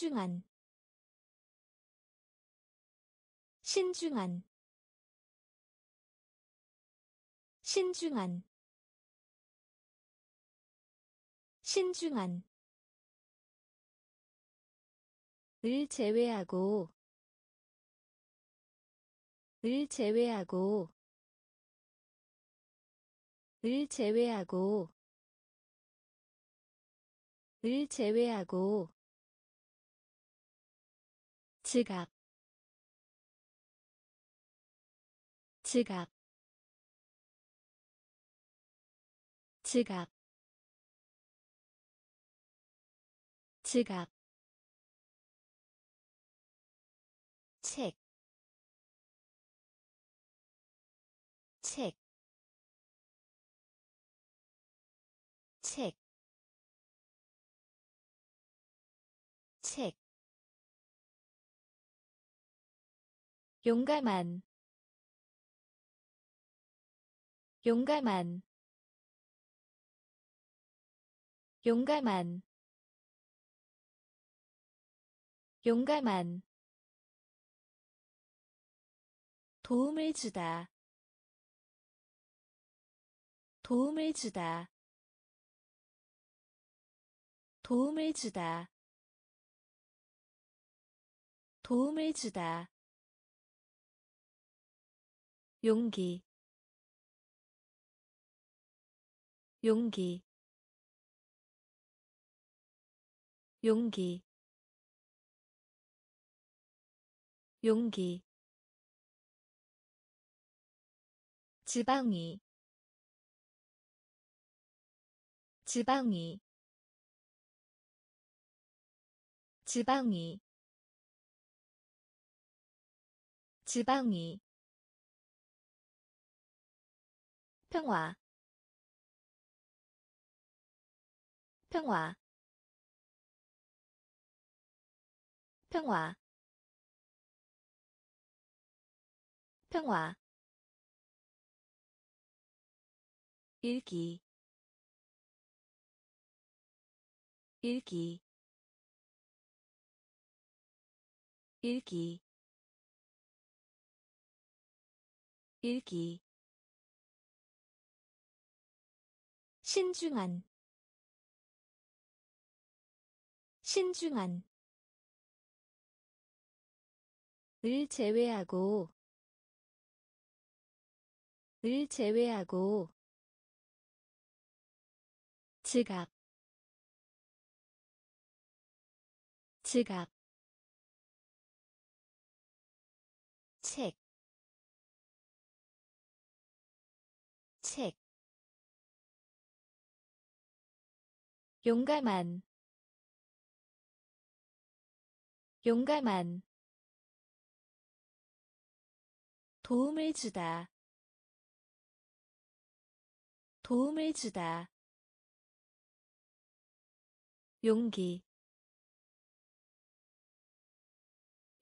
신중한. 신중한. 신중한. 신중한. 을 제외하고. 을 제외하고. 을 제외하고. 을 제외하고 지갑 지갑 지갑 지갑 용감한, 용감한, 용감한, 용감한. 도움을 주다. 도움을 주다. 도움을 주다. 도움을 주다 용기 용기 용기 용기. 지방이 지방이. 지방이 지방이 평화. 평화. 평화. 평화. 읽기. 읽기. 읽기. 읽기 신중한 신중한. 을 제외하고 을 제외하고. 지갑 지갑 용감한, 용감한, 도움을 주다, 도움을 주다. 용기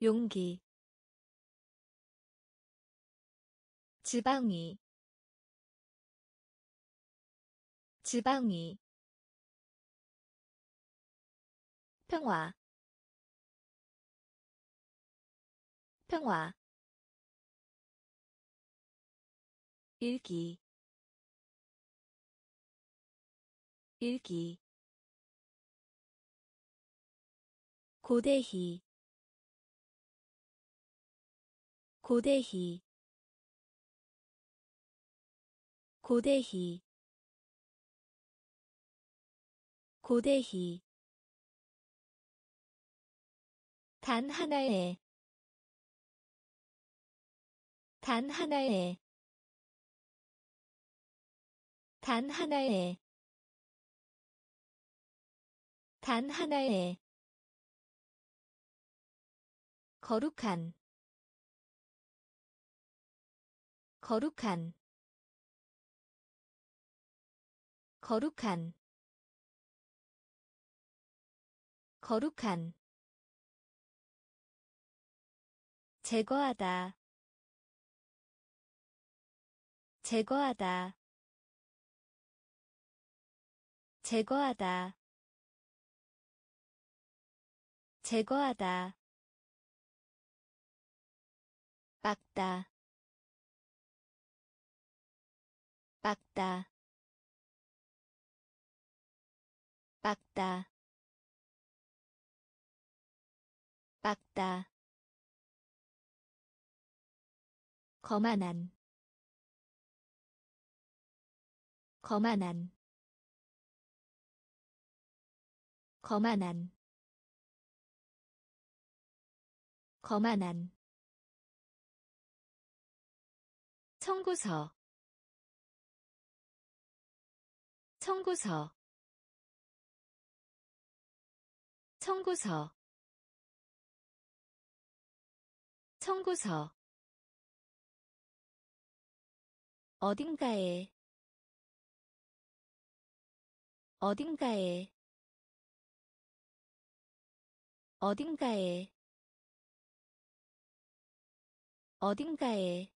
용기 지방이 지방이 평화. 평화. 읽기. 읽기. 고대희. 고대희. 고대희. 고대희 단 하나의 단 하나의 단 하나의 단 하나의 거룩한. 거룩한. 거룩한. 거룩한 제거하다. 제거하다. 제거하다. 제거하다. 빡다. 빡다. 빡다. 빡다 거만한 거만한 거만한 거만한. 청구서 청구서 청구서 청구서 어딘가에 어딘가에 어딘가에 어딘가에.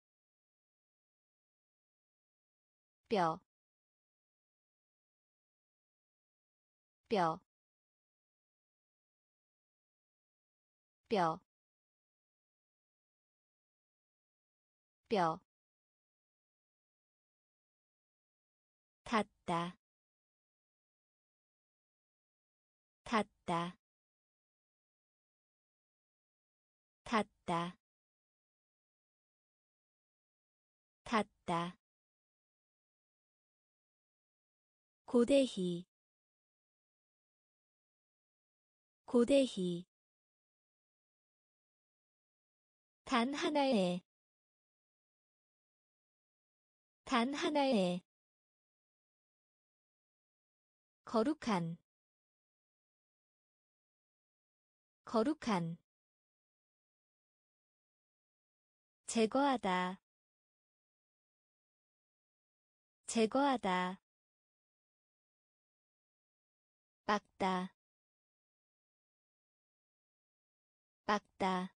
뼈, 뼈, 뼈, 뼈, 닿다, 닿다, 닿다, 닿다. 고대희 고대희 단 하나의 단 하나의 거룩한 거룩한 제거하다 제거하다 빡다 빡다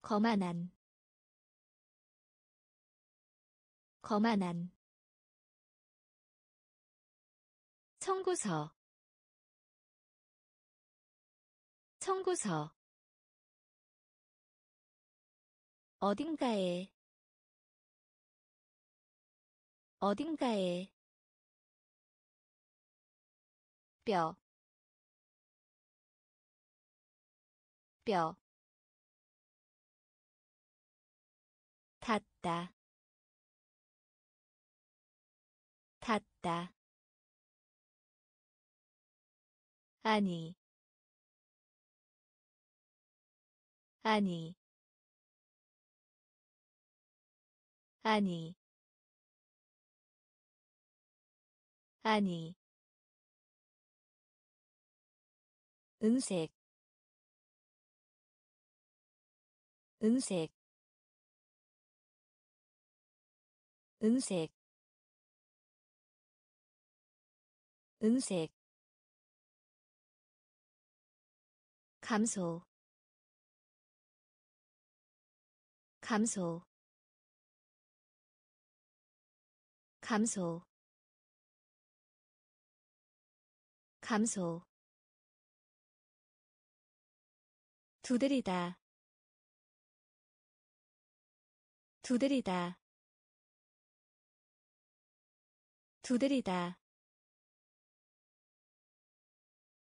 거만한 거만한 청구서. 청구서. 어딘가에. 어딘가에. 뼈, 뼈, 닿다, 닿다, 아니, 아니, 아니, 아니, 은색 은색 은색 은색 감소. 감소. 감소. 감소. 두드리다. 두드리다. 두드리다.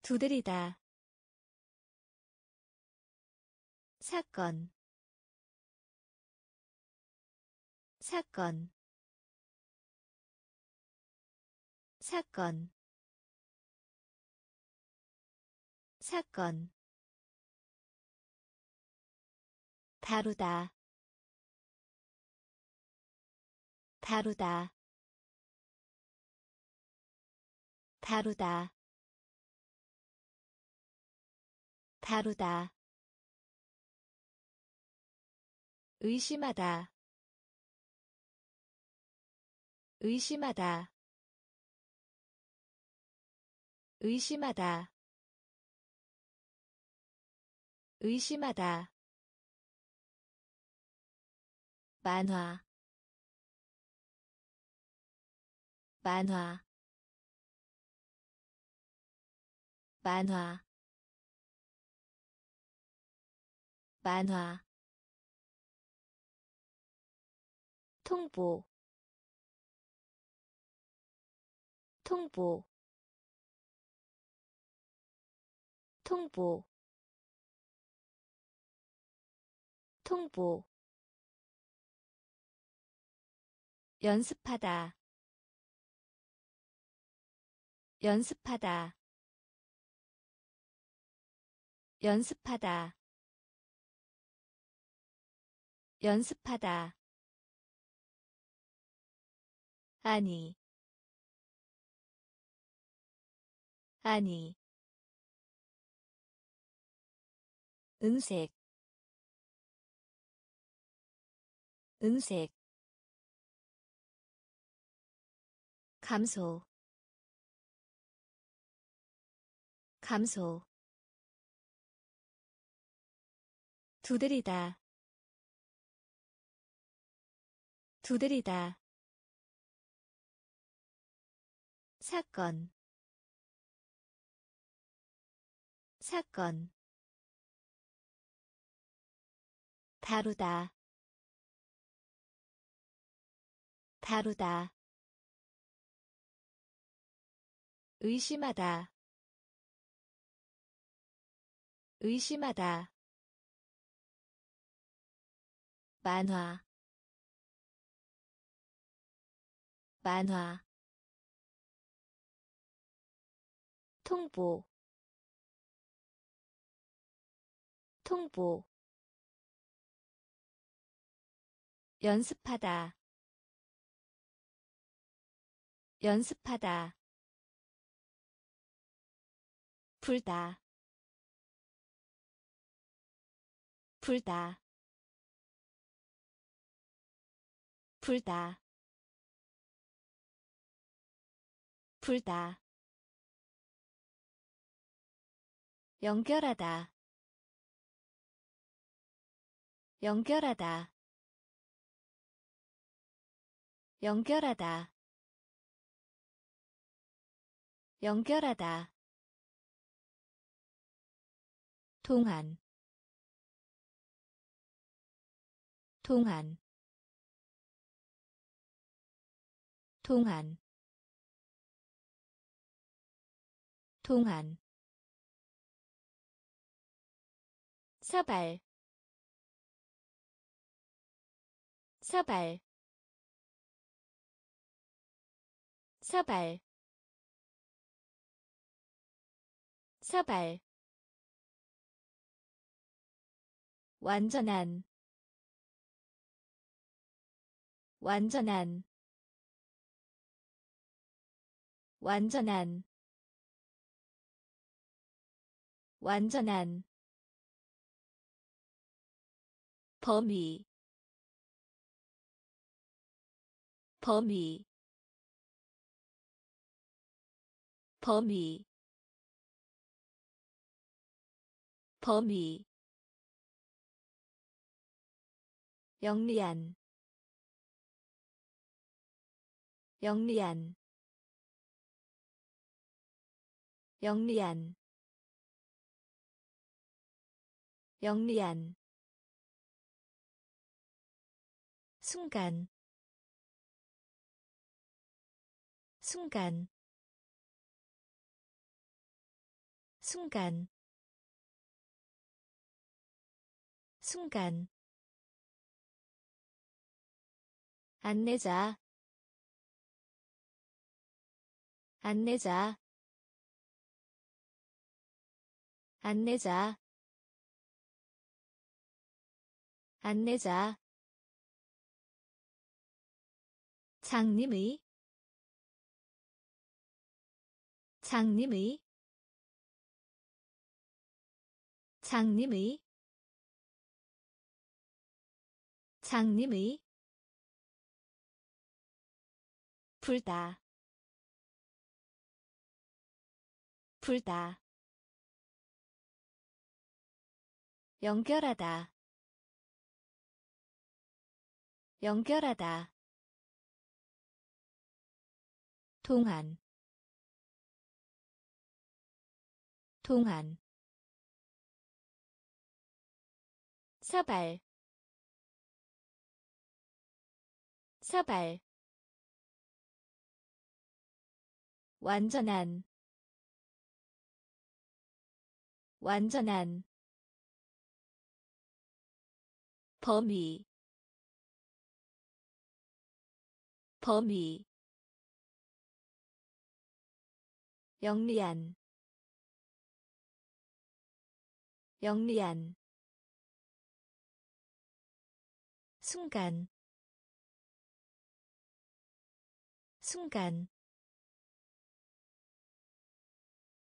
두드리다 사건. 사건. 사건. 사건. 다루다. 다루다. 다루다. 다루다 의심하다. 의심하다. 의심하다. 의심하다. 만화. 만화. 만화. 만화 통보. 통보. 통보. 통보. 연습하다. 연습하다. 연습하다. 연습하다 아니 아니. 은색 은색. 감소 감소. 두드리다 두드리다 사건. 사건. 다루다. 다루다. 의심하다. 의심하다. 만화. 만화 통보. 통보. 연습하다. 연습하다. 불다. 불다. 불다. 불다 연결하다. 연결하다. 연결하다. 연결하다. 동안. 동안. 동안. 동안 사발 사발 사발 사발. 완전한 완전한 완전한 완전한 범위 범위 범위 범위. 영리한 영리한 영리한 영리한 순간. 순간. 순간. 순간. 안내자. 안내자. 안내자. 안내자 장님의 장님의 장님의 장님의. 불다 불다. 연결하다 연결하다 동안 동안 서발 서발 완전한 완전한 범위 범위 영리한 영리한 순간 순간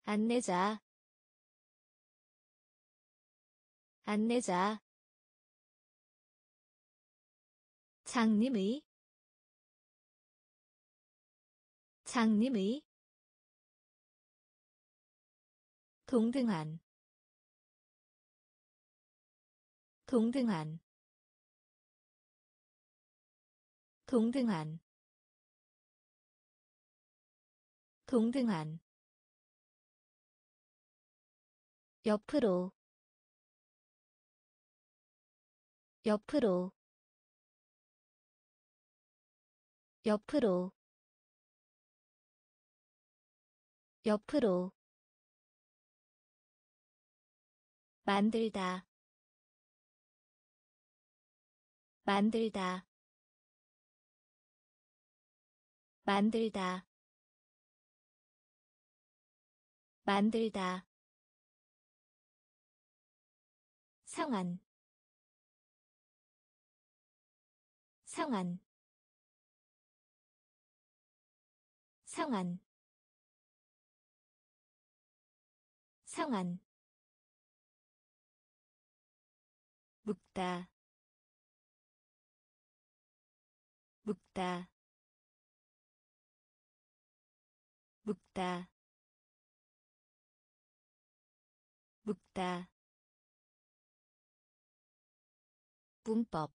안내자 안내자 장님의 장님의 동등한 동등한 동등한 동등한. 옆으로 옆으로 옆으로 옆으로 만들다. 만들다. 만들다. 만들다. 상한 상한 상한 상한 묵다. 묵다. 묵다. 묵다. 문법.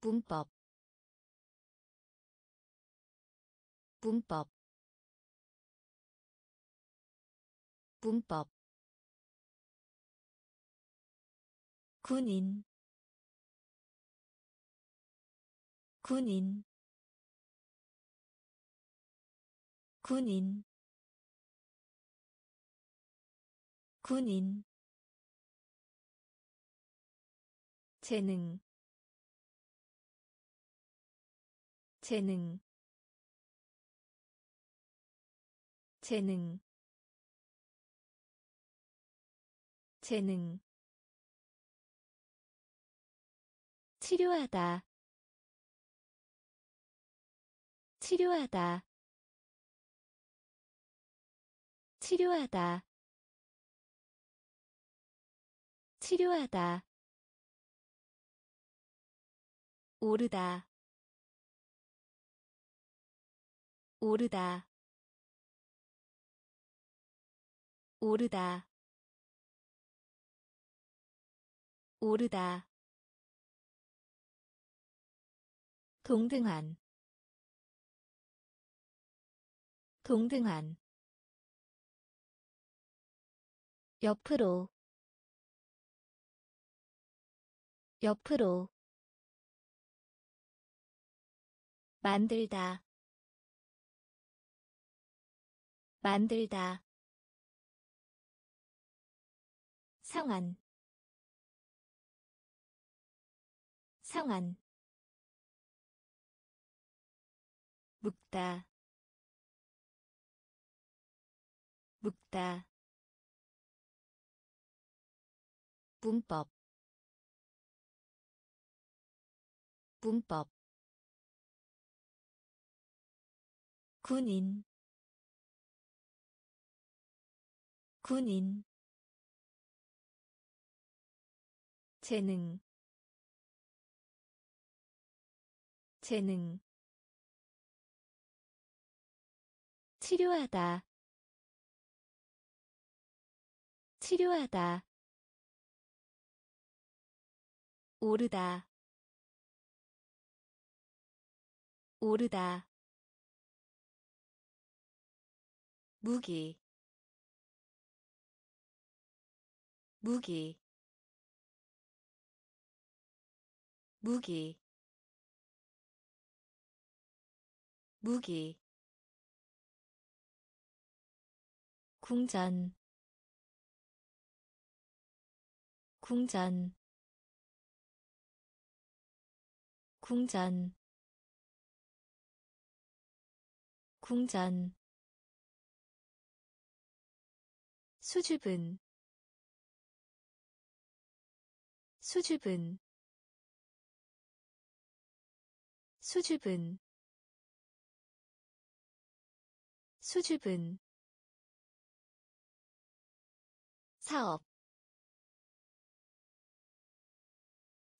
문법. 문법. 문법 군인. 군인. 군인. 군인. 재능. 재능. 재능. 재능 치료하다. 치료하다. 치료하다. 치료하다. 오르다. 오르다. 오르다. 오르다 동등한 동등한 옆으로 옆으로 만들다 만들다 상한 상한 묵다. 묵다. 문법. 문법. 군인. 군인. 재능. 재능 치료하다. 치료하다. 오르다. 오르다. 무기. 무기. 무기. 무기 궁전. 궁전. 궁전. 궁전. 수줍은. 수줍은. 수줍은. 수줍은 사업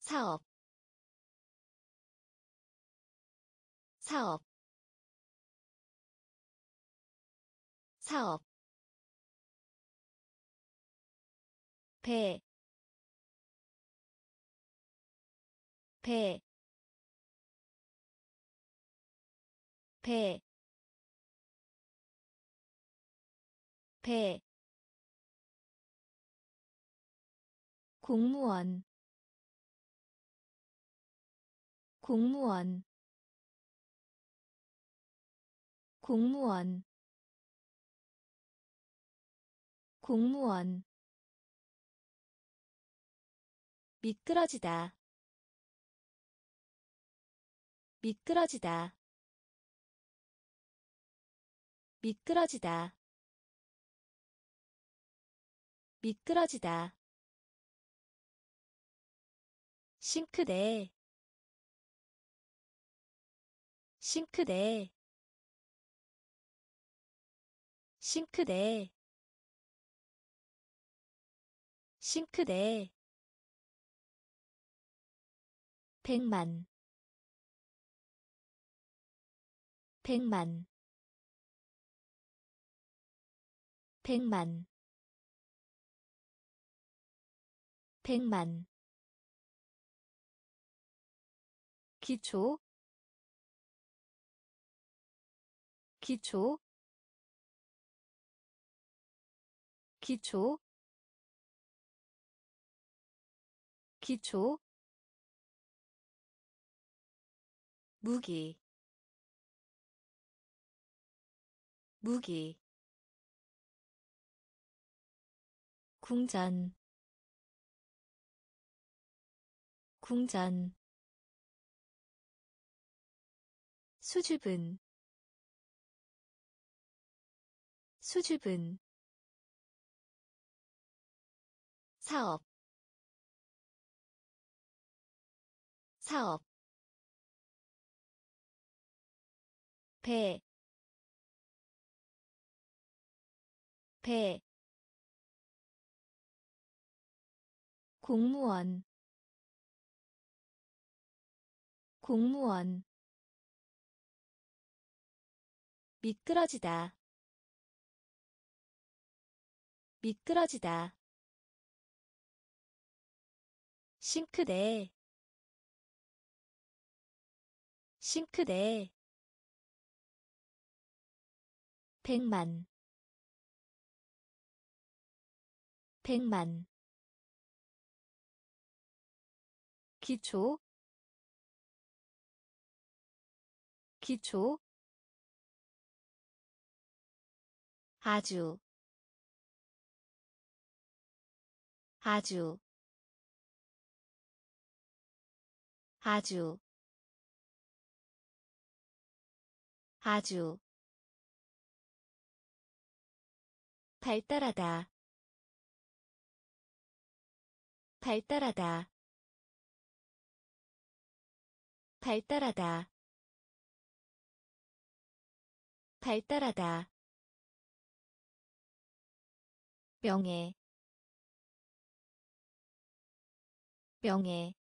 사업 사업 사업. 배, 배, 배, 배, 공무원, 공무원, 공무원, 공무원. 미끄러지다 미끄러지다 미끄러지다 미끄러지다 싱크대. 싱크대. 싱크대. 싱크대. 백만. 백만. 백만. 백만 기초 기초 기초 기초 무기 무기 궁전 궁전 수줍은 수줍은 사업 사업 배, 배, 공무원, 공무원, 미끄러지다, 미끄러지다, 싱크대, 싱크대. 백만. 백만. 기초. 기초 아주 아주 아주 아주. 발달하다 발달하다 발달하다 발달하다 명예 명예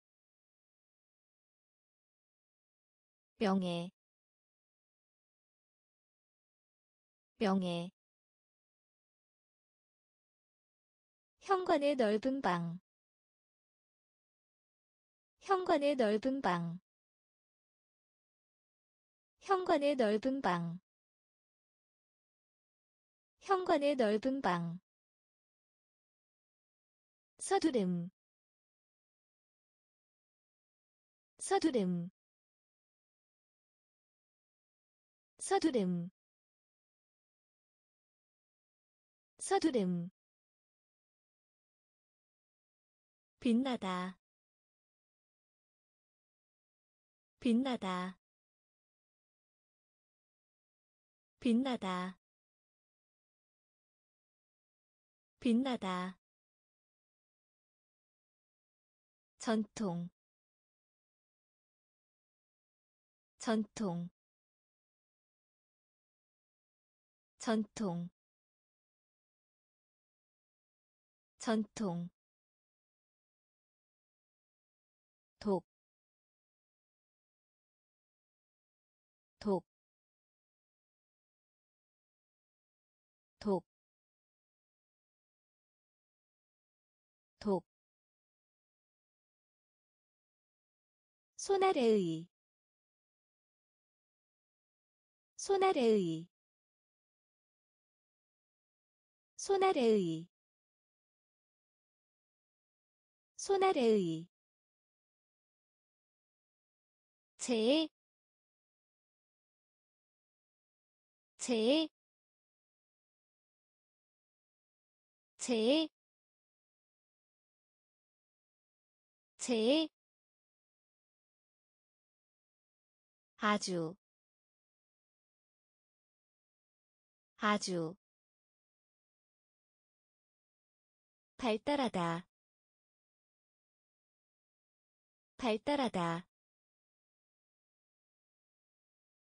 명예 명예 현관의 넓은 방. 현관의 넓은 방. 현관의 넓은 방. 현관의 넓은 방 서두름. 서두름. 서두름. 서두름. 빛나다. 빛나다. 빛나다. 빛나다 전통 전통 전통 전통 독, 독, 손아래의 손아래의 손아래의 손아래의. 제, 제, 제, 제, 아주, 아주, 발달하다, 발달하다.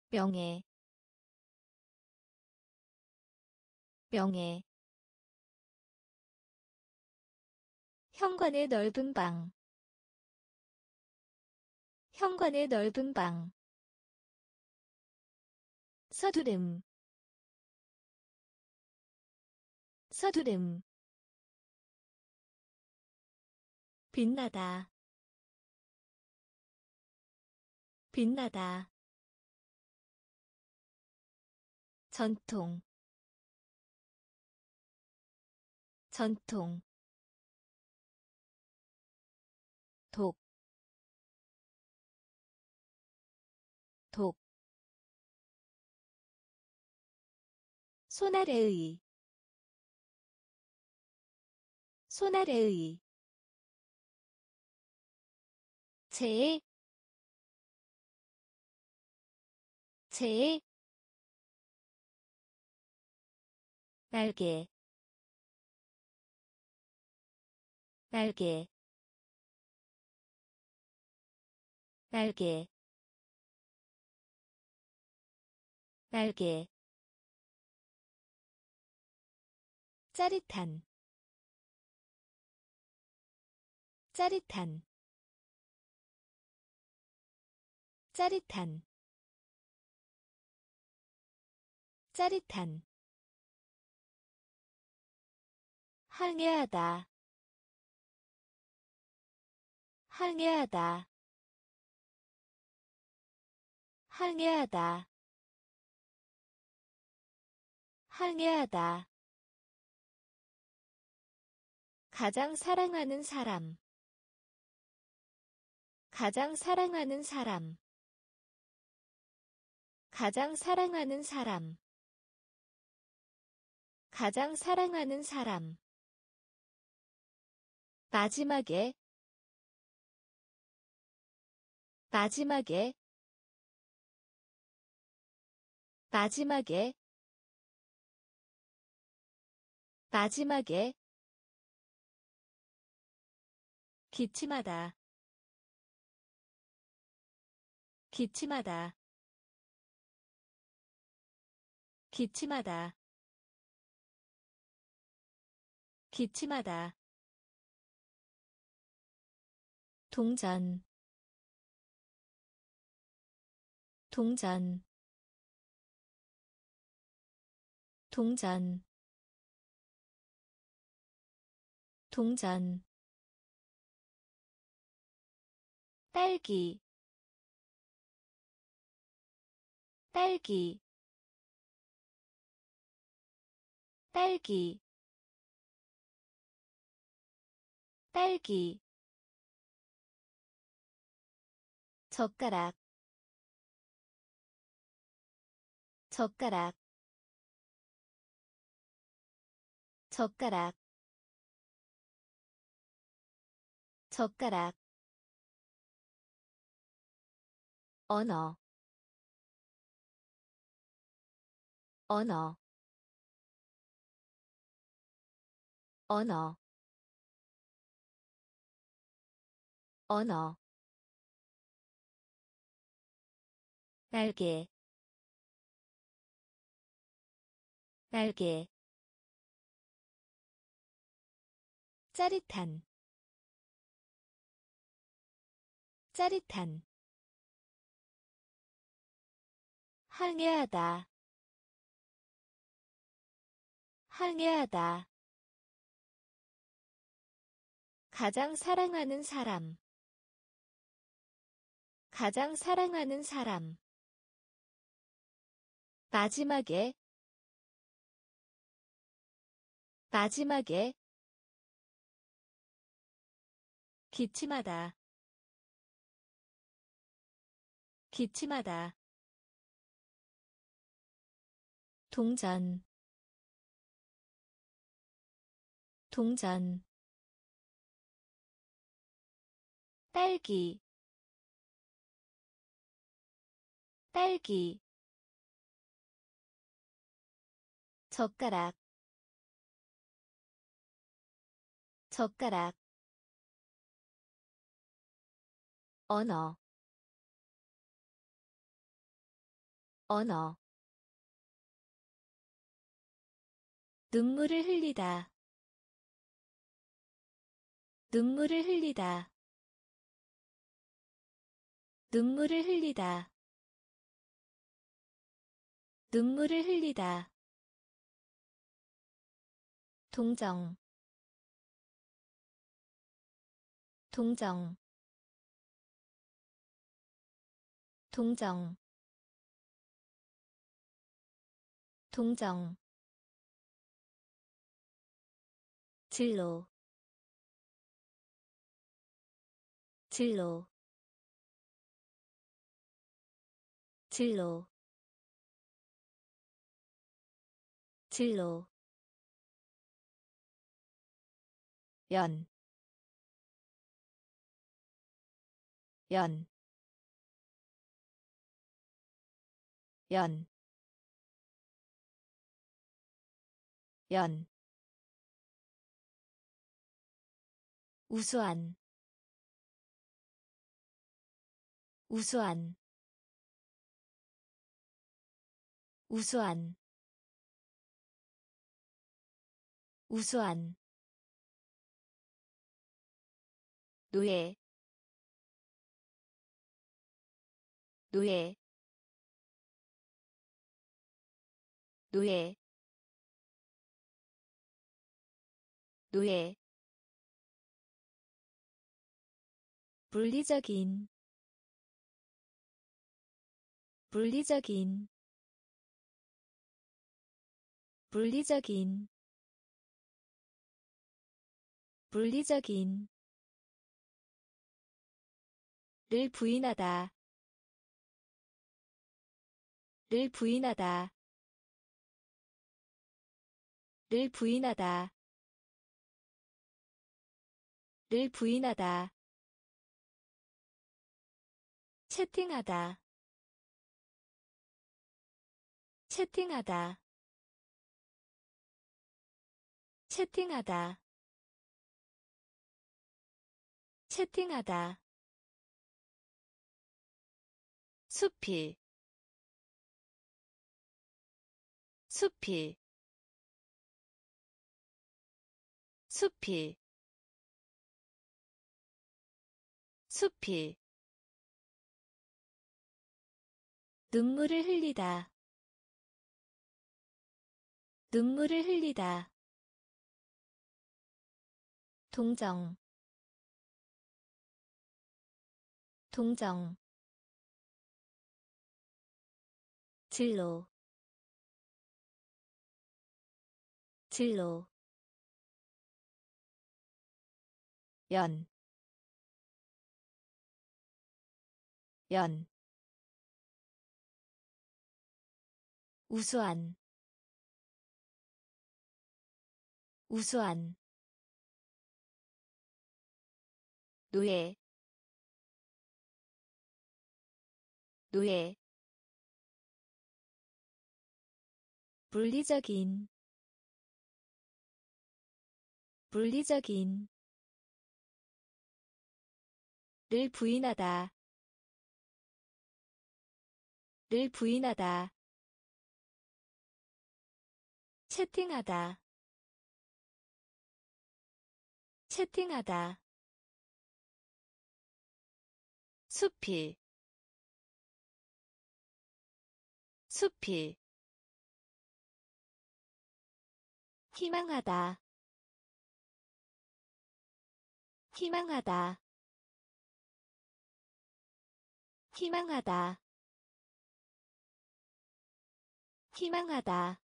명예 명예 현관의 넓은 방 현관의 넓은 방 서두름. 서두름. 빛나다. 빛나다. 전통. 전통. 독, 손아래의 손아래의 제, 제, 날개 날개 날개 날개 짜릿한 짜릿한 짜릿한 짜릿한. 항해하다 항해하다 항해하다 항해하다 가장 사랑하는 사람. 가장 사랑하는 사람. 가장 사랑하는 사람. 가장 사랑하는 사람. 마지막에. 마지막에. 마지막에. 마지막에 기침하다. 기침하다. 기침하다. 기침하다. 동전. 동전. 동전. 동전 딸기. 딸기. 딸기. 딸기. 젓가락. 젓가락. 젓가락. 젓가락 언어. 언어. 언어. 언어. 날개. 날개. 짜릿한. 짜릿한 항해하다. 항해하다. 가장 사랑하는 사람. 가장 사랑하는 사람. 마지막에. 마지막에. 기침하다. 기침하다 동전. 동전. 딸기. 딸기. 젓가락. 젓가락. 언어. 언어 눈물을 흘리다. 눈물을 흘리다. 눈물을 흘리다. 눈물을 흘리다. 동정. 동정. 동정. 동정 진로. 진로. 진로. 진로. 연, 연, 연, 연, 우수한, 우수한, 우수한, 우수한. 노예 노예 노예 노예 물리적인 물리적인 물리적인 물리적인. 를 부인하다. 를 부인하다. 를 부인하다. 를 부인하다 채팅하다. 채팅하다. 채팅하다. 채팅하다. 숲이 숲이 숲이 숲이 눈물을 흘리다. 눈물을 흘리다. 동정. 동정. 진로. 진로. 연, 연, 우수한, 우수한, 노예, 노예, 물리적인 물리적인 를 부인하다 를 부인하다 채팅하다. 채팅하다. 숲이 숲이 희망하다. 희망하다. 희망하다. 희망하다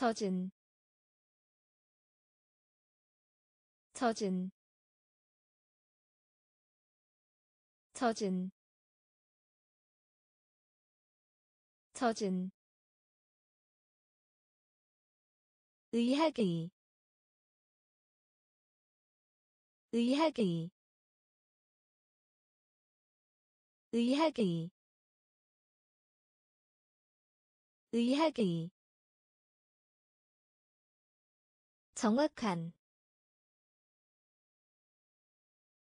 젖은 젖은 젖은 젖은. 의학의 의학의 의학의 의학의 정확한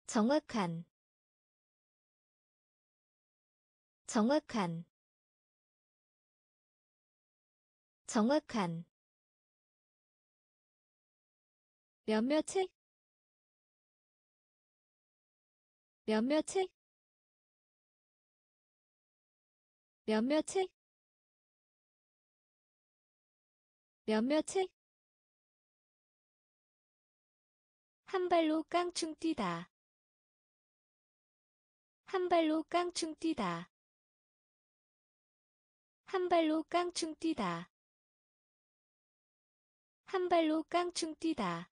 정확한 정확한 정확한. 몇몇 책 몇몇 책 몇몇 책 몇몇 책 한 발로 깡충 뛰다. 한 발로 깡충 뛰다. 한 발로 깡충 뛰다. 한 발로 깡충 뛰다.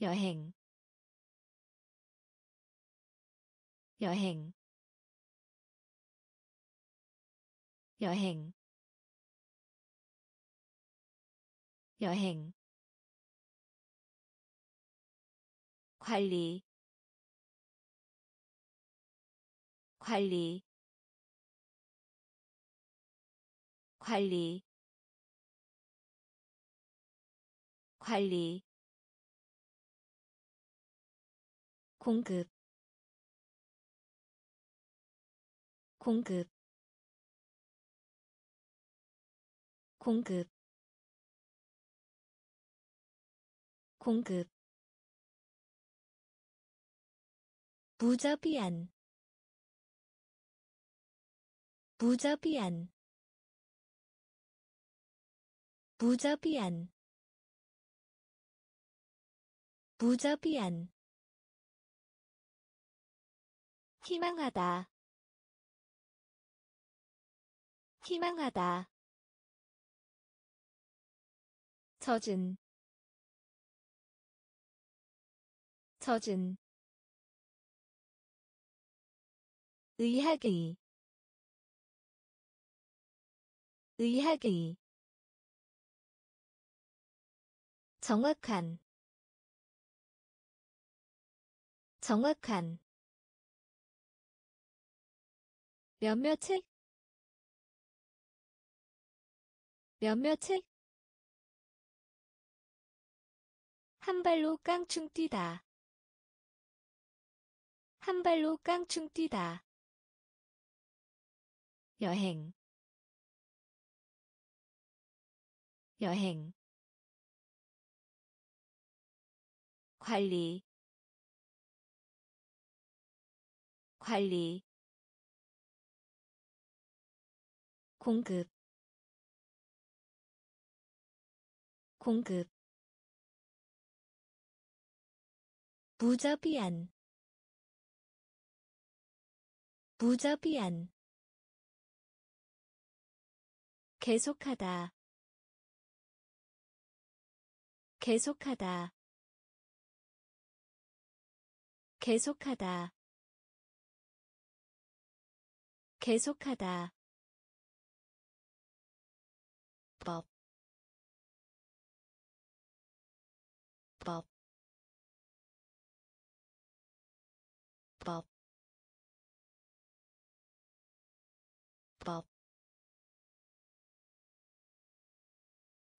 여행. 여행. 여행. 여행 관리 관리 관리 관리. 공급 공급. 공급 공급 무자비한 무자비한 무자비한 무자비한. 희망하다 희망하다. 젖은 젖은 의학의 의학의 정확한 정확한 몇몇 책 몇몇 책한 발로 깡충 뛰다 한 발로 깡충 뛰다 여행. 여행. 관리. 관리. 공급. 공급. 무자비한. 무자비한 계속하다. 계속하다. 계속하다. 계속하다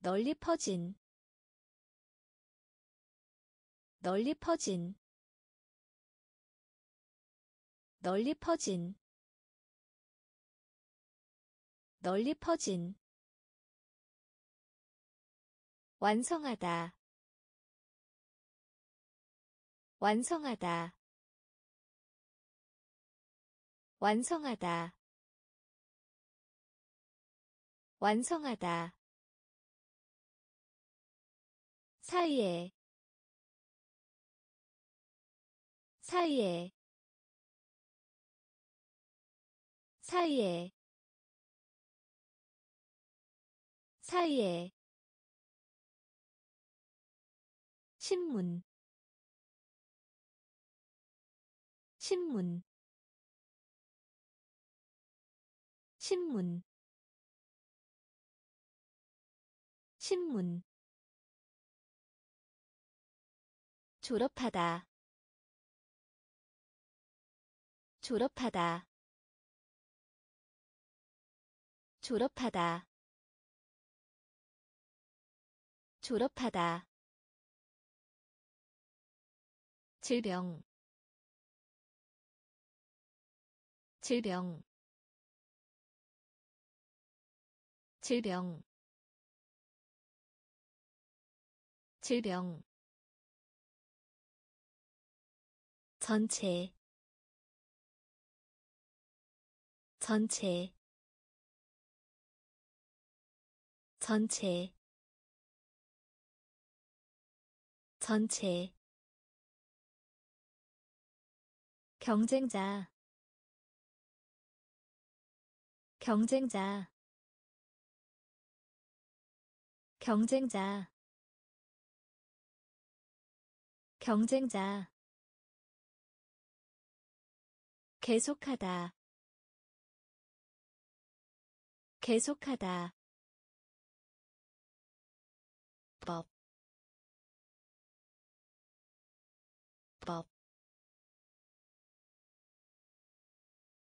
널리 퍼진. 널리 퍼진. 널리 퍼진. 널리 퍼진. 완성하다. 완성하다. 완성하다. 완성하다 사이에 사이에 사이에 사이에. 신문 신문 신문 신문 졸업하다. 졸업하다. 졸업하다. 졸업하다. 질병. 질병. 질병. 질병 전체 전체 전체 전체. 경쟁자 경쟁자 경쟁자 경쟁자 계속하다. 계속하다. 법, 법,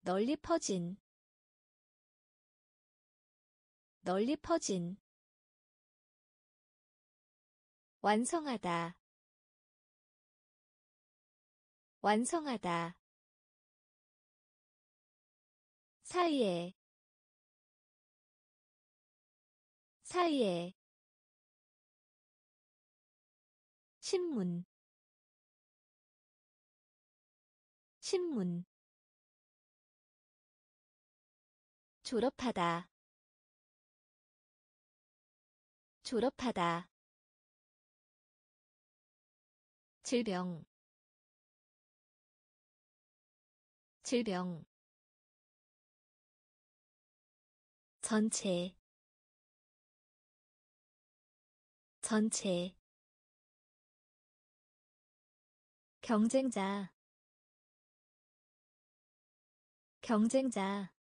널리 퍼진, 널리 퍼진, 완성하다, 완성하다, 사이에 사이에 신문 신문 졸업하다 졸업하다 질병 질병 전체 전체 경쟁자 경쟁자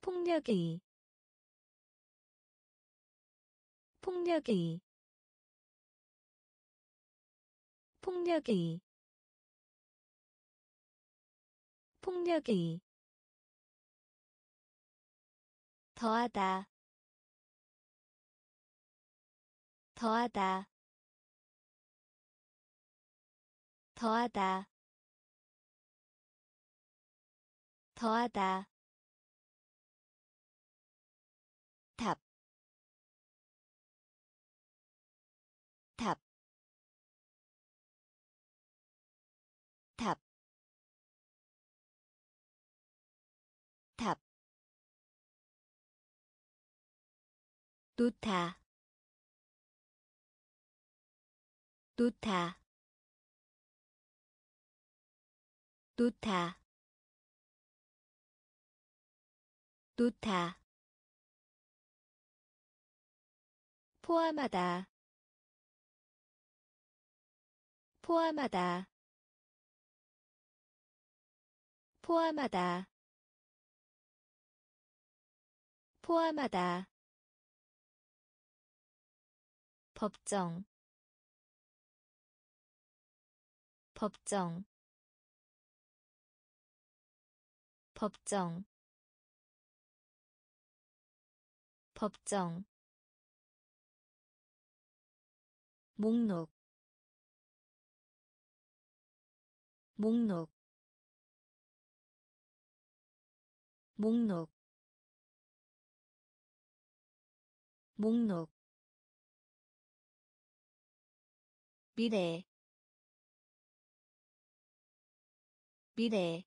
폭력의 폭력의 폭력의 폭력의 더하다. 더하다. 더하다. 더하다. 탑, 탑, 놓다, 놓다, 놓다, 놓다 포함하다. 포함하다. 포함하다. 포함하다 법정 법정 법정 법정. 목록 목록 목록 목록 미래 미래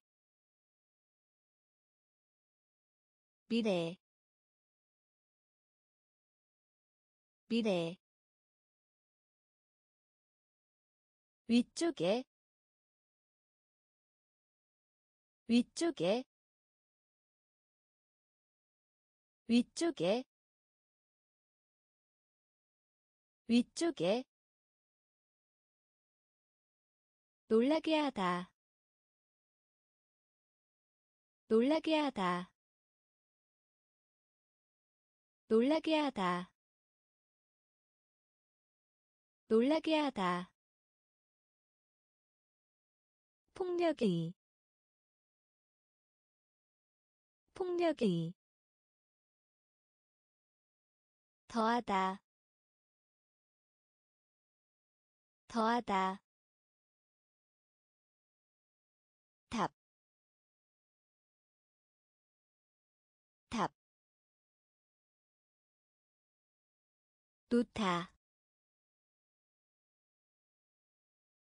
미래 미래. 위쪽에 위쪽에 위쪽에 위쪽에 놀라게 하다. 놀라게 하다. 놀라게 하다. 놀라게 하다. 폭력의 폭력의 더하다. 더하다 답, 답, 놓다,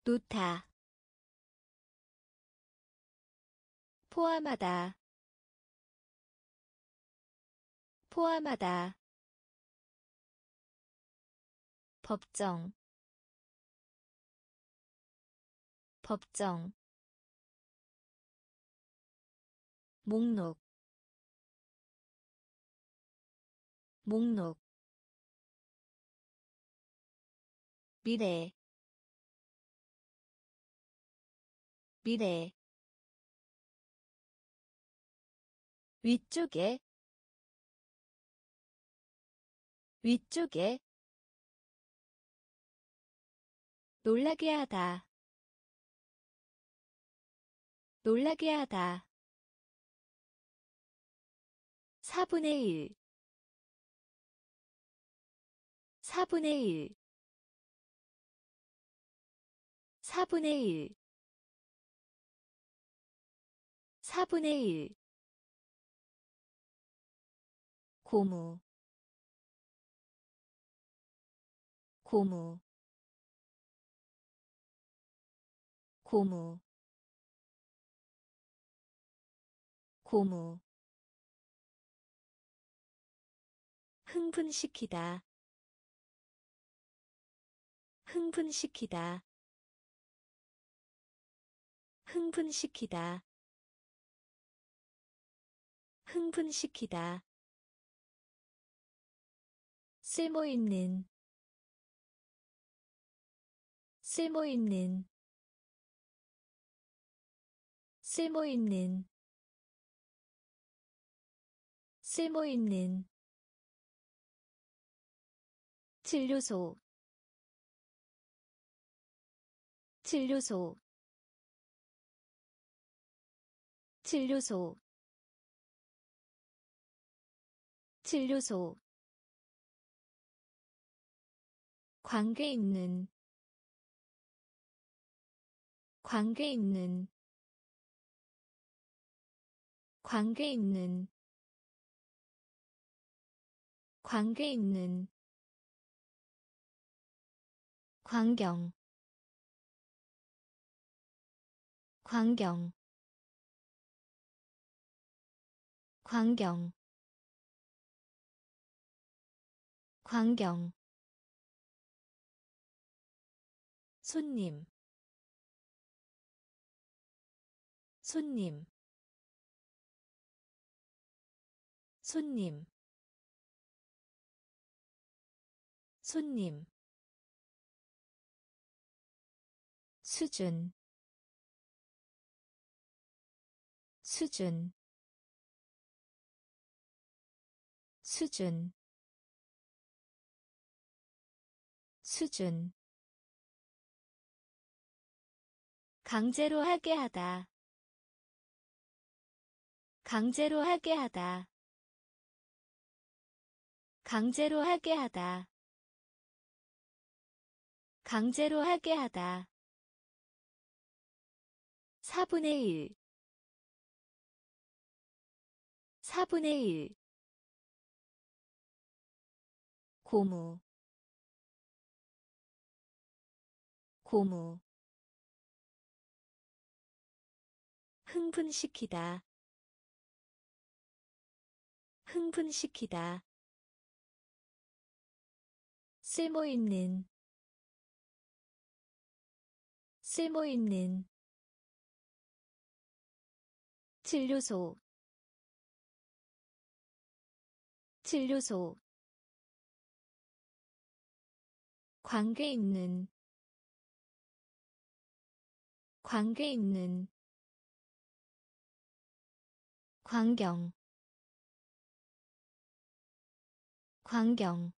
놓다, 포함하다, 포함하다, 법정, 법정, 목록 목록 미래 미래 위쪽에 위쪽에 놀라게 하다 놀라게 하다 4분의 1 4분의 1 4분의 1 4분의 1 고무. 고무. 고무. 고무 흥분시키다. 흥분시키다. 흥분시키다. 흥분시키다. 쓸모있는. 쓸모있는. 쓸모있는. 쓸모있는 진료소. 진료소. 진료소. 진료소. 관계 있는. 관계 있는. 관계 있는. 관계 있는 광경. 광경. 광경. 광경. 손님. 손님. 손님. 손님 수준 수준 수준 수준. 강제로 하게 하다. 강제로 하게 하다. 강제로 하게 하다. 강제로 하게 하다 4분의 1 4분의 1 고무. 고무. 흥분시키다. 흥분시키다. 쓸모있는. 쓸모있는 진료소. 진료소. 관계 있는. 관계 있는. 광경. 광경.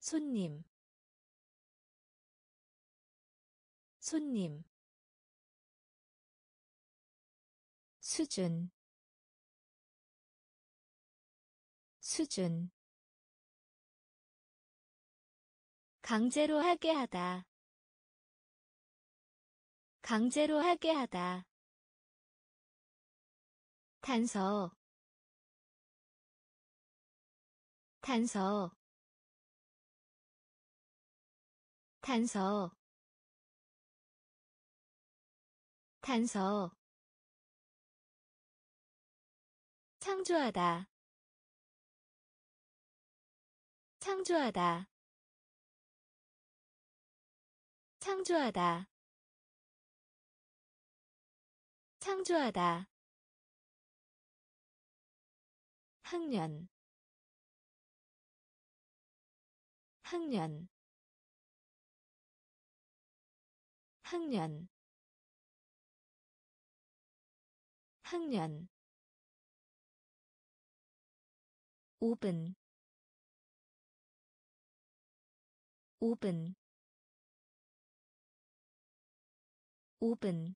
손님. 손님 수준 수준. 강제로 하게 하다 강제로 하게 하다. 단서 단서. 단서 단서 창조하다. 창조하다. 창조하다. 창조하다. 학년. 학년. 학년. 학년 5분 5분 5분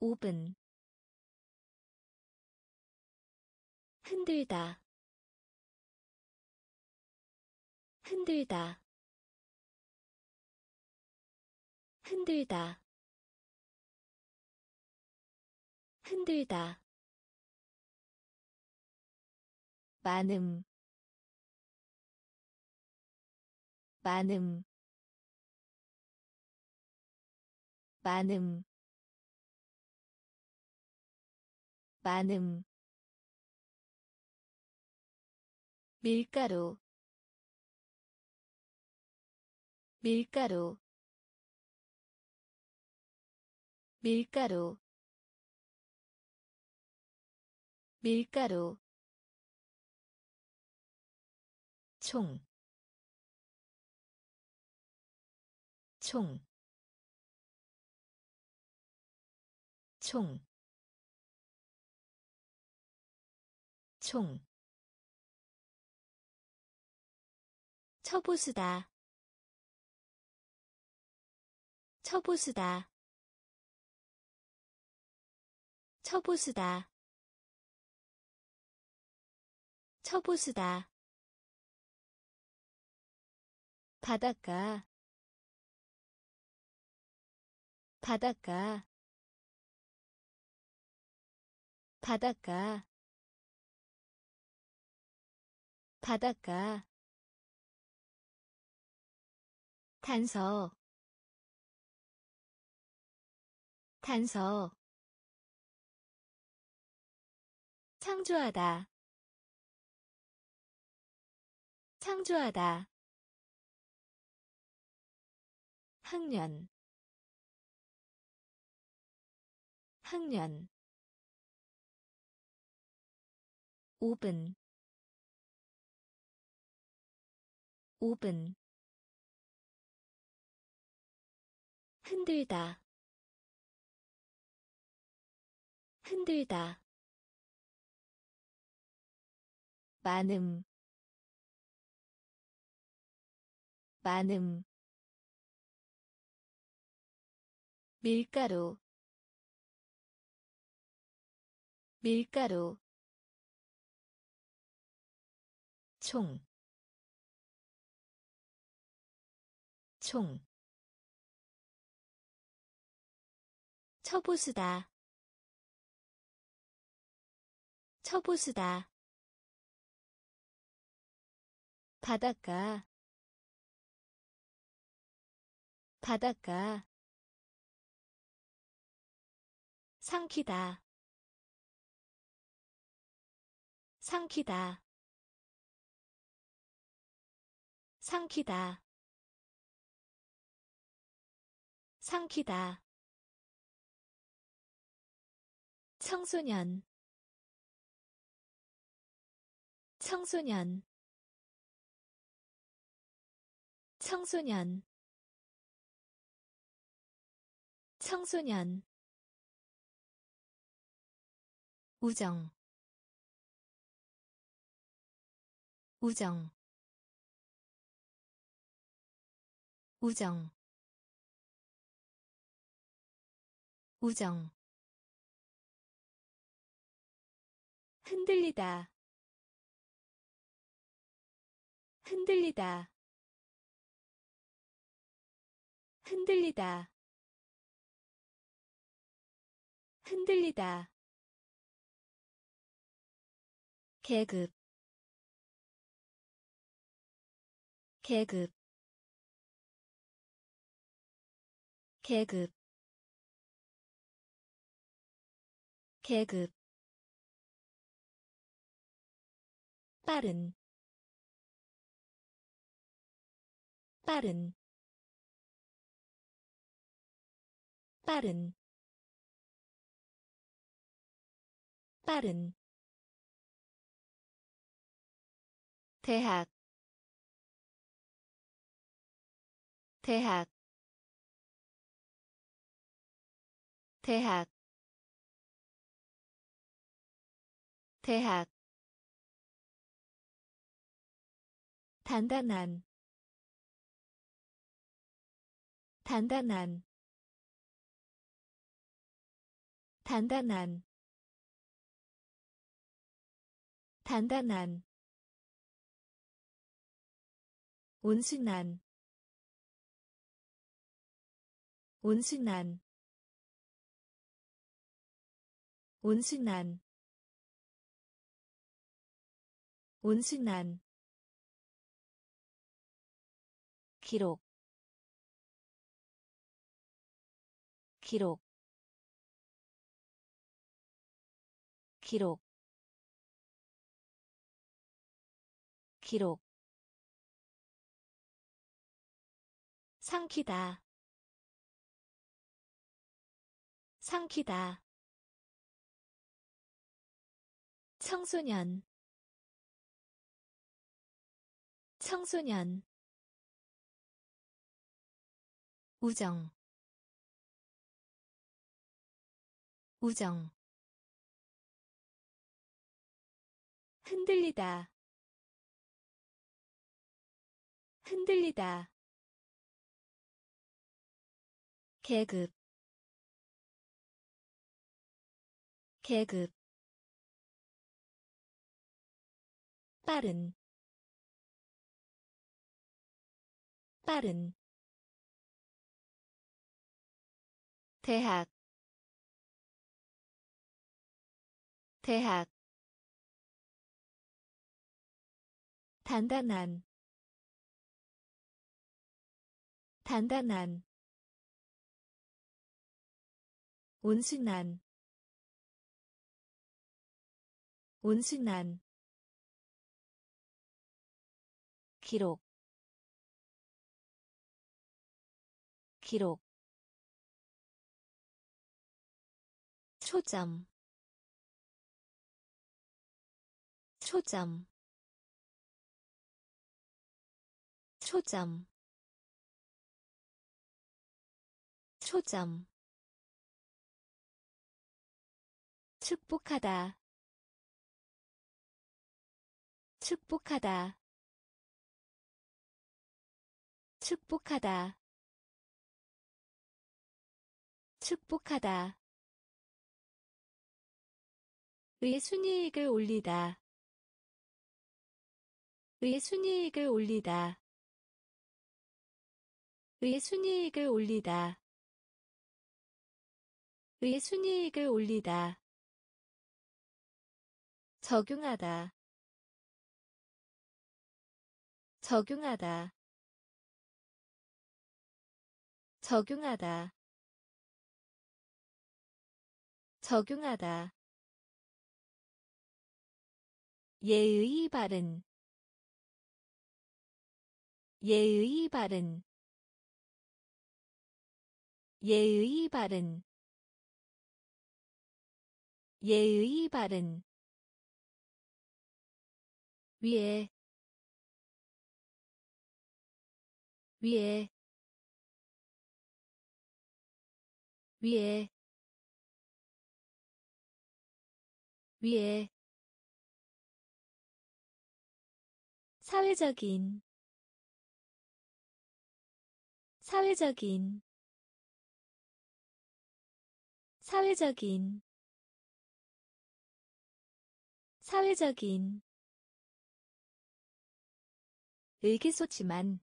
5분 흔들다. 흔들다. 흔들다. 흔들다 많음. 많음. 많음. 많음. 밀가루. 밀가루. 밀가루. 밀가루 총, 총, 총, 총. 처보수다. 처보수다. 처보수다. 처보수다 바닷가 바닷가 바닷가 바닷가. 단서 단서. 창조하다 창조하다 학년. 학년. 5분. 5분. 흔들다. 흔들다. 많음. 많음 밀가루 밀가루 총, 총, 처보수다, 처보수다, 바닷가, 바닷가, 삼키다, 삼키다. 삼키다. 삼키다. 청소년. 청소년. 청소년. 청소년 우정 우정 우정 우정. 흔들리다 흔들리다 흔들리다 흔들리다 계급 계급 계급 계급. 빠른 빠른. 빠른 빠른 대학 대학 대학 대학. 단단한 단단한 단단한 단단한 온순한 온순한 온순한 온순한. 기록 기록 기록 기록 삼키다. 삼키다. 청소년. 청소년. 우정. 우정. 흔들리다. 흔들리다 계급 계급. 빠른 빠른. 대학 대학. 단단한 단단한 온순한 온순한 기록 기록 초점 초점 초점 초점 축복하다. 축복하다. 축복하다. 축복하다. 의 순이익을 올리다. 의 순이익을 올리다. 의 순이익을 올리다. 의 순이익을 올리다 적용하다. 적용하다. 적용하다. 적용하다. 예의 바른. 예의 바른. 예의 바른. 예의 바른 위에 위에 위에 위에. 사회적인 사회적인 사회적인 사회적인 의기소침한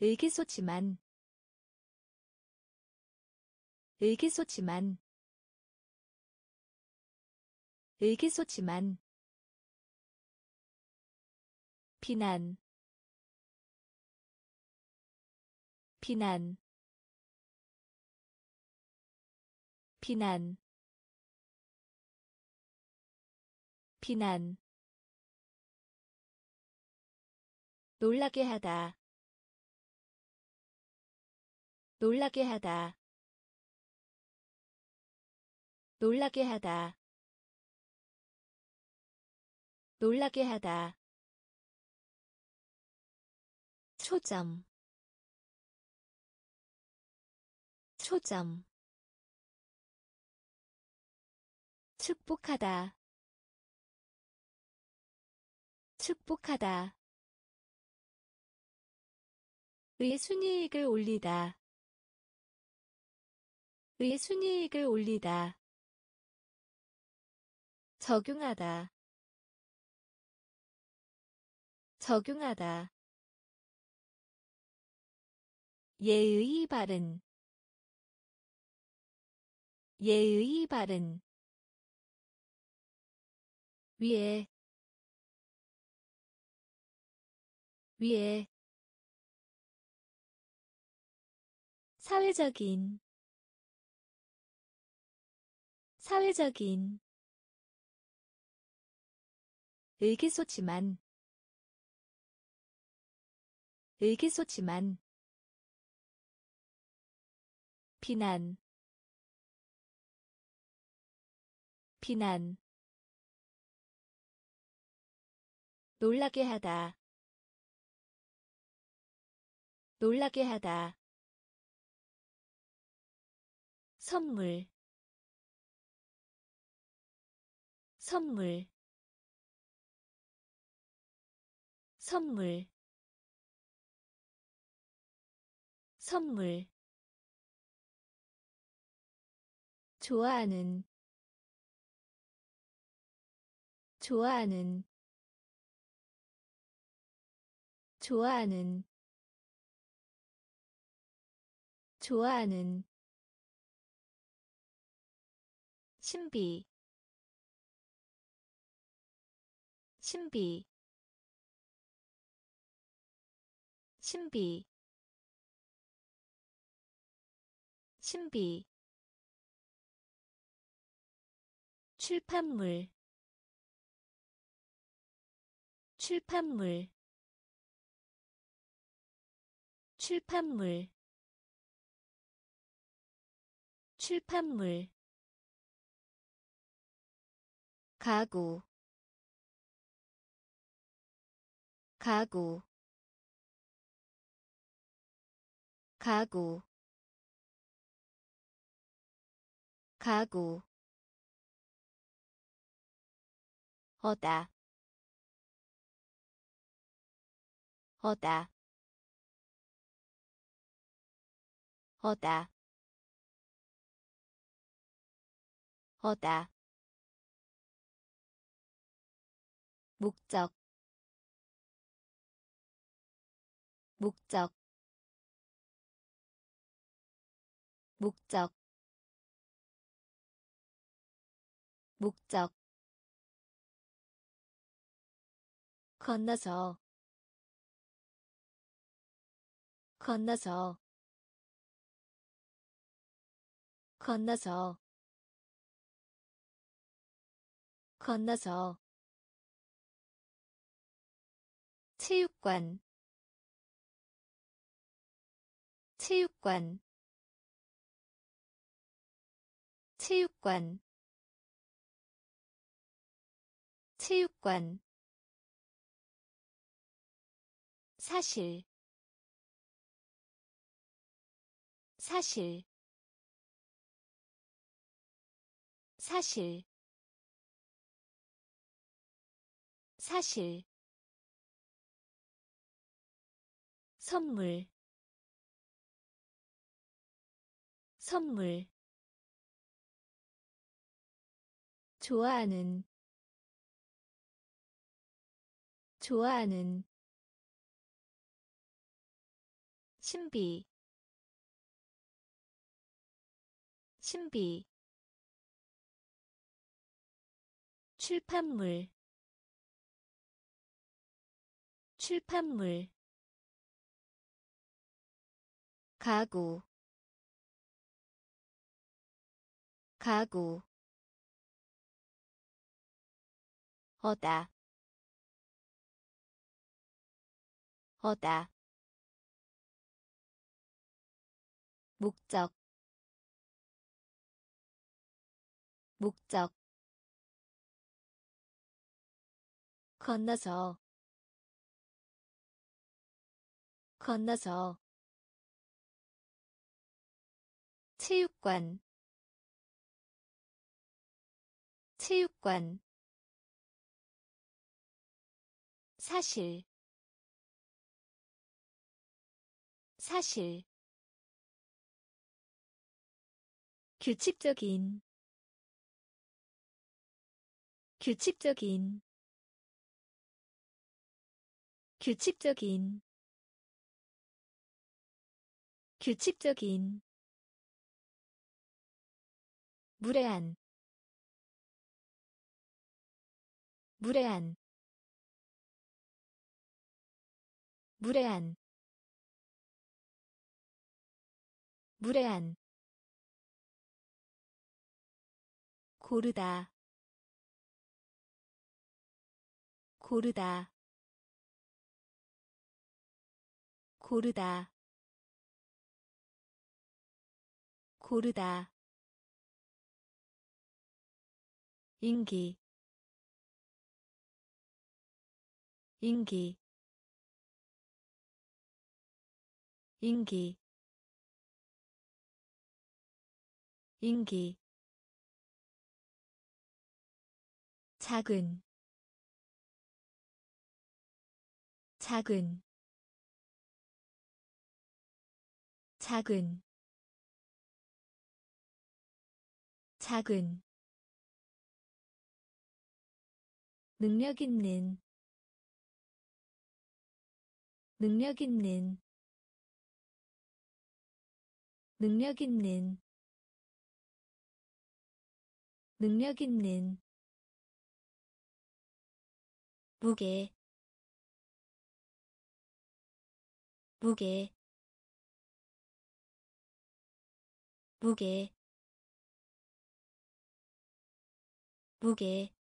의기소침한 의기소침한 의기소침한 비난 비난 비난 비난 놀라게 하다. 놀라게 하다. 놀라게 하다. 놀라게 하다. 초점. 초점. 축복하다. 축복하다 의 순이익을 올리다. 의 순이익을 올리다. 적용하다. 적용하다. 예의 바른. 예의 바른. 위에. 위에 사회적인 사회적인 의기소침한 의기소침한 비난 비난. 놀라게 하다 놀라게 하다 선물 선물 선물 선물. 좋아하는 좋아하는 좋아하는 좋아하는 신비. 신비. 신비. 신비. 출판물. 출판물. 출판물. 출판물 가구. 가구. 가구. 가구. 어다. 어다. 어다. 어다 목적 목적 목적 목적. 건너서 건너서 건너서 건너서 체육관 체육관 체육관 체육관. 사실 사실 사실 사실 선물 선물 좋아하는 좋아하는 신비 신비 출판물 출판물 가구. 가구. 어다. 어다. 목적. 목적. 건너서. 건너서 체육관 체육관 사실 사실 규칙적인 규칙적인 규칙적인 규칙적인 무례한 무례한 무례한 무례한. 고르다 고르다. 고르다 고르다 인기 인기 인기 인기. 작은 작은 작은 작은 능력 있는 능력 있는 능력 있는 능력 있는. 무게 무게 무게 무게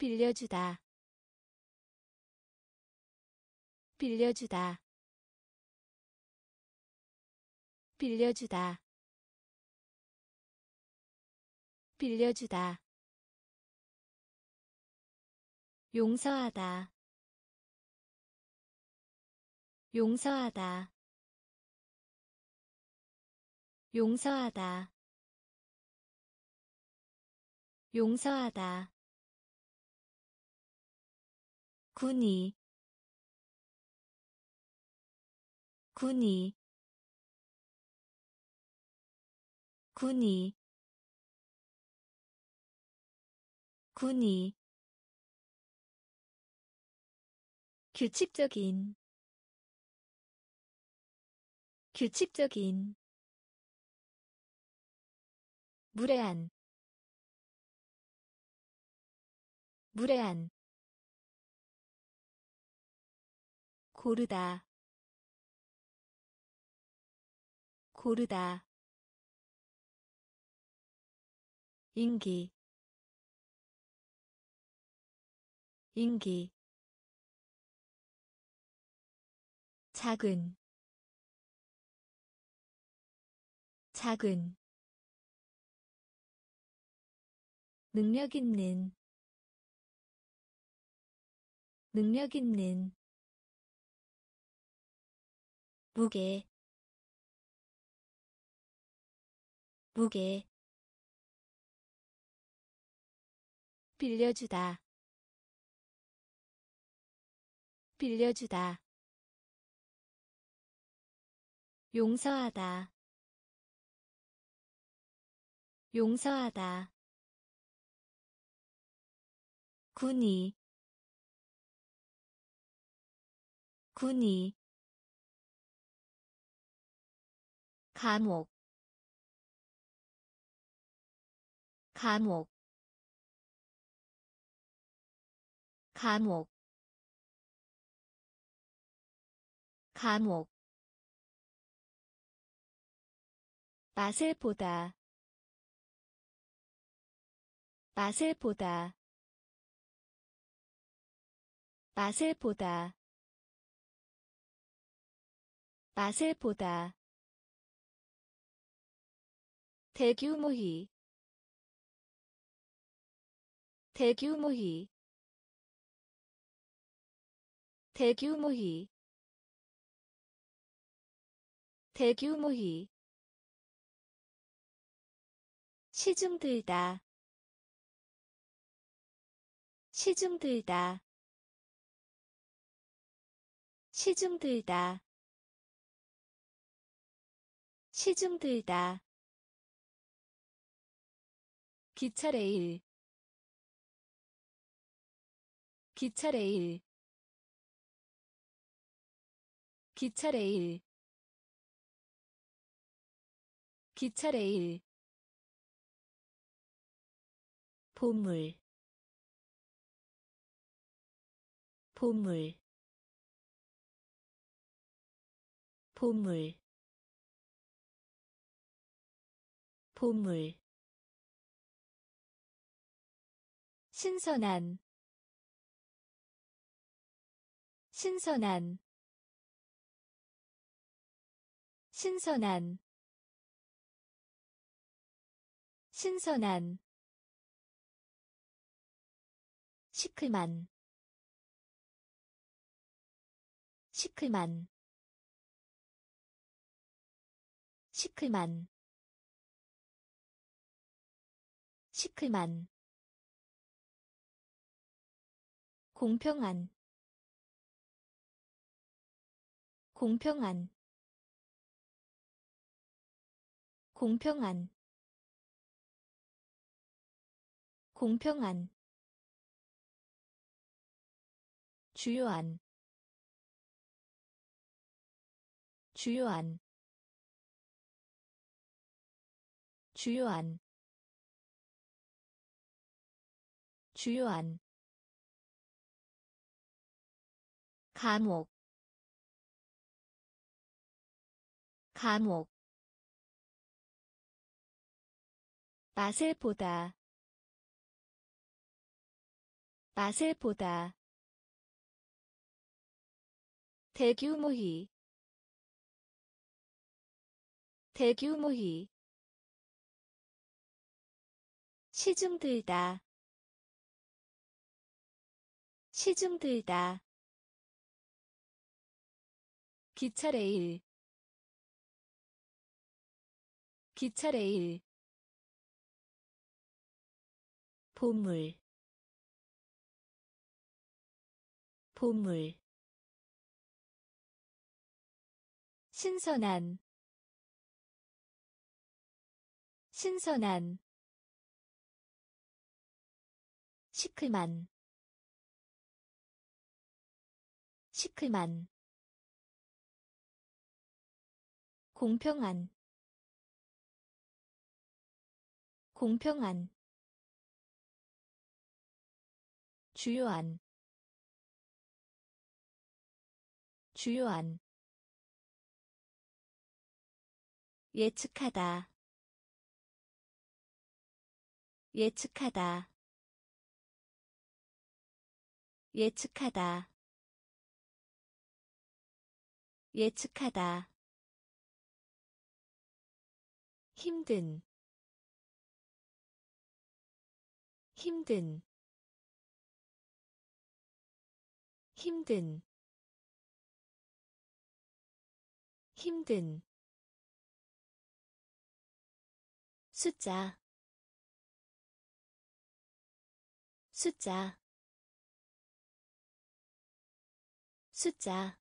빌려주다. 빌려주다. 빌려주다. 빌려주다. 용서하다. 용서하다. 용서하다. 용서하다 군이 군이 군이 군이. 규칙적인 규칙적인. 무례한 무례한 고르다. 고르다. 인기. 인기. 작은. 작은. 능력 있는. 능력 있는 무게 무게 빌려주다 빌려주다 용서하다 용서하다 군이 군이 감옥. 감옥. 감옥. 감옥. 맛을 보다. 맛을 보다. 맛을 보다. 맛을 보다 대규모히 대규모히 대규모히 대규모히. 시중 들다 시중 들다 시중 들다 시중 들다 기차 레일. 기차 레일. 기차 레일. 기차 레일. 보물. 보물. 보물. 보물 신선한 신선한 신선한 신선한 시큼한 시큼한 시큼한 시큼한 공평한. 공평한. 공평한. 공평한. 주요한. 주요한. 주요한. 주요한 감옥. 감옥. 맛을 보다. 맛을 보다. 대규모히. 대규모히. 시중 들다. 시중 들다 기차 레일. 기차 레일. 보물. 보물. 신선한. 신선한. 시클만. 시클만 공평한. 공평한. 주요한. 주요한. 예측하다. 예측하다. 예측하다. 예측하다 힘든 힘든 힘든 힘든. 숫자 숫자 숫자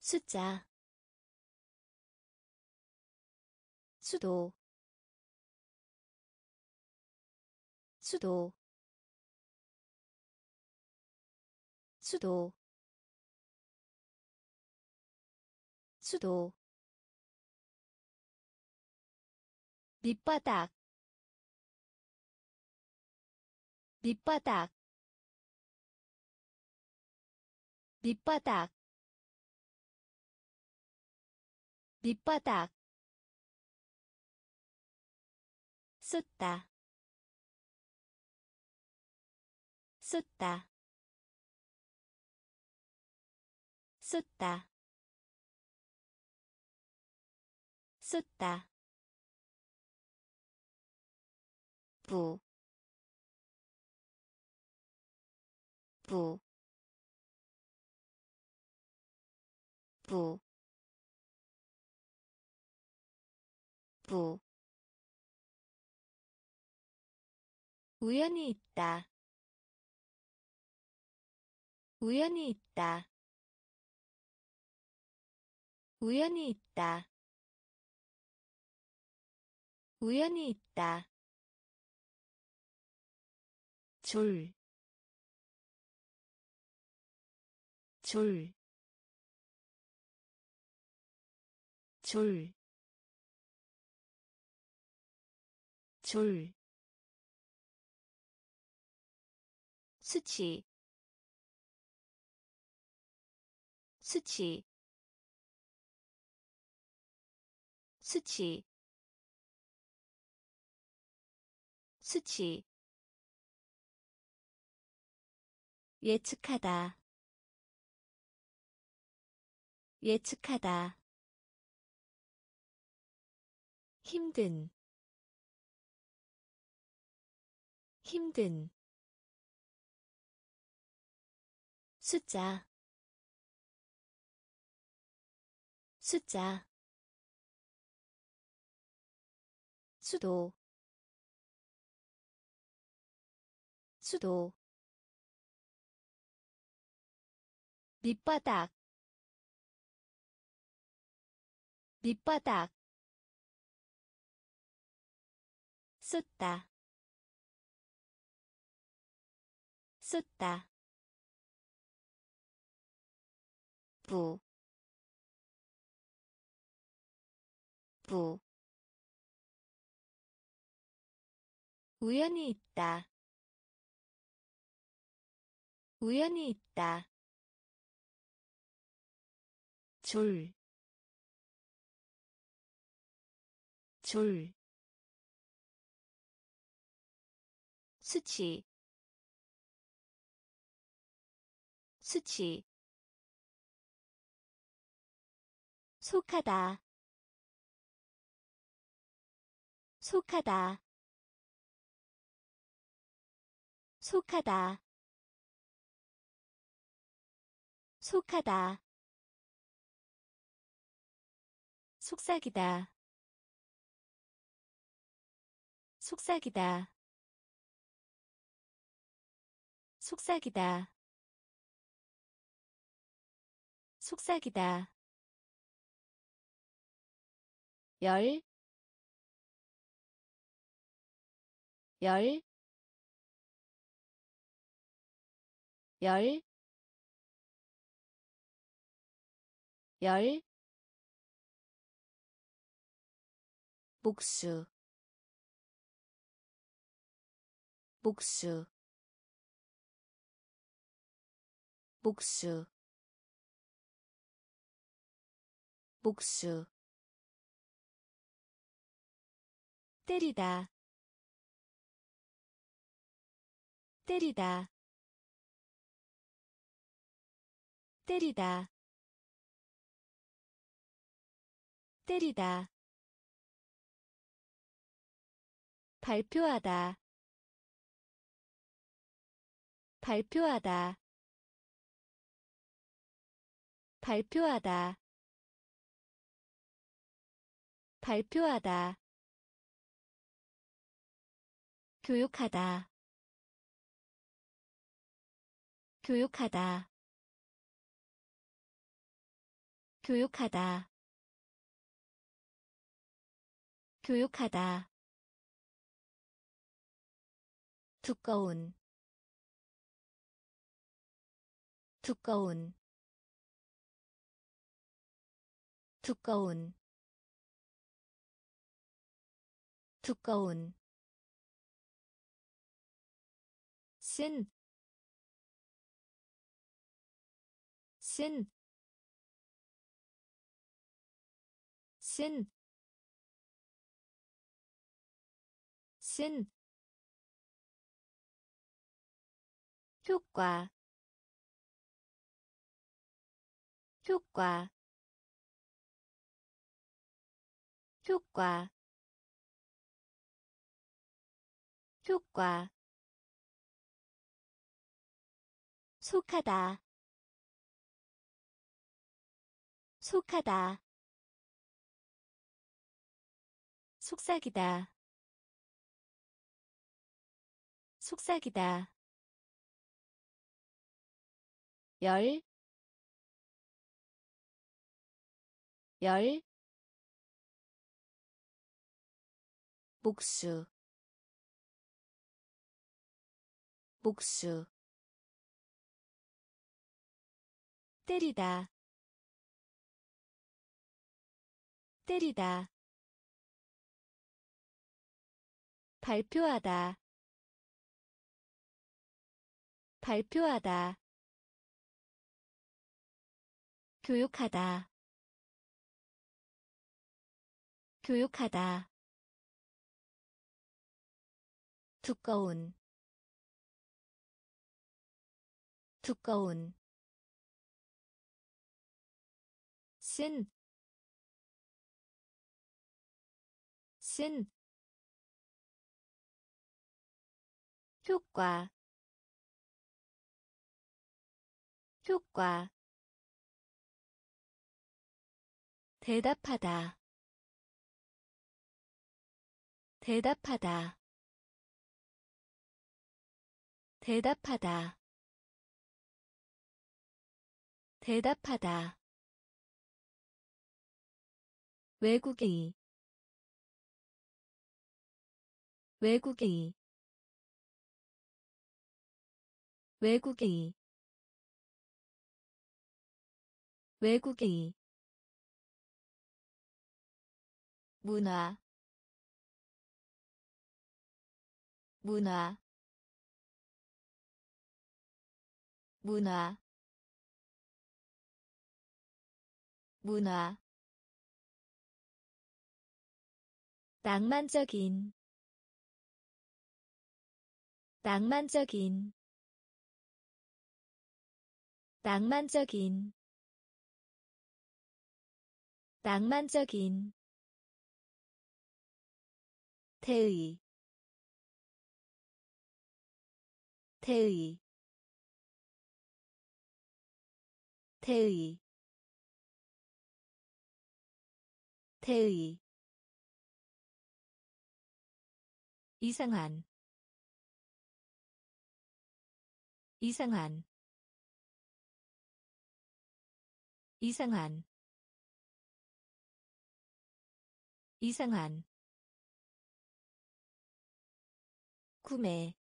숫자 수도 수도 수도 수도. 밑바닥 밑바닥 밑바닥 밑바닥 쏟다. 쏟다. 쏟다. 쏟다. 부, 부, 부, 부. 우연히 있다. 우연히 있다. 우연히 있다. 우연히 있다. 줄, 줄, 줄, 줄. 수치, 수치, 수치, 수치. 예측하다. 예측하다. 힘든. 힘든 숫자 숫자 수도 수도 밑바닥 밑바닥 쏟다 쏟다 부, 부. 우연히 있다. 우연히 있다. 줄, 줄. 수치, 수치. 속하다. 속하다. 속하다. 속하다. 속삭이다. 속삭이다. 속삭이다. 속삭이다 열, 열, 열, 열, 복수, 복수, 복수, 복수 때리다. 때리다. 때리다. 때리다. 발표하다. 발표하다. 발표하다. 발표하다 교육하다. 교육하다. 교육하다. 교육하다. 두꺼운. 두꺼운. 두꺼운. 두꺼운 쓴, 쓴, 쓴, 쓴, 효과, 효과, 효과, 효과 속하다. 속하다. 속삭이다. 속삭이다. 열, 열, 복수, 복수, 때리다. 때리다. 발표하다. 발표하다. 교육하다. 교육하다. 두꺼운. 두꺼운 쓴, 쓴, 효과, 효과, 대답하다, 대답하다, 대답하다, 대답하다 외국인 외국인 외국인 외국인. 문화 문화. 문화 문화 낭만적인 낭만적인 낭만적인 낭만적인 태의 태의 태의 태의 이상한 이상한 이상한 이상한. 구매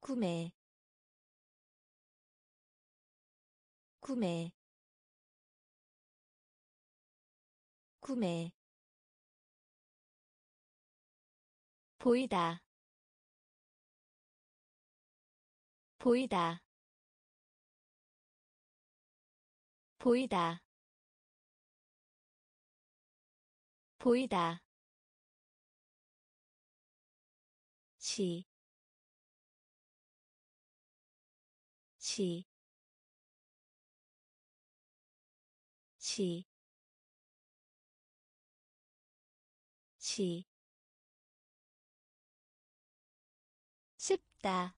구매 구매 구매 보이다. 보이다. 보이다. 보이다. 시, 시, 시, 시, 쉽다,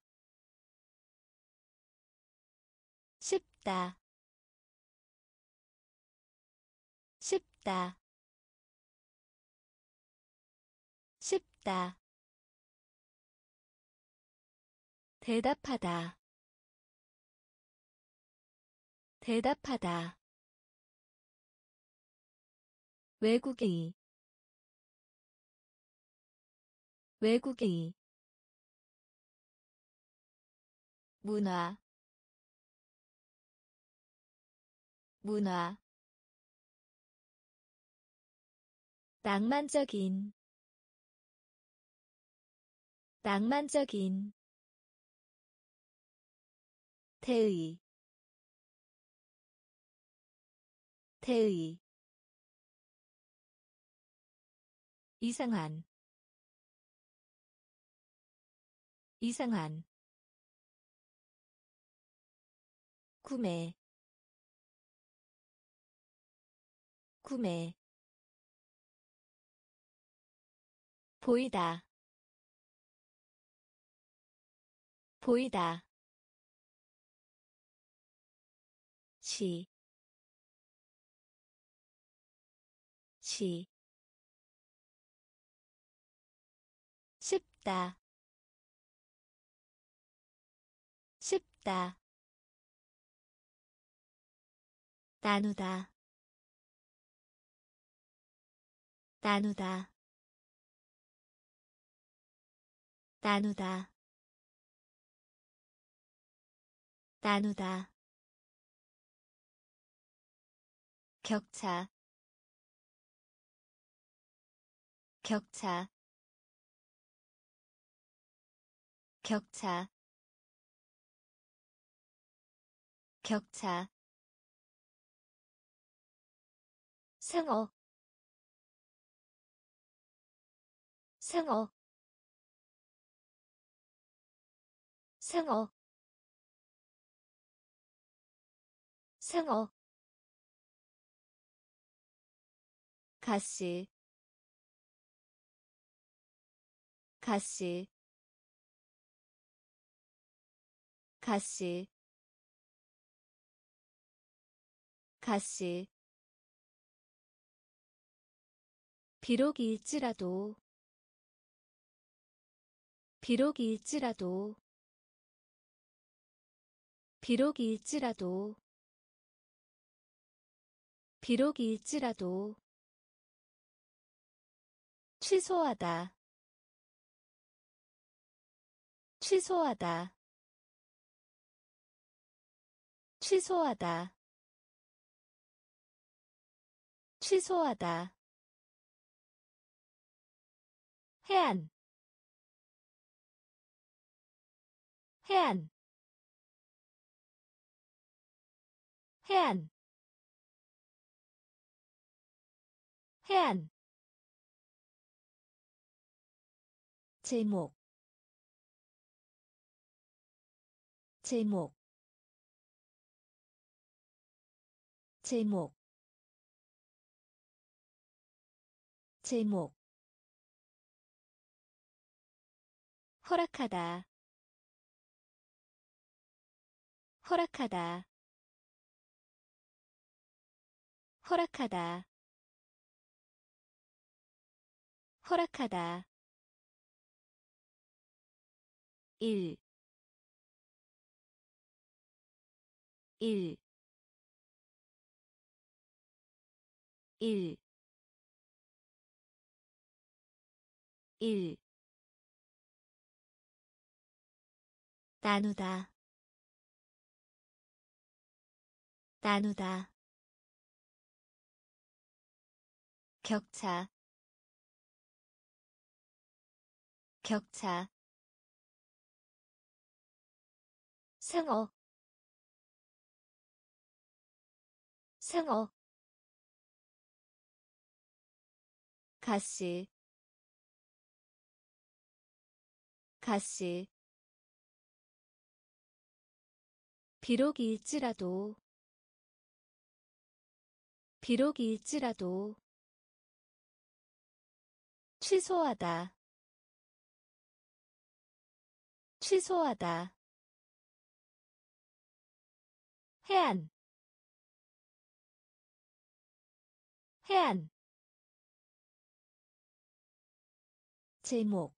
쉽다, 쉽다, 쉽다. 대답하다. 대답하다. 외국인. 외국인 문화 문화 낭만적인 낭만적인 태의 태의 이상한 이상한 구매 구매 보이다 보이다 시, 시, 쉽다, 쉽다, 나누다, 나누다, 나누다, 나누다. 격차. 격차. 격차. 격차 상어 상어 상어 상어. 가시 가시 가시 가시 비록일지라도 비록일지라도 비록일지라도 비록일지라도 취소하다 취소하다 취소하다 취소하다 해안 해안 해안 해안 제목 제목 제목 제목 허락하다. 허락하다. 허락하다. 허락하다. 1 1 1 1 나누다. 나누다. 격차. 격차. 상어 상어 가시 가시 비록일지라도 비록일지라도 취소하다 취소하다. 해안 해안. 제목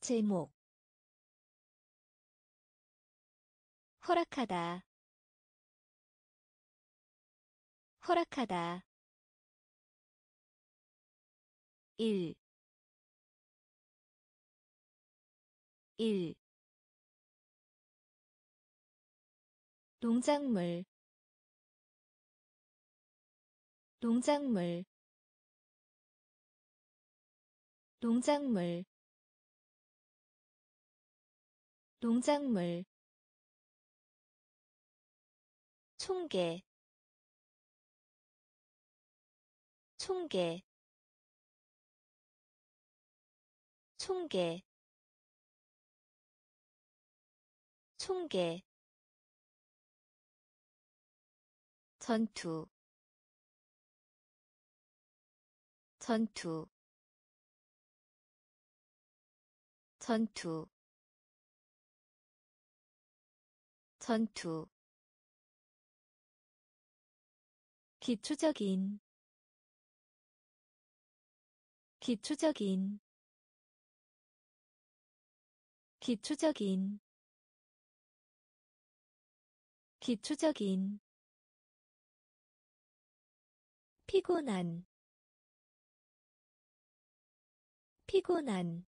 제목 허락하다. 허락하다. 1 1 농작물. 농작물. 농작물. 농작물 총계 총계 총계 총계. 전투 전투. 전투 전투 기초적인 기초적인 기초적인 기초적인. 피곤한 피곤한.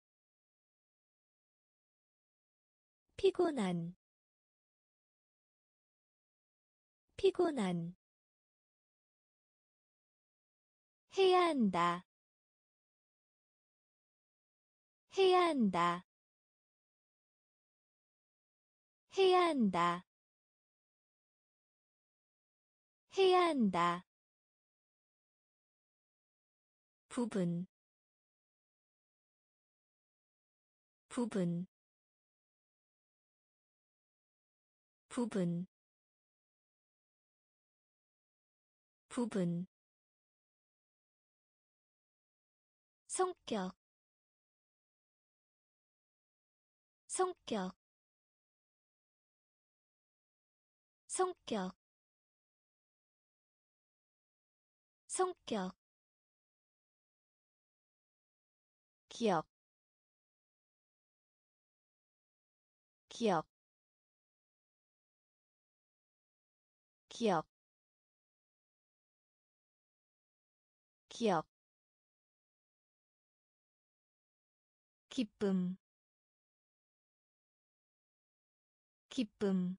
피곤한. 피곤한 해야 한다. 해야 한다. 해야 한다. 해야 한다. 부분. 부분. 부분. 부분 성격 성격 성격 성격. 기억 기억. 기억 기억 기쁨. 기쁨.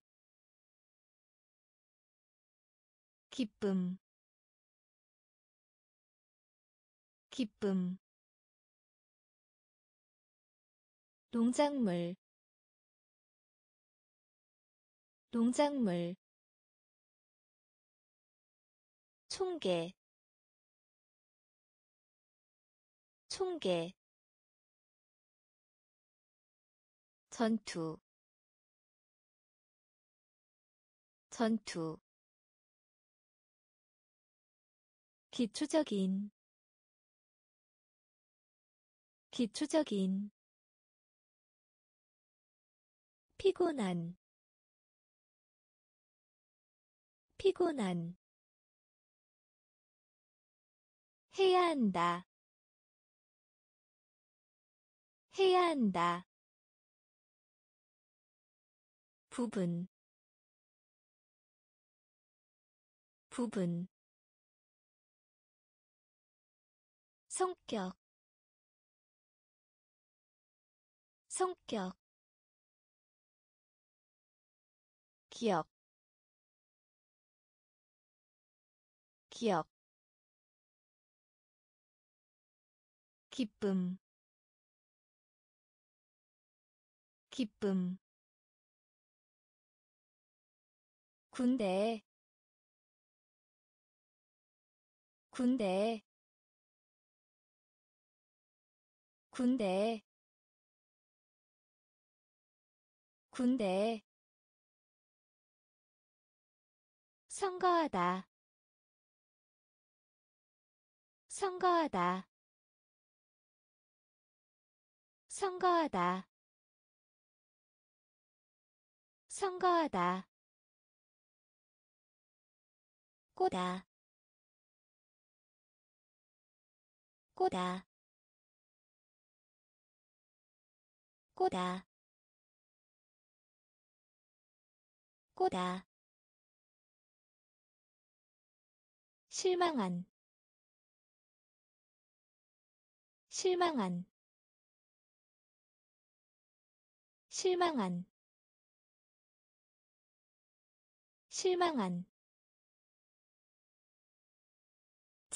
기쁨. 기쁨. 농작물. 농작물. 총계. 총계 전투. 전투. 기초적인. 기초적인. 피곤한. 피곤한. 해야 한다. 해야 한다 부분 부분 성격 성격 기억 기억 기쁨 기쁨 군대 군대 군대 군대. 선거하다 선거하다 선거하다 선거하다 꼬다. 꼬다. 꼬다. 꼬다. 실망한. 실망한. 실망한. 실망한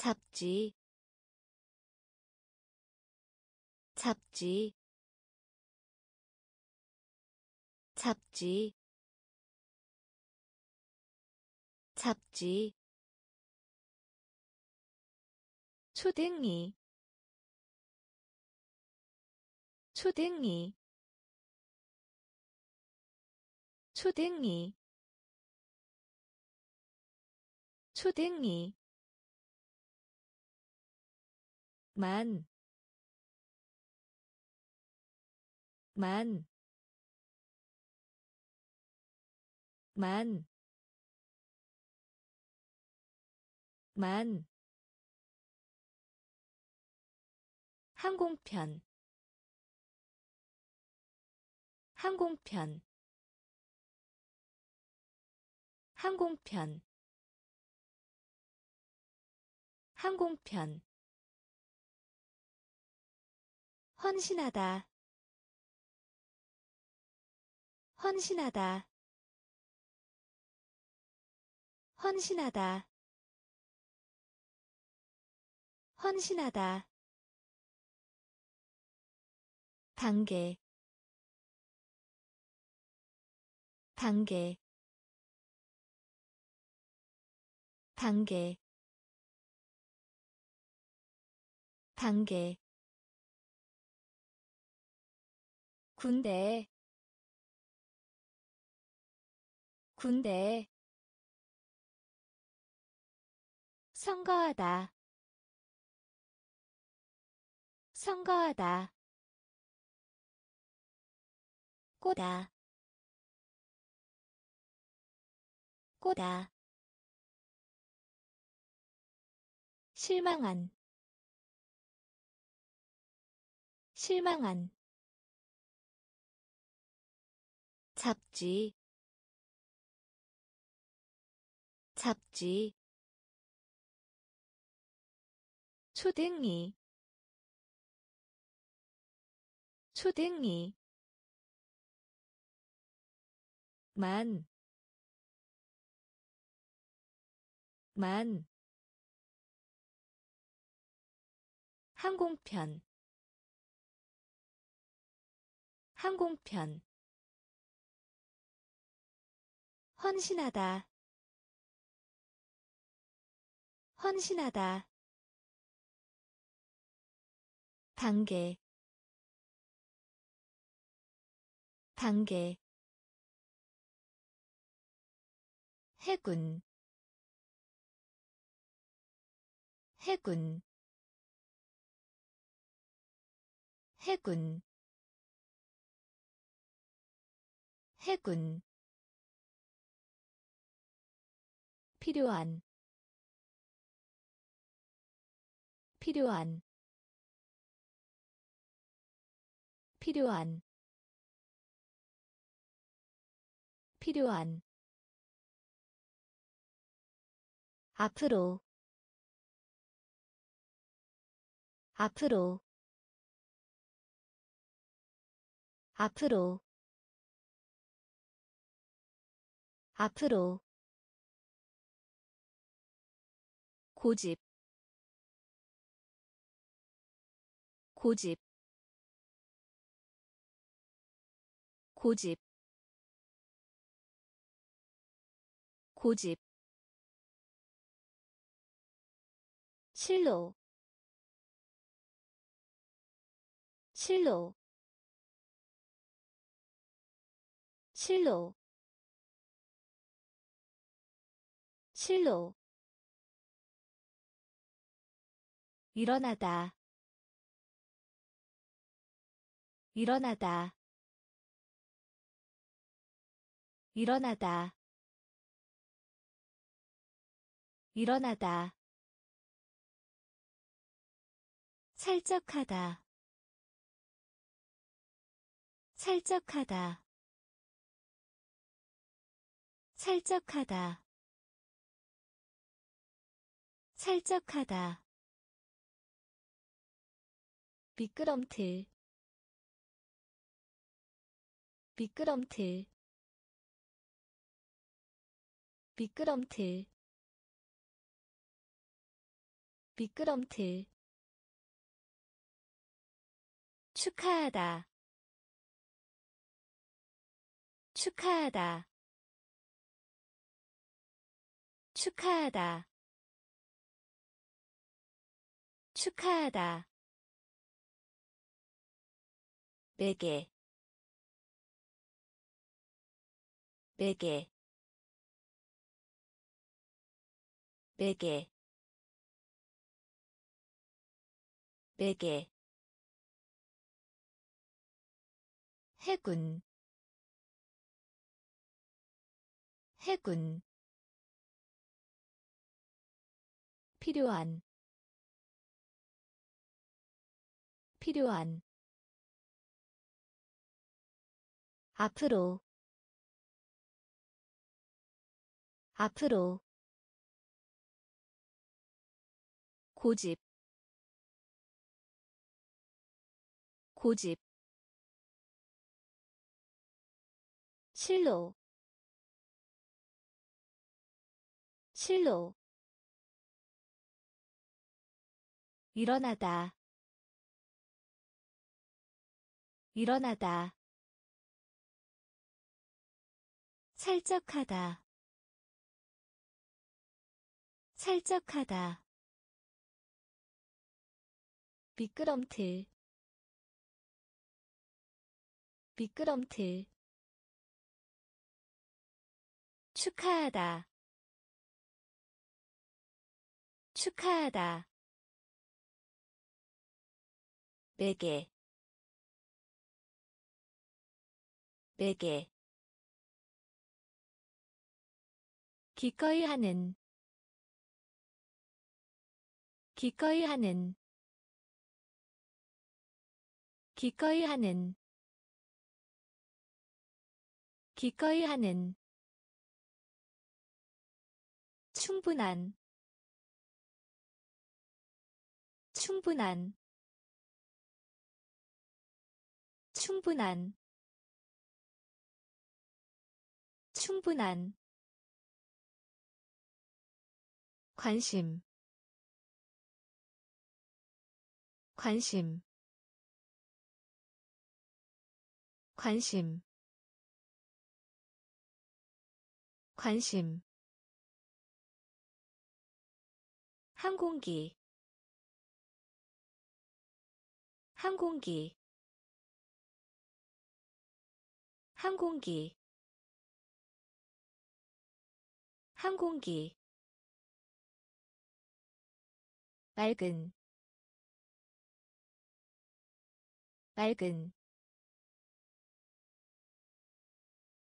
잡지 잡지 잡지 잡지. 초등이 초등이 초등이 초등이 만, 만, 만, 만, 항공편, 항공편, 항공편, 항공편 헌신하다. 헌신하다. 헌신하다. 헌신하다. 단계. 단계. 단계. 단계 군대 군대. 선거하다 선거하다. 꼬다 꼬다. 실망한 실망한 잡지 잡지 초등이 초등이 만, 만, 항공편, 항공편, 헌신하다. 헌신하다. 단계. 단계. 해군. 해군. 해군. 해군 필요한 필요한 필요한 필요한. 앞으로 앞으로 앞으로 앞으로 고집 고집 고집 고집. 실로 실로 실로 실로 일어나다. 일어나다. 일어나다. 일어나다. 살짝하다. 살짝하다. 살짝하다. 살짝하다 미끄럼틀. 미끄럼틀. 미끄럼틀. 미끄럼틀. 축하하다. 축하하다. 축하하다. 축하하다 베개 베개 베개 베개. 해군 해군. 필요한 필요한 앞으로. 앞으로. 고집. 고집. 실로. 실로. 일어나다. 일어나다 살짝하다. 살짝하다. 미끄럼틀. 미끄럼틀. 축하하다. 축하하다. 베개. 베개 기꺼이 하는 기꺼이 하는 기꺼이 하는 기꺼이 하는 충분한 충분한 충분한 충분한 관심. 관심. 관심. 관심. 항공기. 항공기. 항공기. 항공기 맑은 맑은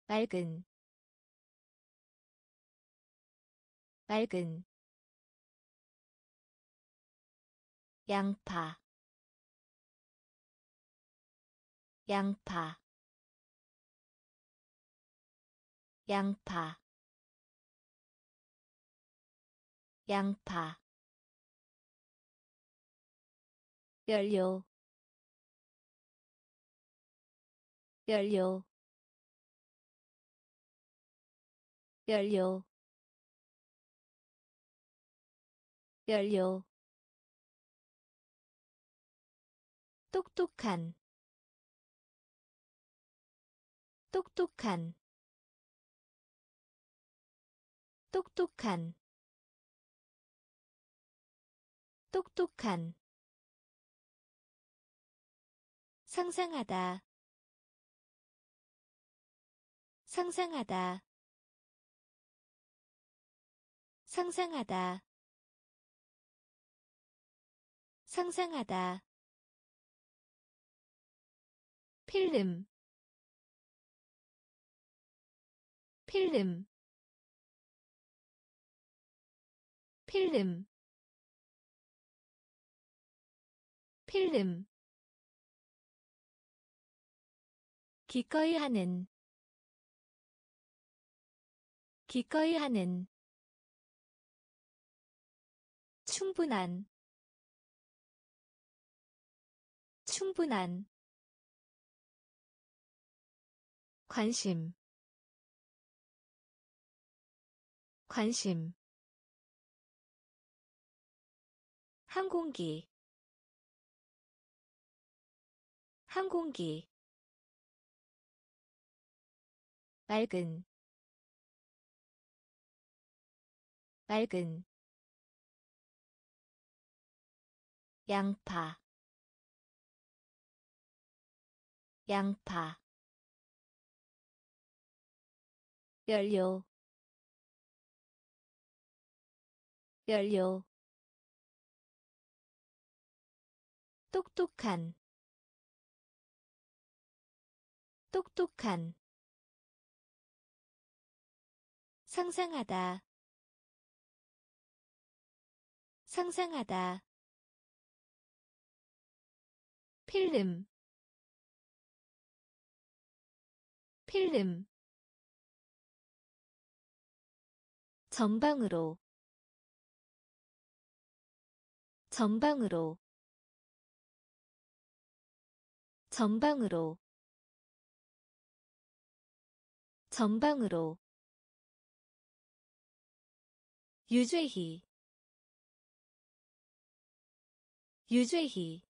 맑은 맑은 양파 양파 양파 양파 연료 연료 연료 연료 똑똑한. 똑똑한. 똑똑한. 똑똑한 상상하다. 상상하다. 상상하다. 상상하다. 필름. 필름. 필름. 필름 기꺼이 하는 기꺼이 하는 충분한 충분한 관심 관심. 항공기 항공기 맑은 맑은 양파 양파 연료 연료 똑똑한 똑똑한 상상하다. 상상하다. 필름. 필름. 전방으로. 전방으로. 전방으로. 전방으로 유죄희 유죄희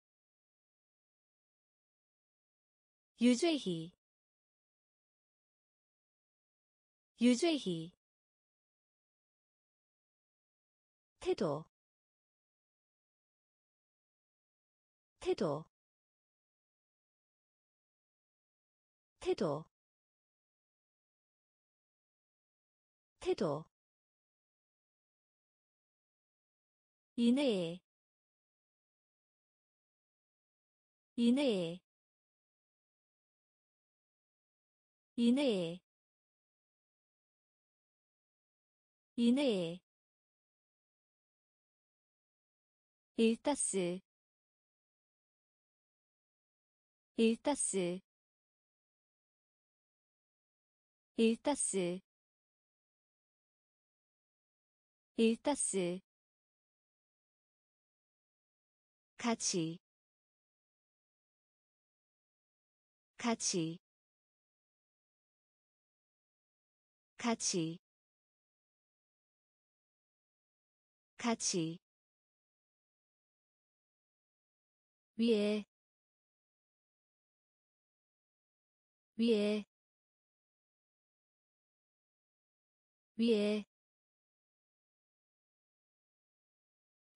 유죄희 유죄희 태도. 태도. 태도. 태도 이내에 이내에 이내에 이내에. 일타스 일타스 일타스 일타스 같이. 같이. 같이. 같이. 위에. 위에. 위에.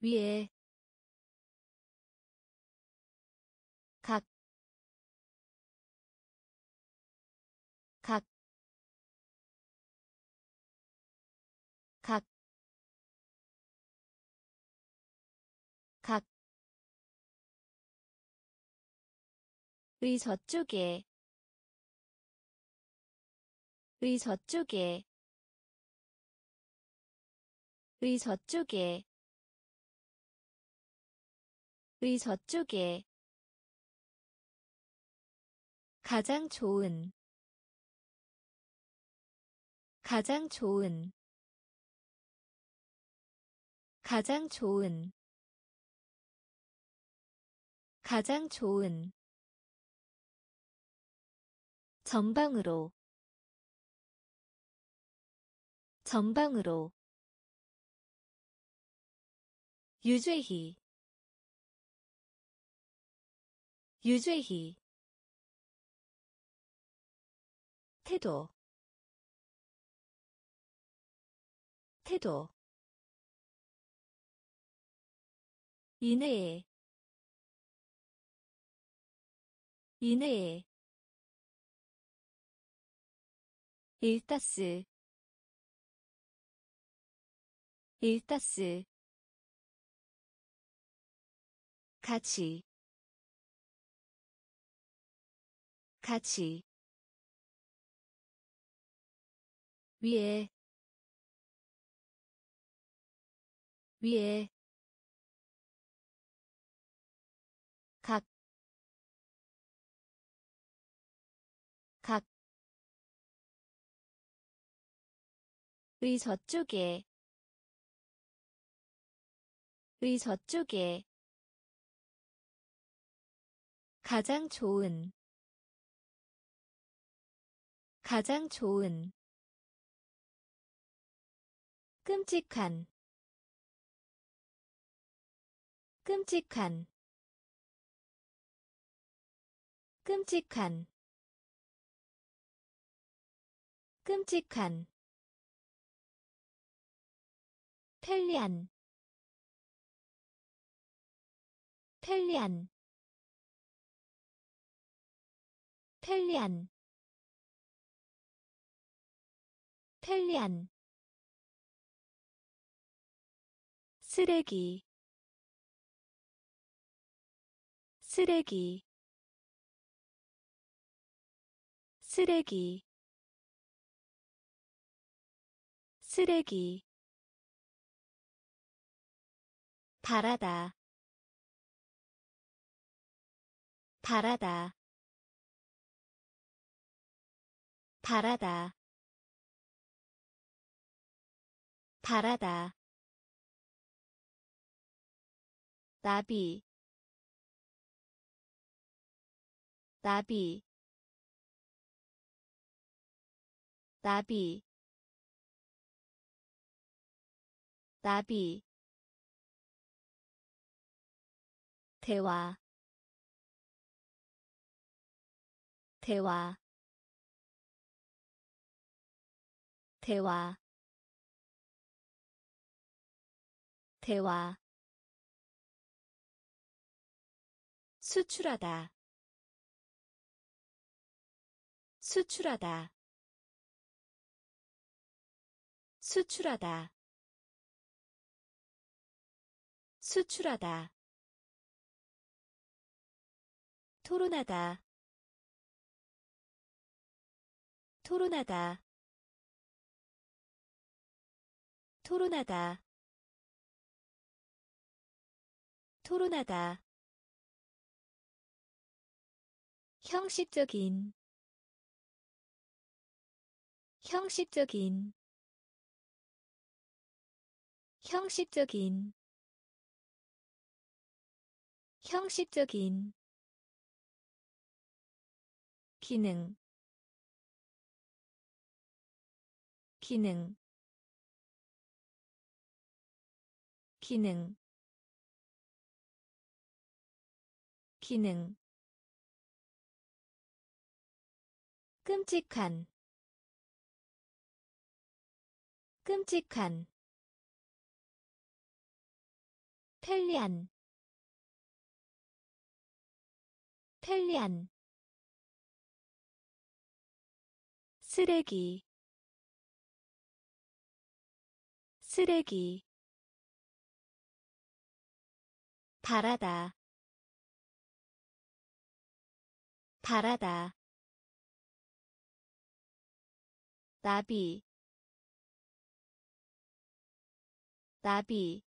위에 의 저쪽에 의 저쪽에 의 저쪽에 의 저쪽에. 가장 좋은 가장 좋은 가장 좋은 가장 좋은 전방으로 전방으로 유죄히 유죄히 태도 태도 이내에 이내에 일타스 일타스 같이 같이 위에 위에 의 저쪽에, 의 저쪽에, 가장 좋은, 가장 좋은, 끔찍한 끔찍한 끔찍한 끔찍한 편리한 편리한 편리한 편리한. 쓰레기 쓰레기 쓰레기. 쓰레기 바라다. 바라다. 바라다. 바라다. 나비. 나비. 나비. 나비 대화. 대화. 대화. 대화. 수출하다. 수출하다. 수출하다. 수출하다 토론하다. 토론하다. 토론하다. 토론하다. 형식적인. 형식적인. 형식적인. 형식적인 기능 기능 기능 기능. 끔찍한 끔찍한. 편리한 편리한 쓰레기. 쓰레기. 바라다. 바라다. 나비. 나비.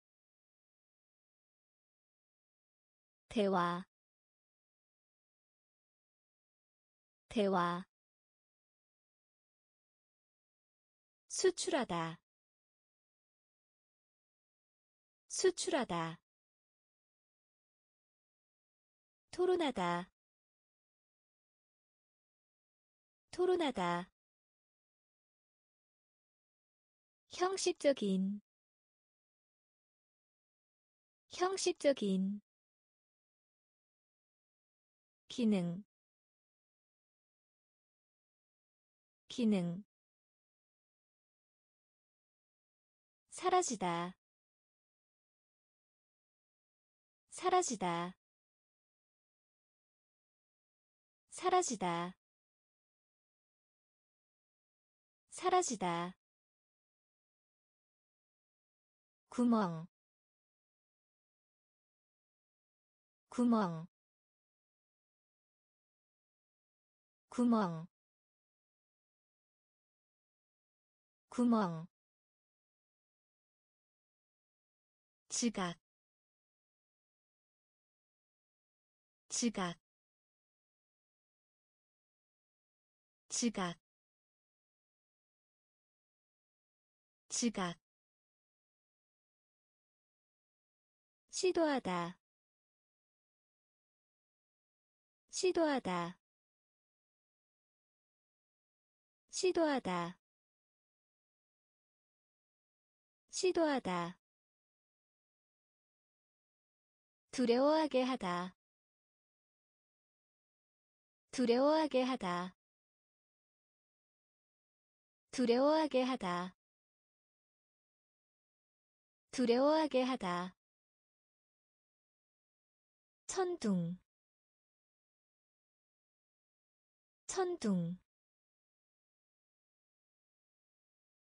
대화. 대화 수출하다. 수출하다. 토론하다. 토론하다. 형식적인. 형식적인. 기능. 기능 사라지다. 사라지다. 사라지다. 사라지다. 구멍. 구멍. 구멍. 구멍 지각 지각 지각 지각 시도하다 시도하다 시도하다 시도하다 두려워하게 하다. 두려워하게 하다. 두려워하게 하다. 두려워하게 하다. 천둥. 천둥.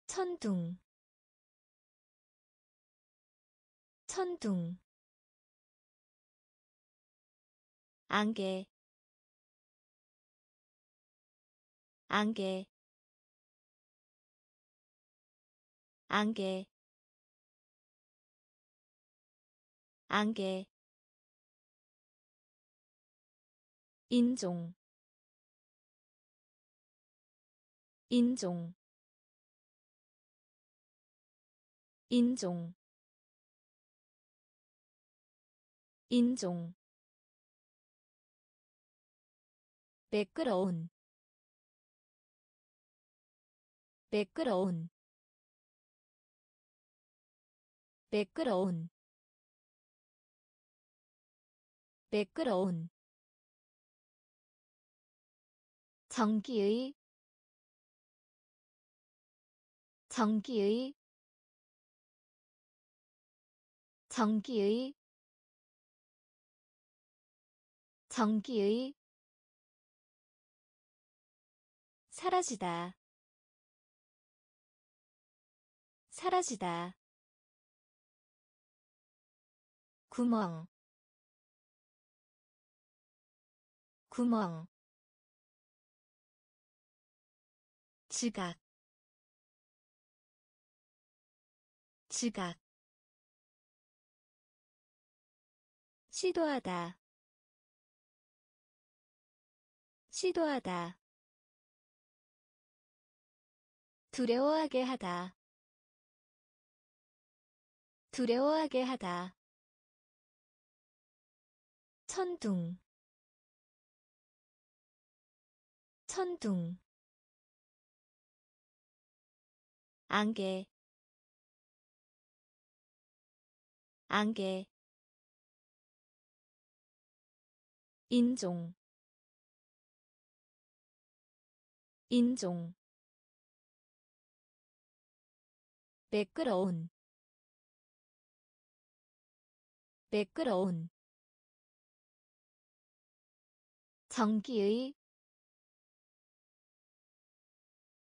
천둥. 천둥 안개 안개 안개 안개. 인종 인종 인종 인종 매끄러운 매끄러운 매끄러운 매끄러운. 전기의 전기의 전기의 전기의 사라지다. 사라지다. 구멍. 구멍. 지각. 지각. 시도하다. 시도하다 두려워하게 하다. 두려워하게 하다. 천둥. 천둥. 안개. 안개. 인종. 인종 매끄러운 매끄러운 전기의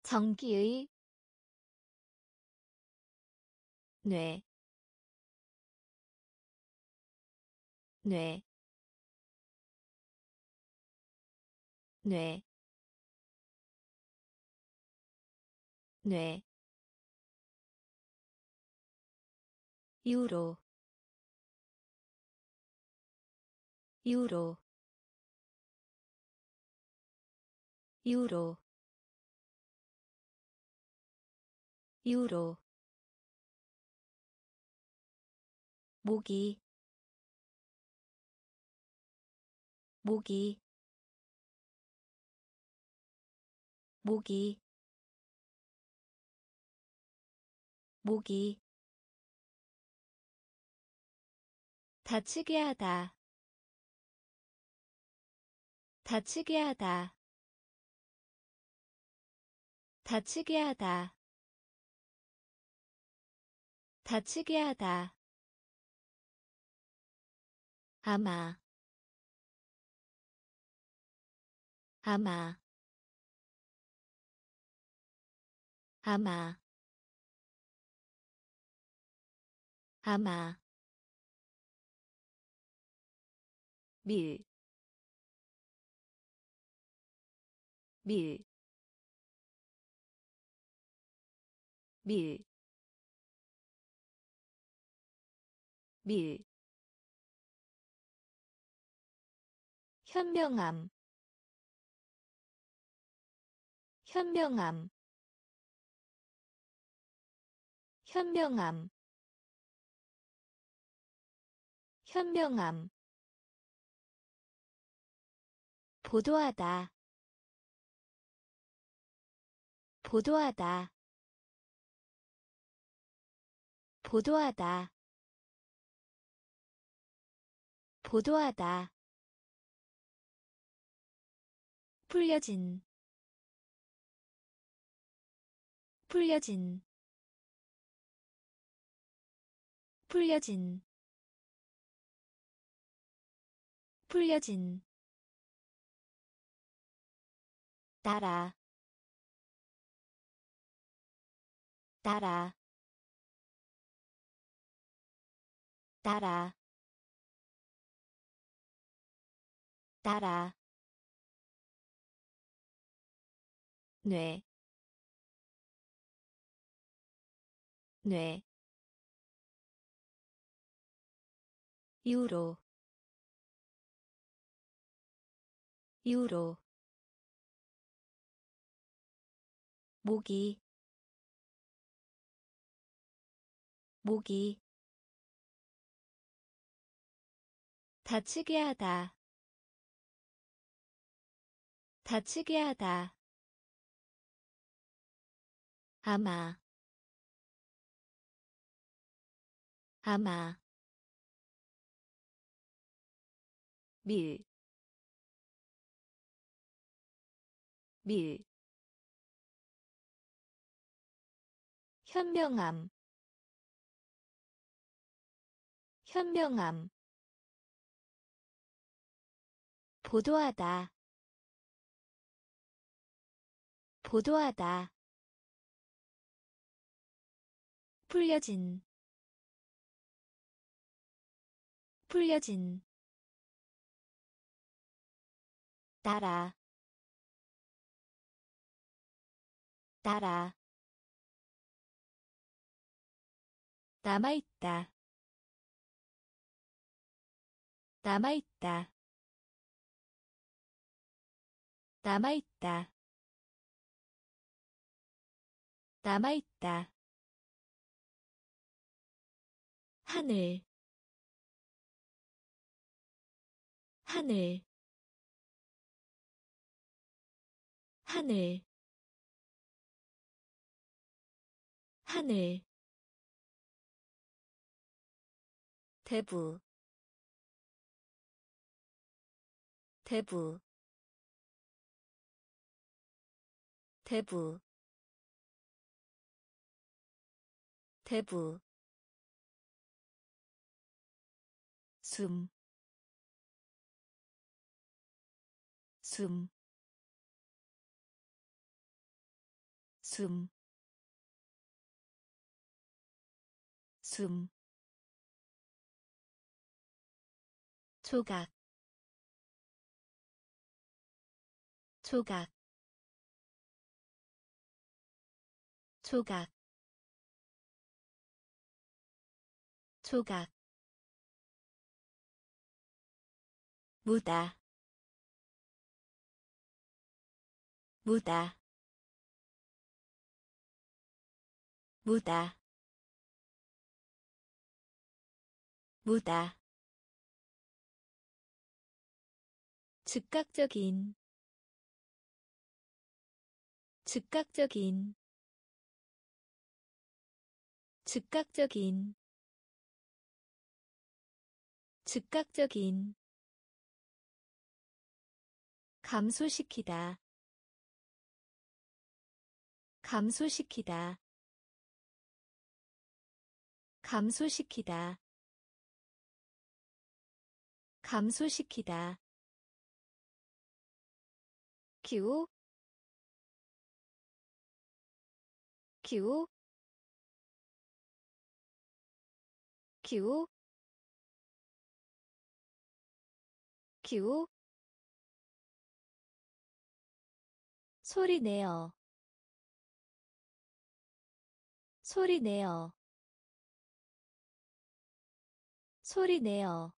전기의 뇌, 뇌, 뇌, 뇌, 유로, 유로, 유로, 유로. 모기 모기 모기 모기 다치게 하다. 다치게 하다. 다치게 하다. 다치게 하다. 아마. 아마. 아마. 아마 밀, 밀, 밀, 밀, 현명함 현명함 현명함 현명함 보도하다. 보도하다. 보도하다. 보도하다. 풀려진. 풀려진. 풀려진. 풀려진 따라 따라 따라 따라. 뇌, 뇌, 유로, 유로, 모기, 모기, 다치게 하다, 다치게 하다. 아마 아마 밀, 밀, 현명함, 현명함, 보도하다, 보도하다, 풀려진. 풀려진. 따라. 따라 남아있다. 남아있다. 남아있다. 남아있다. 하늘. 하늘. 하늘. 하늘 대부 대부 대부 대부. 숨, 숨, 숨, 숨, 조각, 조각 조각 조각. 무다 무다 무다. 무다 즉각적인 즉각적인 즉각적인 즉각적인. 감소시키다. 감소시키다. 감소시키다. 감소시키다 기호 기호 기호 소리 내어. 소리 내어. 소리 내어.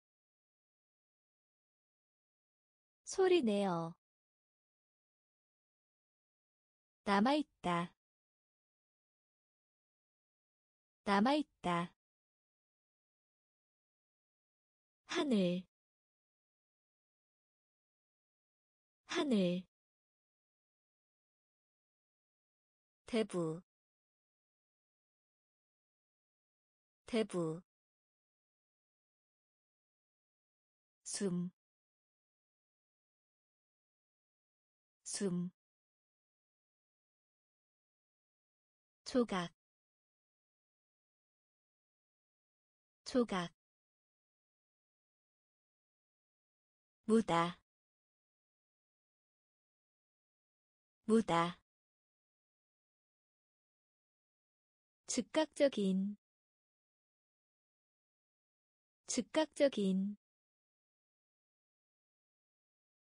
소리 내어 남아있다. 남아있다. 하늘. 하늘. 대부. 대부. 숨, 숨, 조각, 조각, 무다, 무다, 즉각적인 즉각적인.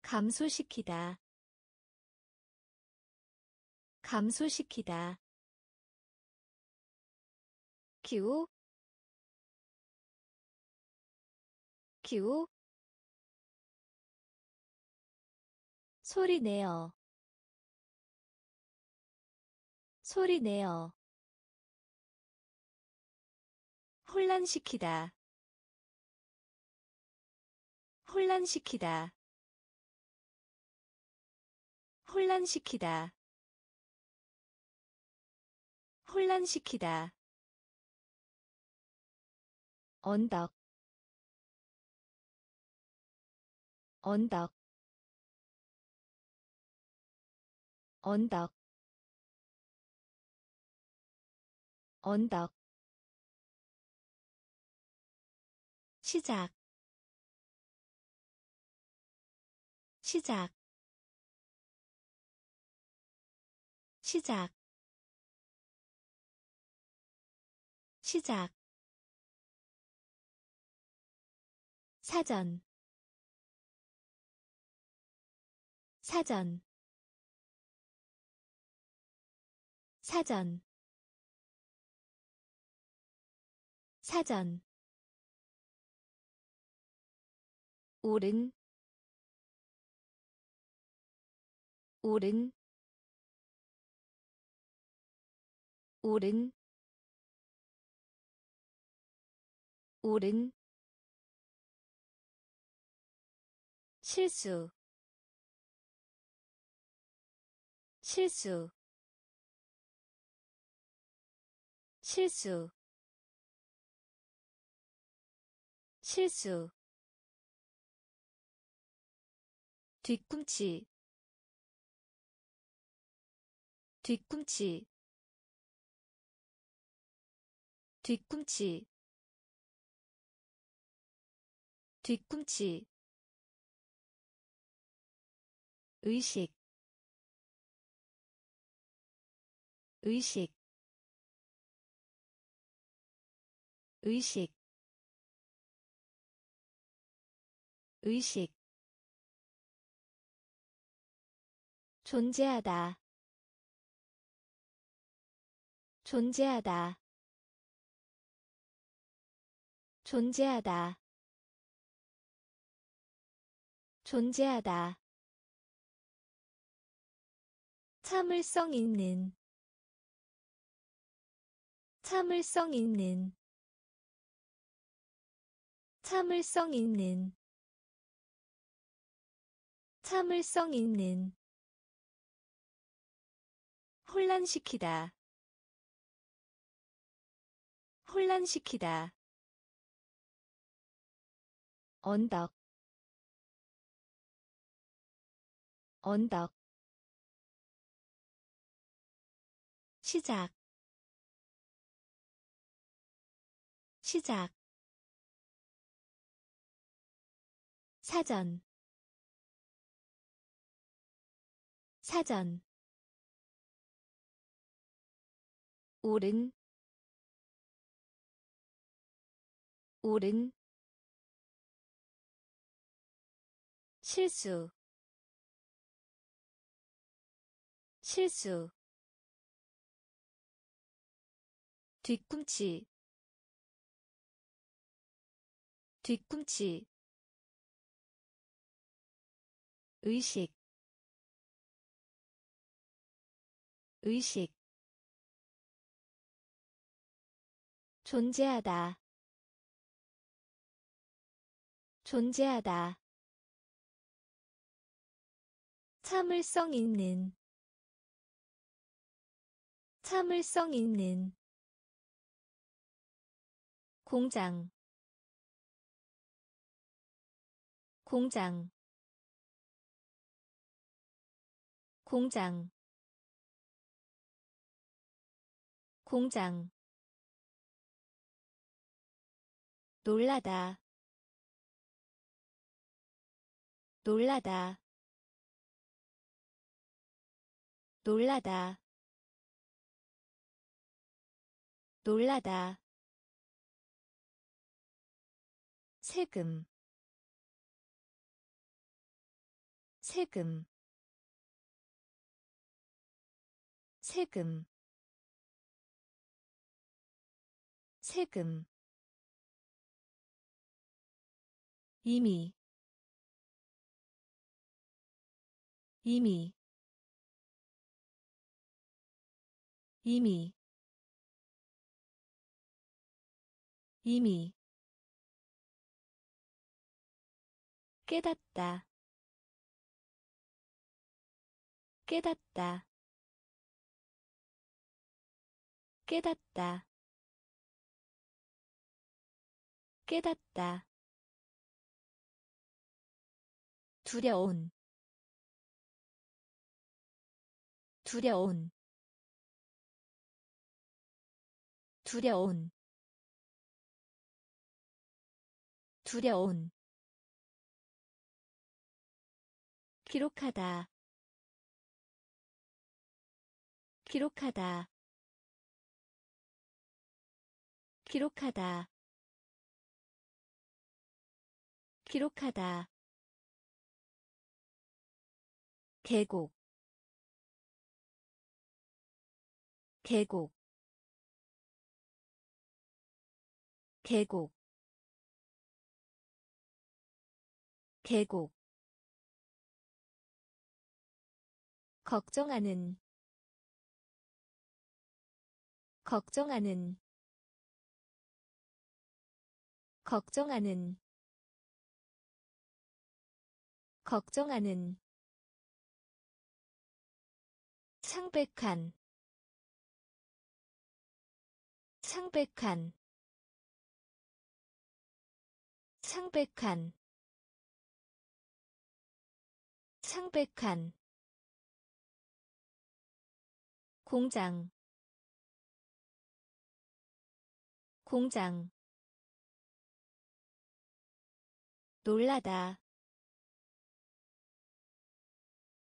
감소시키다 감소시키다 기호 기호 소리 내어 소리 내어. 혼란시키다 혼란시키다. 혼란시키다 혼란시키다 언덕 언덕 언덕 언덕. 시작 시작. 시작 시작 사전. 사전. 사전. 사전. 오른. 오른. 오른. 오른 실수 실수 실수 실수. 뒤꿈치 뒤꿈치 뒤꿈치 뒤꿈치 의식 의식 의식 의식. 존재하다 존재하다 존재하다 존재하다 참을성 있는. 참을성 있는. 참을성 있는. 참을성 있는. 혼란시키다. 혼란시키다. 언덕. 언덕 시작. 시작. 사전. 사전. 오른. 오른. 실수. 실수 뒤꿈치 뒤꿈치 의식 의식. 존재하다 존재하다. 참을성 있는 참을성 있는 공장 공장 공장 공장. 놀라다 놀라다. 놀라다. 놀라다 세금 세금 세금 세금. 이미 이미 이미 이미 깨닫다. 깨닫다. 깨닫다. 깨닫다. 두려운. 두려운. 두려운. 두려운 기록하다. 기록하다. 기록하다. 기록하다. 계곡. 계곡. 계곡. 계곡 걱정하는 걱정하는 걱정하는 걱정하는. 창백한 창백한. 창백한. 창백한 공장 공장 놀라다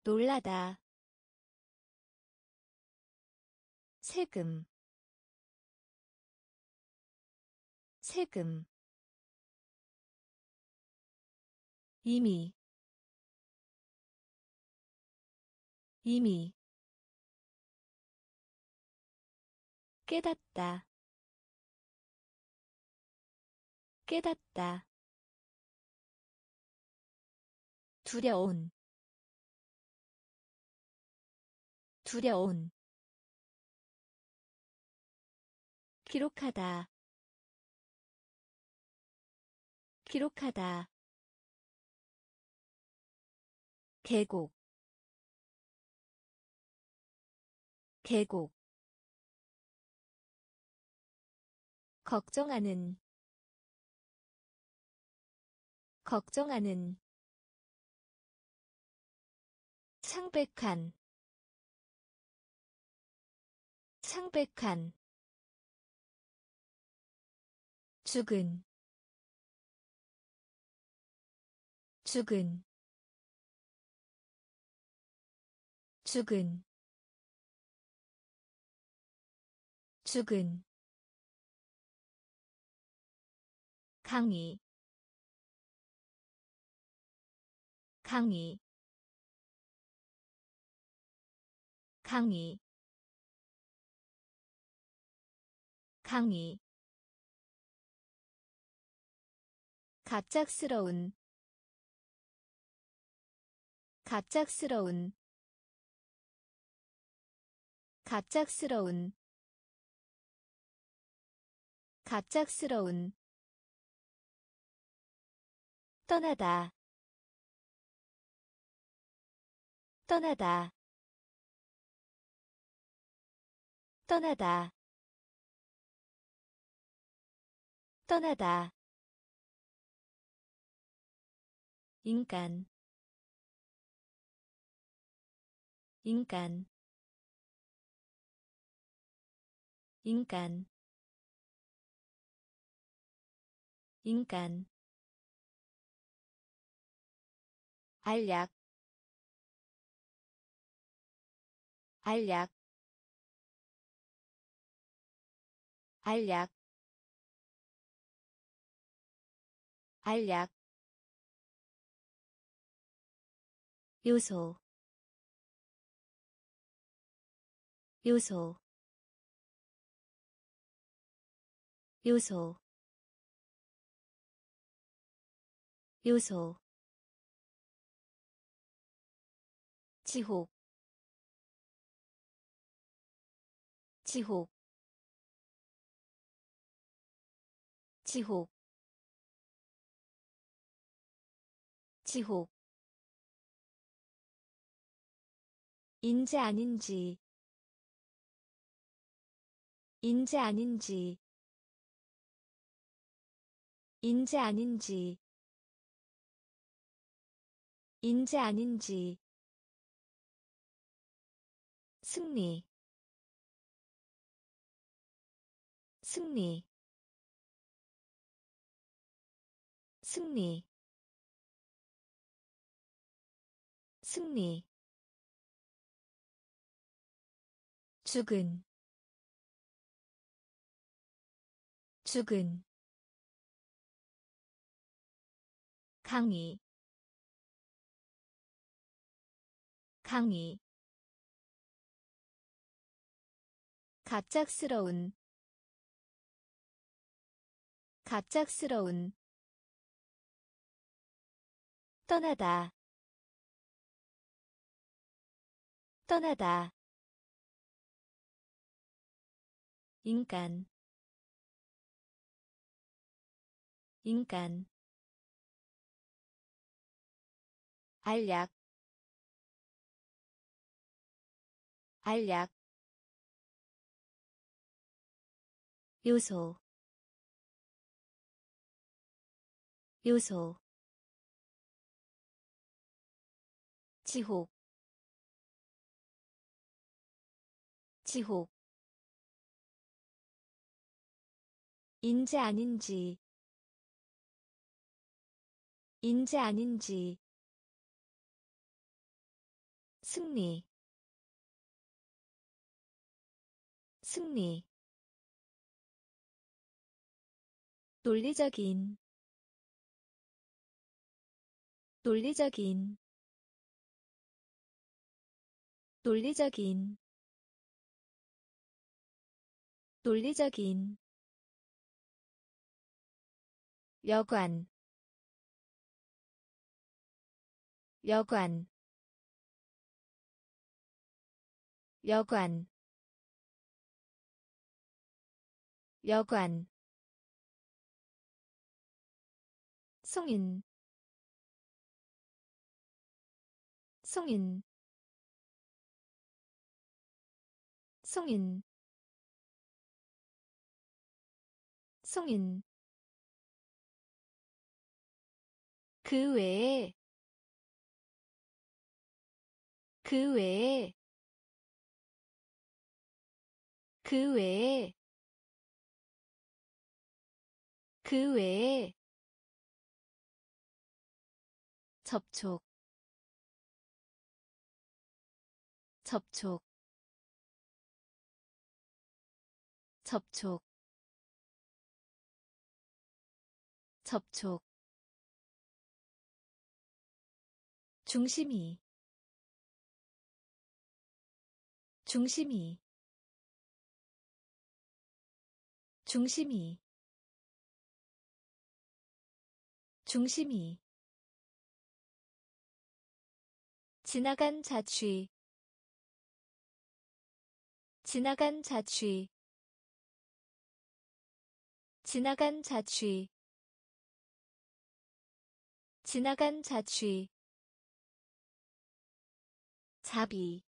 놀라다 세금 세금 이미 이미 깨닫다. 깨닫다. 두려운. 두려운. 기록하다. 기록하다. 계곡. 계곡 걱정하는 걱정하는 창백한 창백한 죽은 죽은 죽은 죽은 강의. 강의. 강의. 강의. 갑작스러운. 갑작스러운. 갑작스러운. 갑작스러운 떠나다. 떠나다. 떠나다. 떠나다. 인간. 인간. 인간. 인간 알약 알약 알약 알약. 요소 요소 요소. 요소 지옥 지옥 지옥 지옥 인재 아닌지 인재 아닌지 인재 아닌지 인재 아닌지 승리 승리 승리 승리. 죽은 죽은. 강의 강의 갑작스러운 갑작스러운 떠나다 떠나다. 인간 인간. 알약 알약 요소 요소 지옥 지옥 인재 아닌지 인재 아닌지 승리 승리 논리적인 논리적인 논리적인 논리적인 여관 여관 여관 여관 성인. 성인. 성인. 성인. 그 외에. 그 외에. 그 외에. 그 외에 접촉. 접촉. 접촉. 접촉. 중심이. 중심이. 중심이. 중심이 지나간 자취. 지나간 자취. 지나간 자취. 지나간 자취. 자비.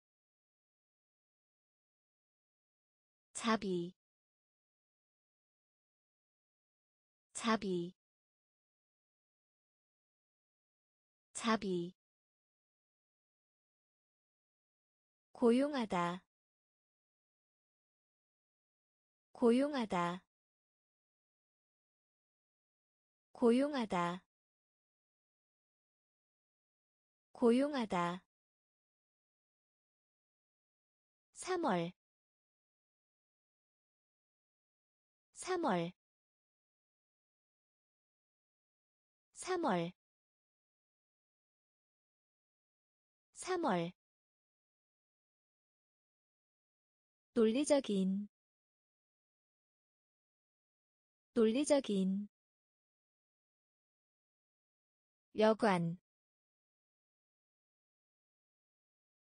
자비. 자비. 자비 고용하다. 고용하다. 고용하다. 고용하다. 3월. 3월. 3월. 3월 논리적인 논리적인 여관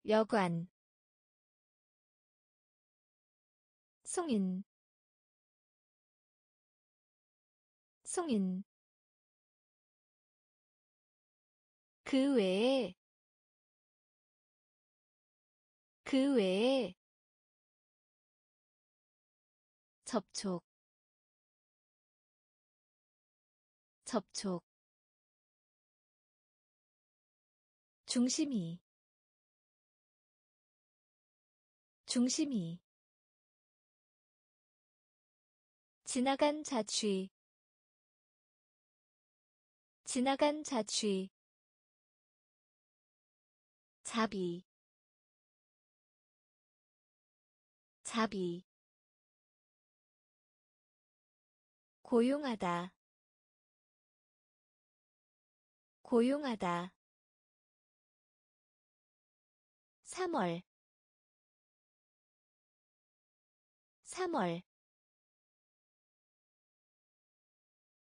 여관 성인 성인. 그 외에 그 외에 접촉. 접촉. 중심이. 중심이. 지나간 자취. 지나간 자취. 자비. 자비 고용하다. 고용하다. 3월. 3월.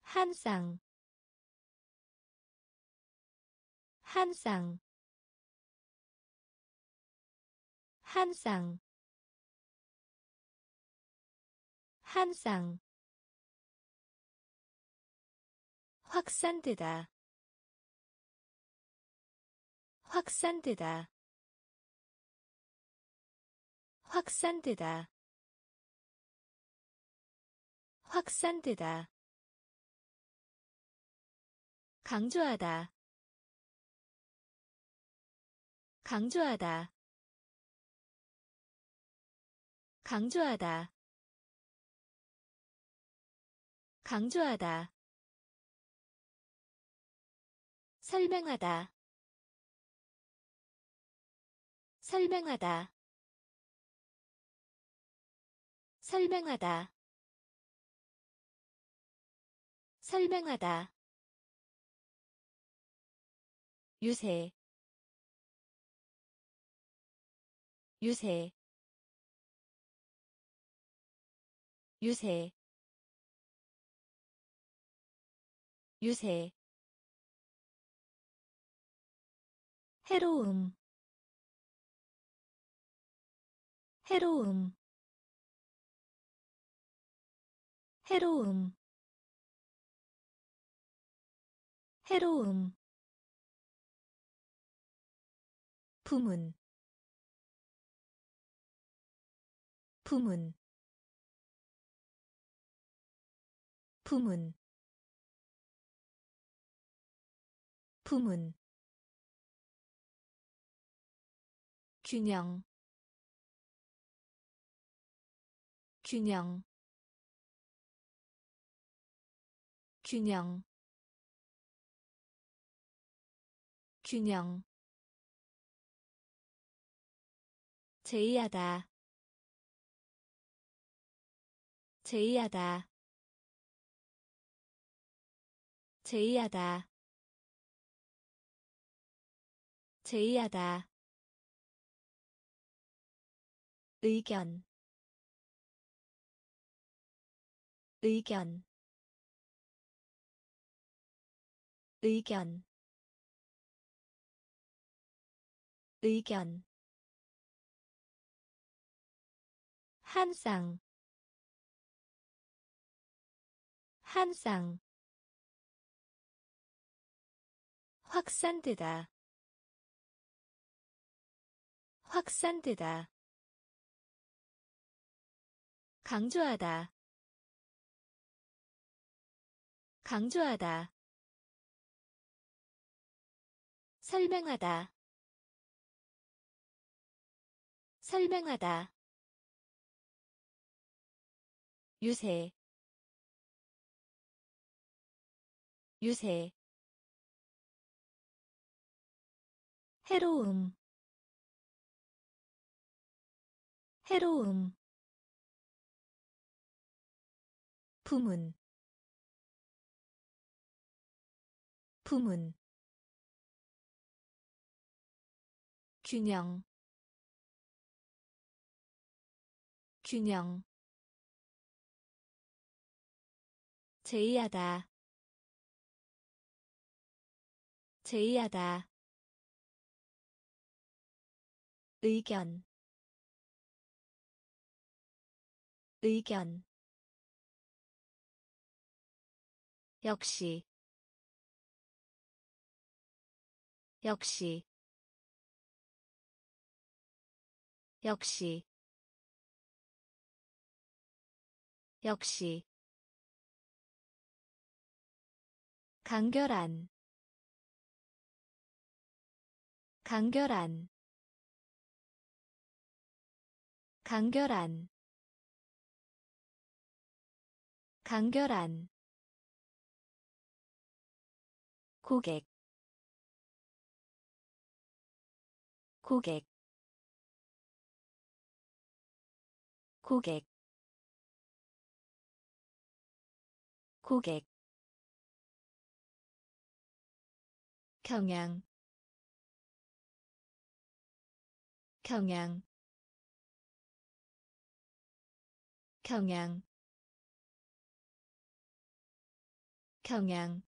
한 쌍, 한 쌍, 한 쌍, 한 쌍. 확산되다, 확산되다, 확산되다, 확산되다. 강조하다. 강조하다. 강조하다. 강조하다 설명하다. 설명하다. 설명하다. 설명하다. 유세. 유세. 유세. 유세 해로움. 해로움. 해로움. 해로움. 부문 부문 부문 부문 균형 균형 균형 균형. 제의하다 제의하다 제의하다 제의하다 의견 의견 의견 의견. 한 쌍 한 쌍 확산되다 확산되다 강조하다. 강조하다. 설명하다. 설명하다. 유세. 유세. 해로움. 해로움 부문 부문 균형 균형 제의하다 제의하다 의견 의견 역시 역시 역시 역시. 간결한 간결한 간결한 간결한 고객. 고객. 고객. 고객. 경향. 경향. 경향. 경향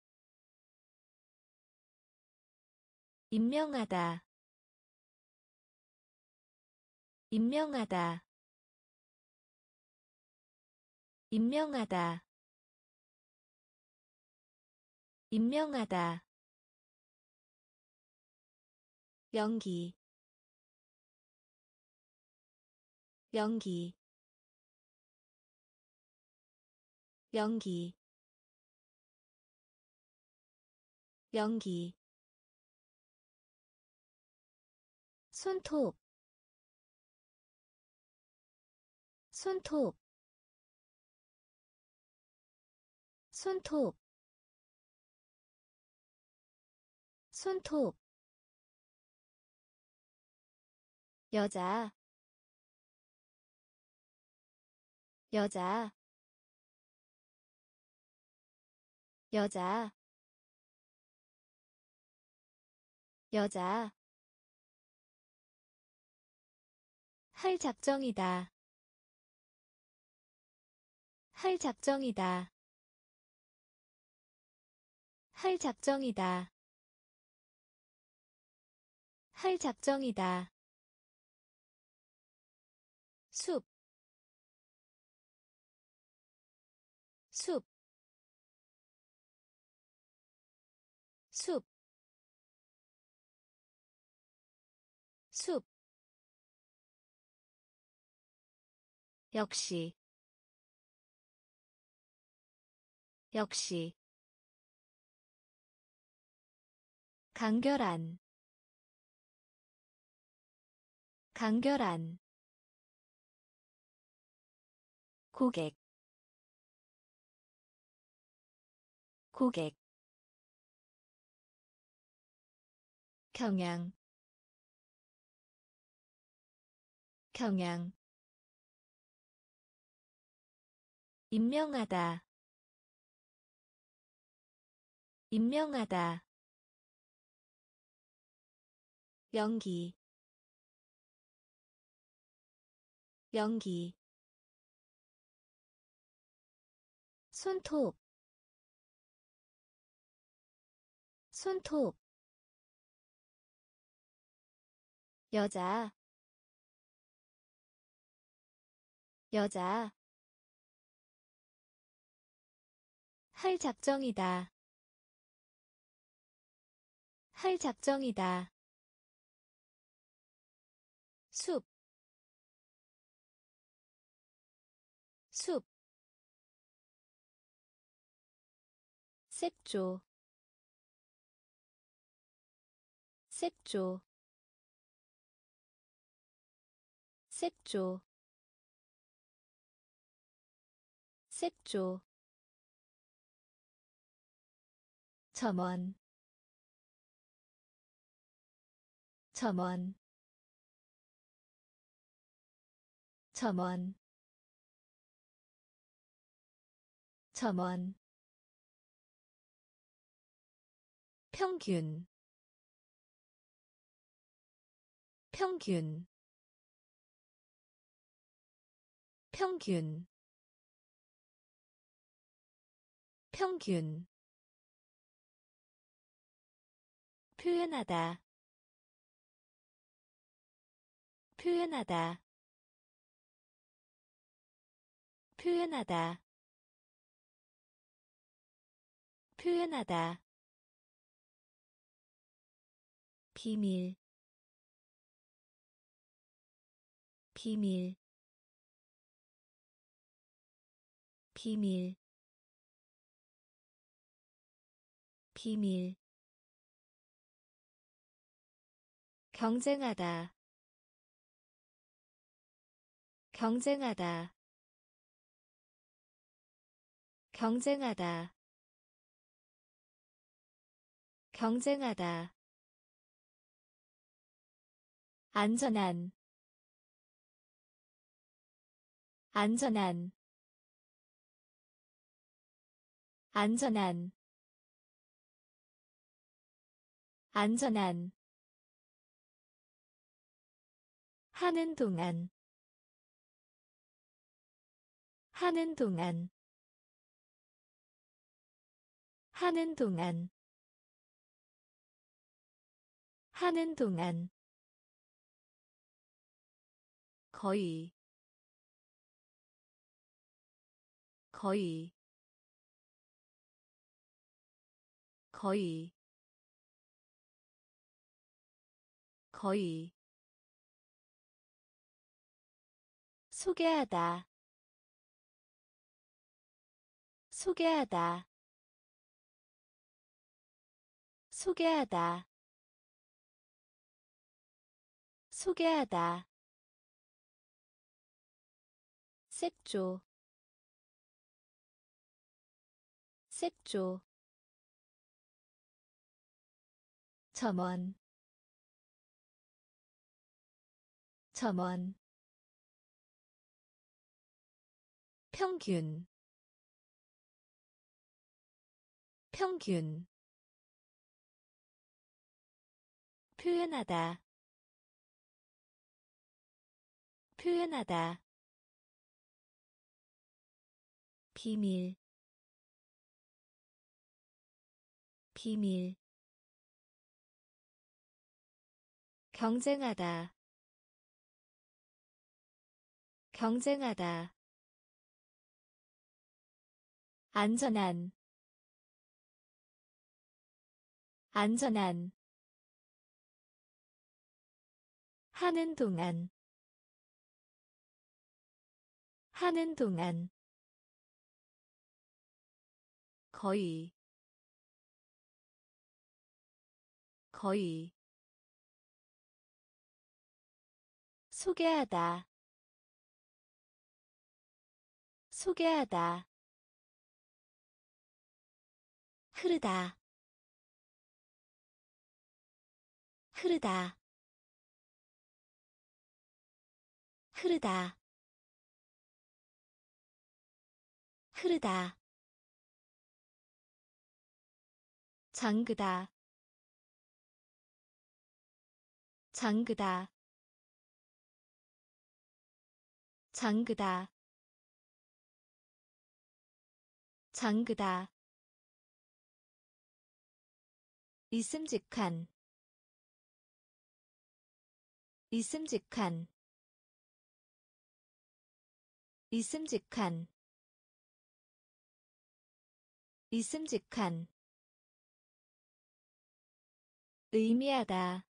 임명하다. 임명하다. 임명하다. 임명하다. 연기. 연기. 연기. 연기 손톱 손톱 손톱 손톱. 여자 여자 여자 여자 할 작정이다. 할 작정이다. 할 작정이다. 할 작정이다. 숲, 숲, 역시, 역시, 간결한, 간결한, 고객 고객 경향 경향 임명하다. 임명하다. 연기. 연기. 손톱. 손톱. 여자. 여자 할 작정이다. 할 작정이다. 숲, 숲, 색조. 색조. 색조. 색조 점원. 점원. 점원. 점원. 평균. 평균. 평균. 평균 표현하다. 표현하다. 표현하다. 표현하다. 비밀. 비밀. 비밀. 비밀 경쟁하다. 경쟁하다. 경쟁하다. 경쟁하다. 안전한. 안전한. 안전한. 안전한 하는 동안. 하는 동안. 하는 동안. 하는 동안. 거의. 거의. 거의. 거의 소개하다. 소개하다. 소개하다. 소개하다. 색조. 색조. 점원. 점원 평균. 평균. 표현하다. 표현하다. 비밀. 비밀. 경쟁하다. 경쟁하다 안전한 안전한 하는 동안 하는 동안 거의 거의 소개하다 소개하다 흐르다. 흐르다. 흐르다. 흐르다. 잠그다. 잠그다. 잠그다. 잠그다 있음직한 있음직한 있음직한 있음직한. 의미하다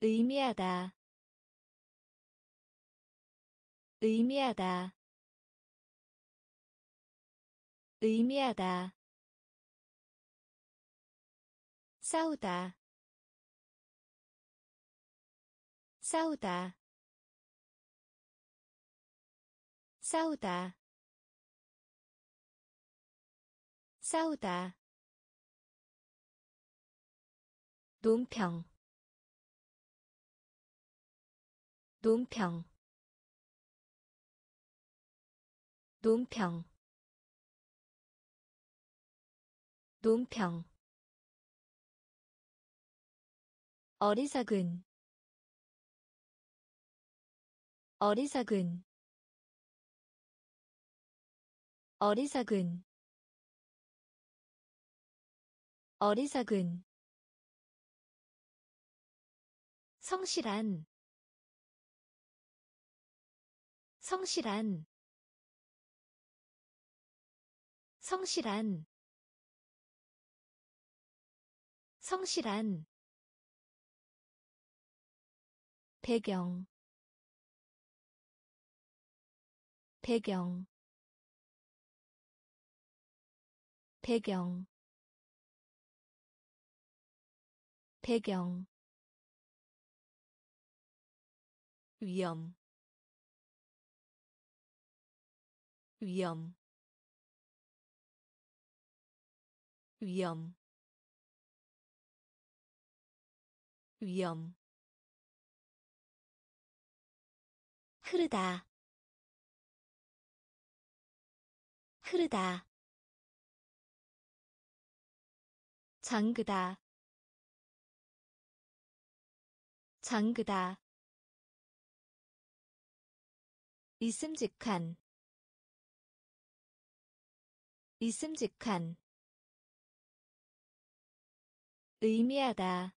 의미하다 의미하다 의미하다 싸우다. 싸우다. 싸우다. 싸우다. 논평. 논평. 논평. 논평 어리석은 어리석은 어리석은 어리석은. 성실한 성실한. 성실한. 성실한 배경. 배경. 배경. 배경. 위험. 위험. 위험. 위험 흐르다. 흐르다. 잠그다. 잠그다. 있음직한. 있음직한. 의미하다.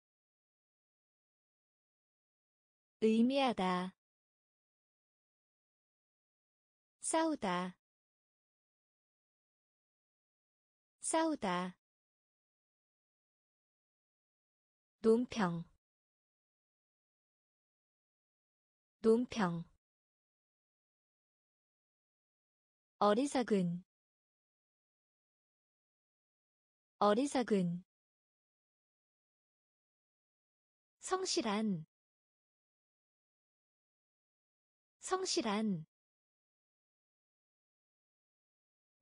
의미하다 싸우다. 싸우다. 논평. 논평. 어리석은. 어리석은. 성실한. 성실한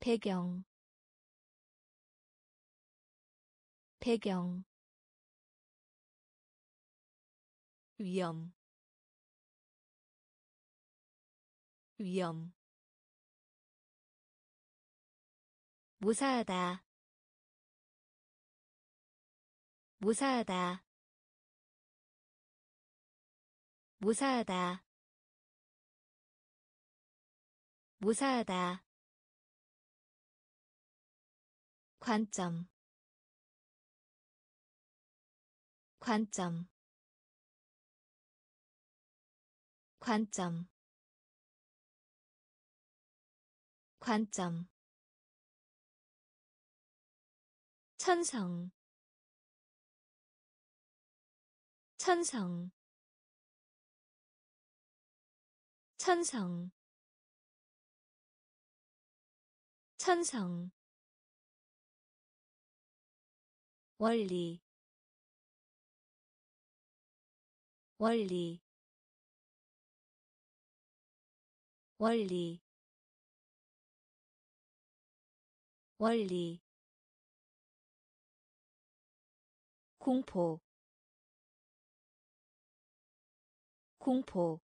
배경 배경 위험 위험. 무사하다 무사하다 무사하다 무사하다 관점. 관점. 관점. 관점. 천성. 천성. 천성. 천성 원리 원리 원리 원리. 공포 공포.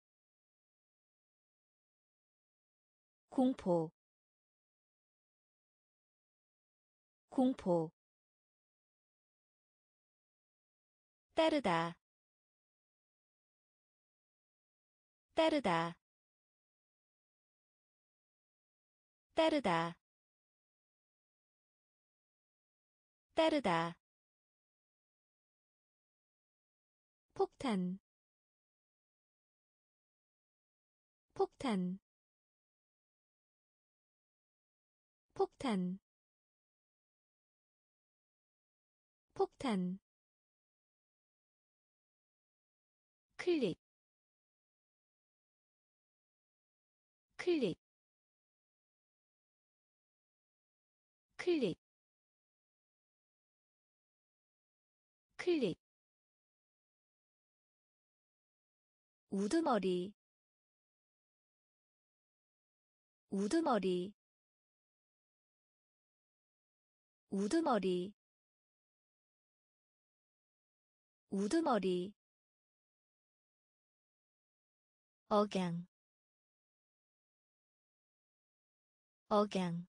공포. 공포 따르다. 따르다. 따르다. 따르다. 폭탄. 폭탄. 폭탄. 폭탄 클릭 클릭 클릭 클릭 우두머리. 우두머리. 우두머리. 우두머리 억양 억양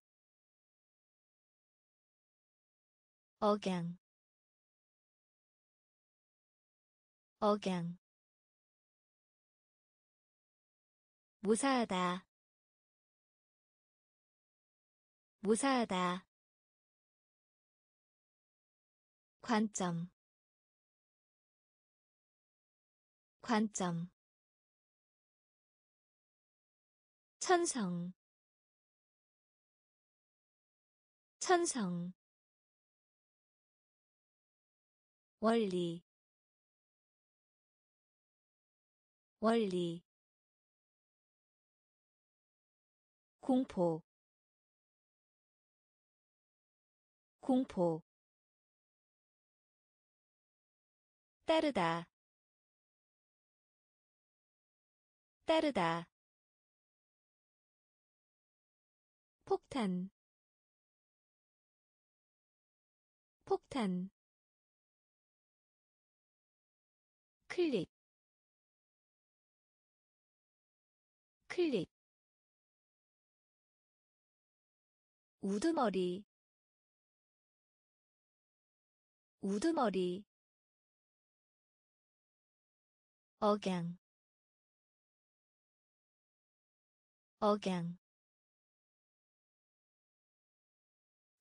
억양 억양. 무사하다 무사하다. 관점 관점 천성. 천성. 원리. 원리. 공포. 공포. 따르다. 따르다 폭탄. 폭탄. 클릭 클릭 우두머리. 우두머리. 억양. 억양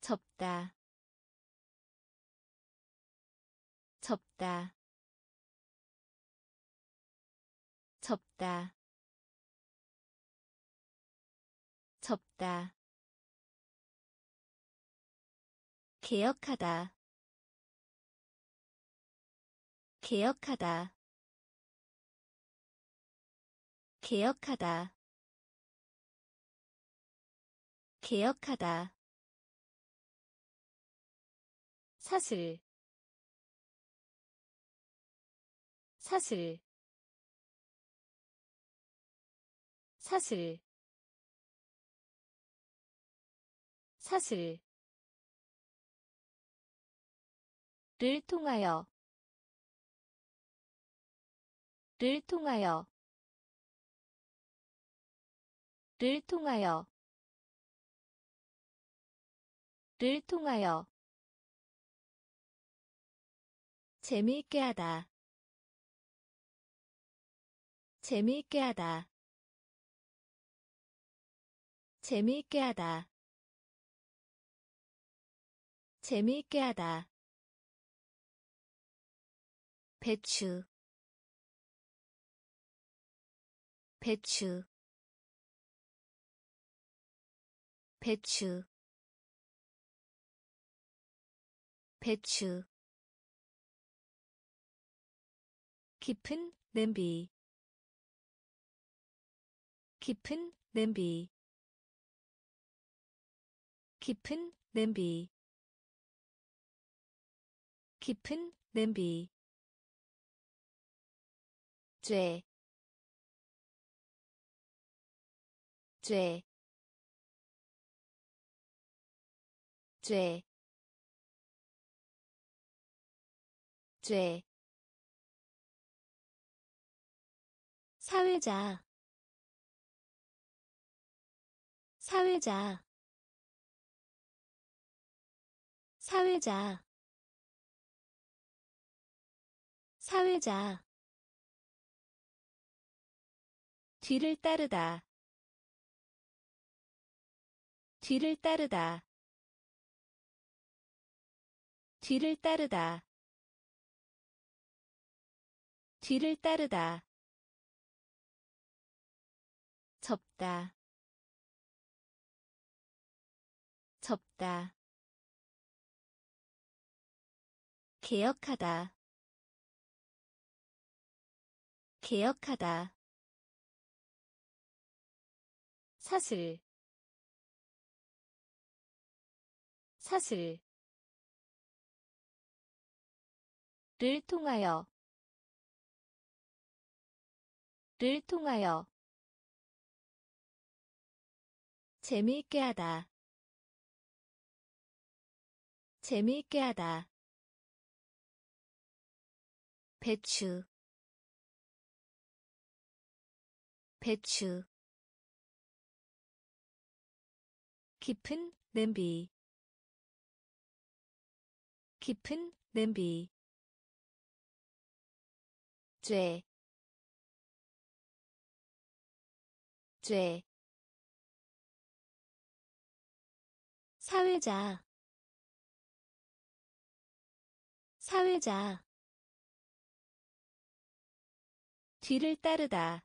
접다. 접다. 접다. 접다. 개혁하다. 개혁하다. 개혁하다. 개혁하다 사슬 사슬 사슬 사슬 를 통하여 를 통하여 를 통하여 를 통하여 재미있게 하다. 재미있게 하다. 재미있게 하다. 재미있게 하다. 배추. 배추. 배추. 배추 깊은 냄비. 깊은 냄비. 깊은 냄비. 깊은 냄비. 죄, 죄, 죄, 죄. 사회자. 사회자. 사회자. 사회자. 뒤를 따르다. 뒤를 따르다. 뒤를 따르다. 뒤를 따르다 접다. 접다. 개혁하다. 개혁하다. 사슬. 사슬. 를 통하여. 를 통하여 재미있게 하다. 재미있게 하다. 배추. 배추. 깊은 냄비. 깊은 냄비. 죄, 죄, 사회자, 사회자, 뒤를 따르다,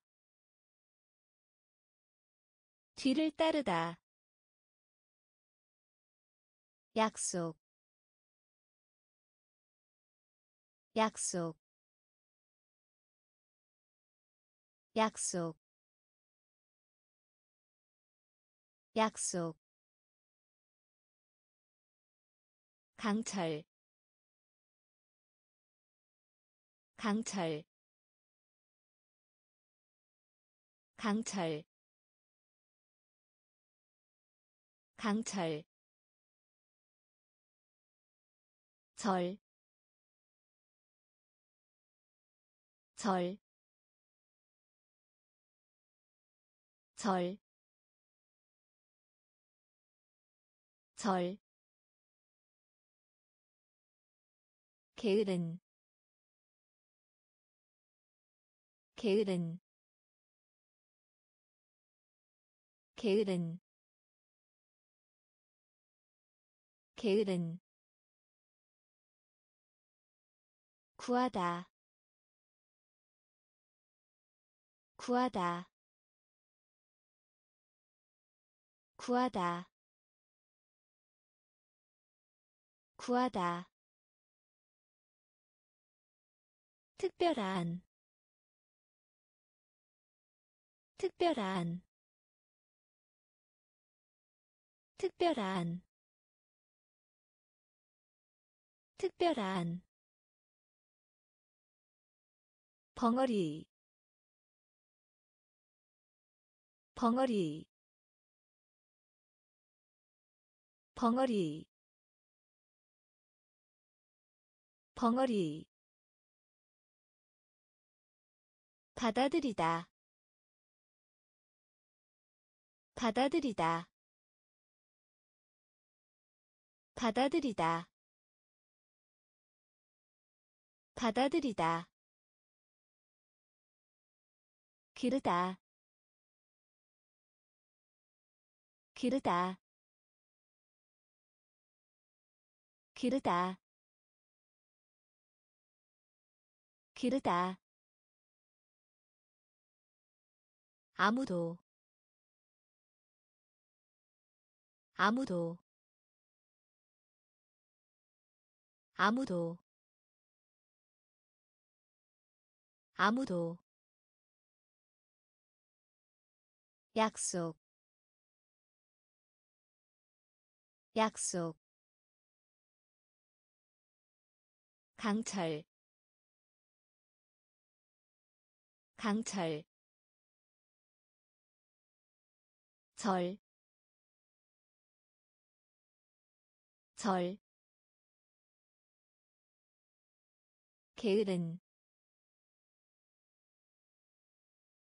뒤를 따르다, 약속. 약속. 약속. 약속 강철 강철 강철 강철 절, 절, 절, 절, 게으른, 게으른, 게으른, 게으른. 구하다 구하다 구하다. 구하다 특별한 특별한 특별한 특별한. 벙어리 벙어리 벙어리 벙어리 받아들이다. 받아들이다. 받아들이다. 받아들이다. 기르다. 기르다. 기르다. 기르다 아무도 아무도 아무도 아무도. 약속 약속. 강철 강철 절, 절, 게으른,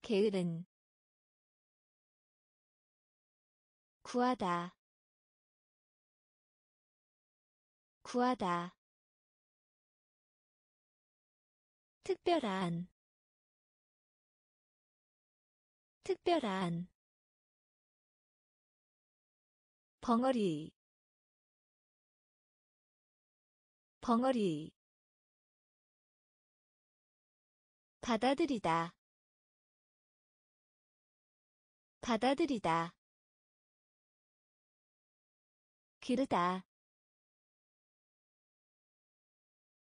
게으른, 구하다, 구하다, 특별한, 특별한 벙어리 벙어리 받아들이다 받아들이다 기르다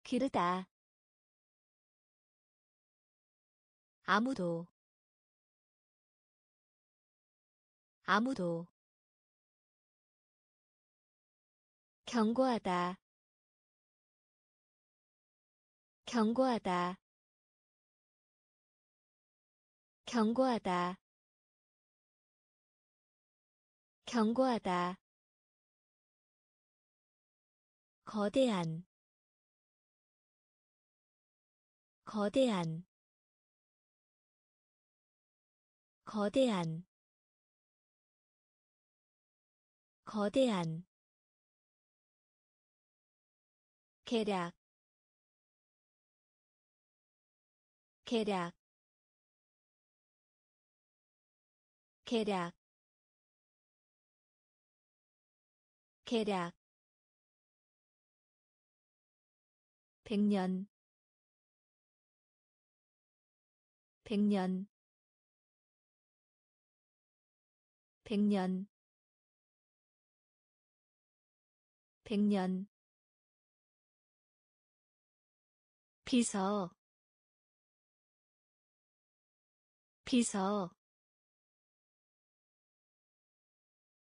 기르다. 아무도 아무도 경고하다. 경고하다. 경고하다. 경고하다. 거대한. 거대한. 거대한. 거대한 계략 계략 계략 계략. 백년 백년 백년 백년 비서 비서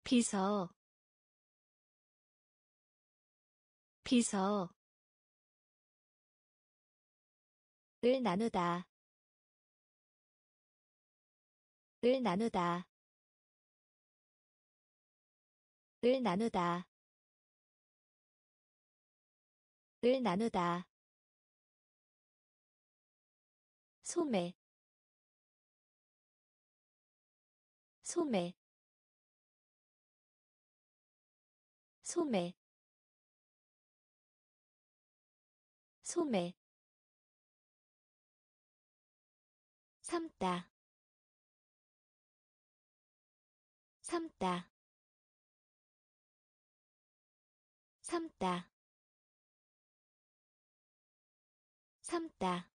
비서 비서. 을 나누다 을 나누다 을 나누다 을 나누다 소매 소매 소매 소매. 삼다 삼다 삼다 삼다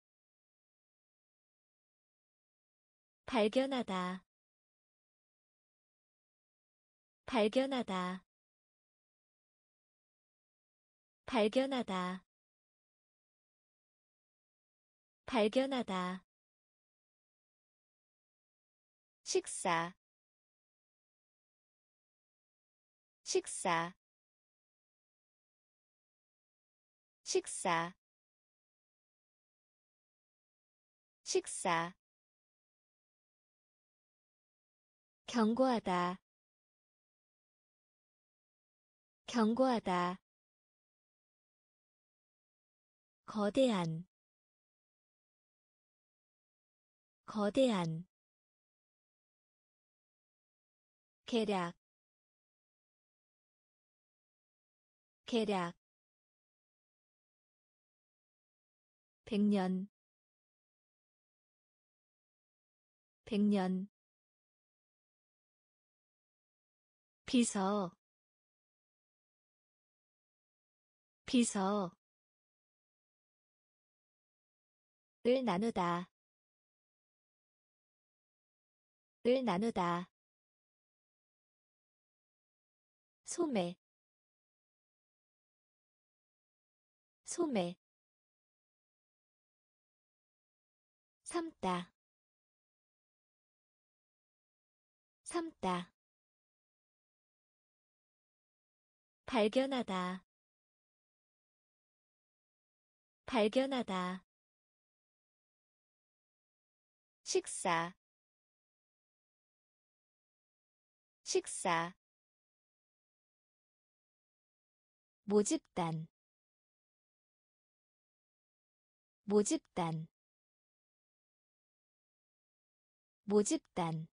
발견하다. 발견하다. 발견하다. 발견하다. 식사. 식사. 식사. 식사 경고하다. 경고하다. 거대한. 거대한. 계략. 계략. 백년. 백년 비서 비서. 을 나누다. 을 나누다. 소매. 소매. 삼다. 삼다 발견하다. 발견하다. 식사. 식사. 모집단. 모집단. 모집단.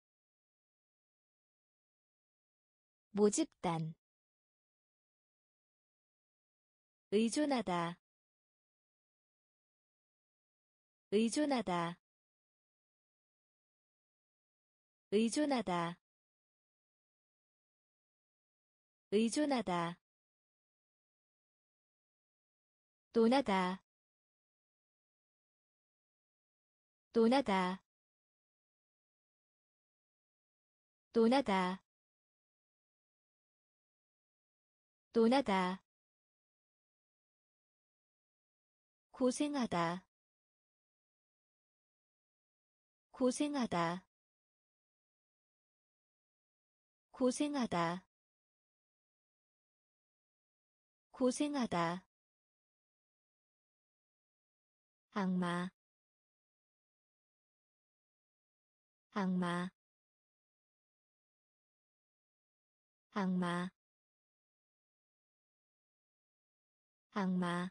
모집단 의존하다. 의존하다. 의존하다. 의존하다. 논하다. 논하다. 논하다. 논하다 고생하다. 고생하다. 고생하다. 고생하다. 악마. 악마. 악마. 악마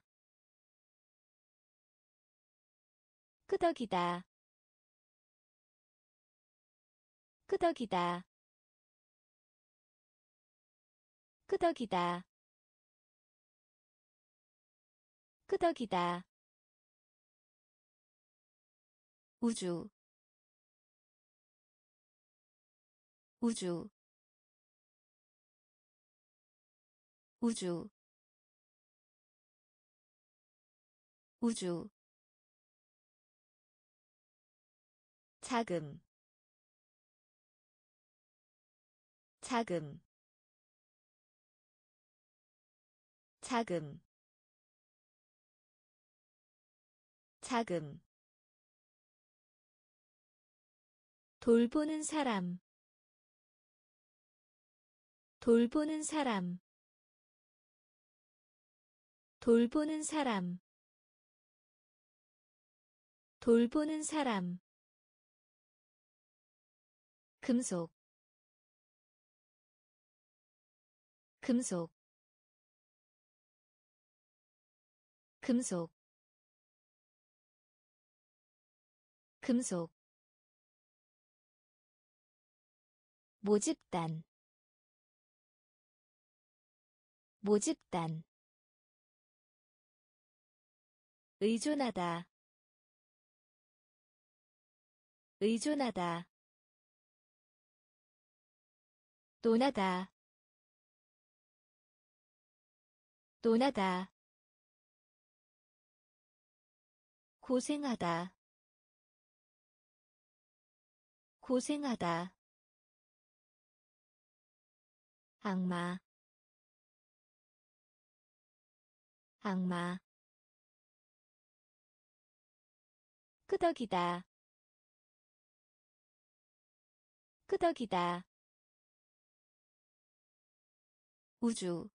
끄덕이다. 끄덕이다. 끄덕이다. 끄덕이다. 우주. 우주. 우주. 우주 자금 자금 자금 자금. 돌보는 사람 돌보는 사람 돌보는 사람 돌보는 사람 금속 금속 금속 금속. 모집단 모집단. 의존하다 의존하다 논하다. 논하다. 고생하다. 고생하다. 악마. 악마. 끄덕이다. 끄덕이다 우주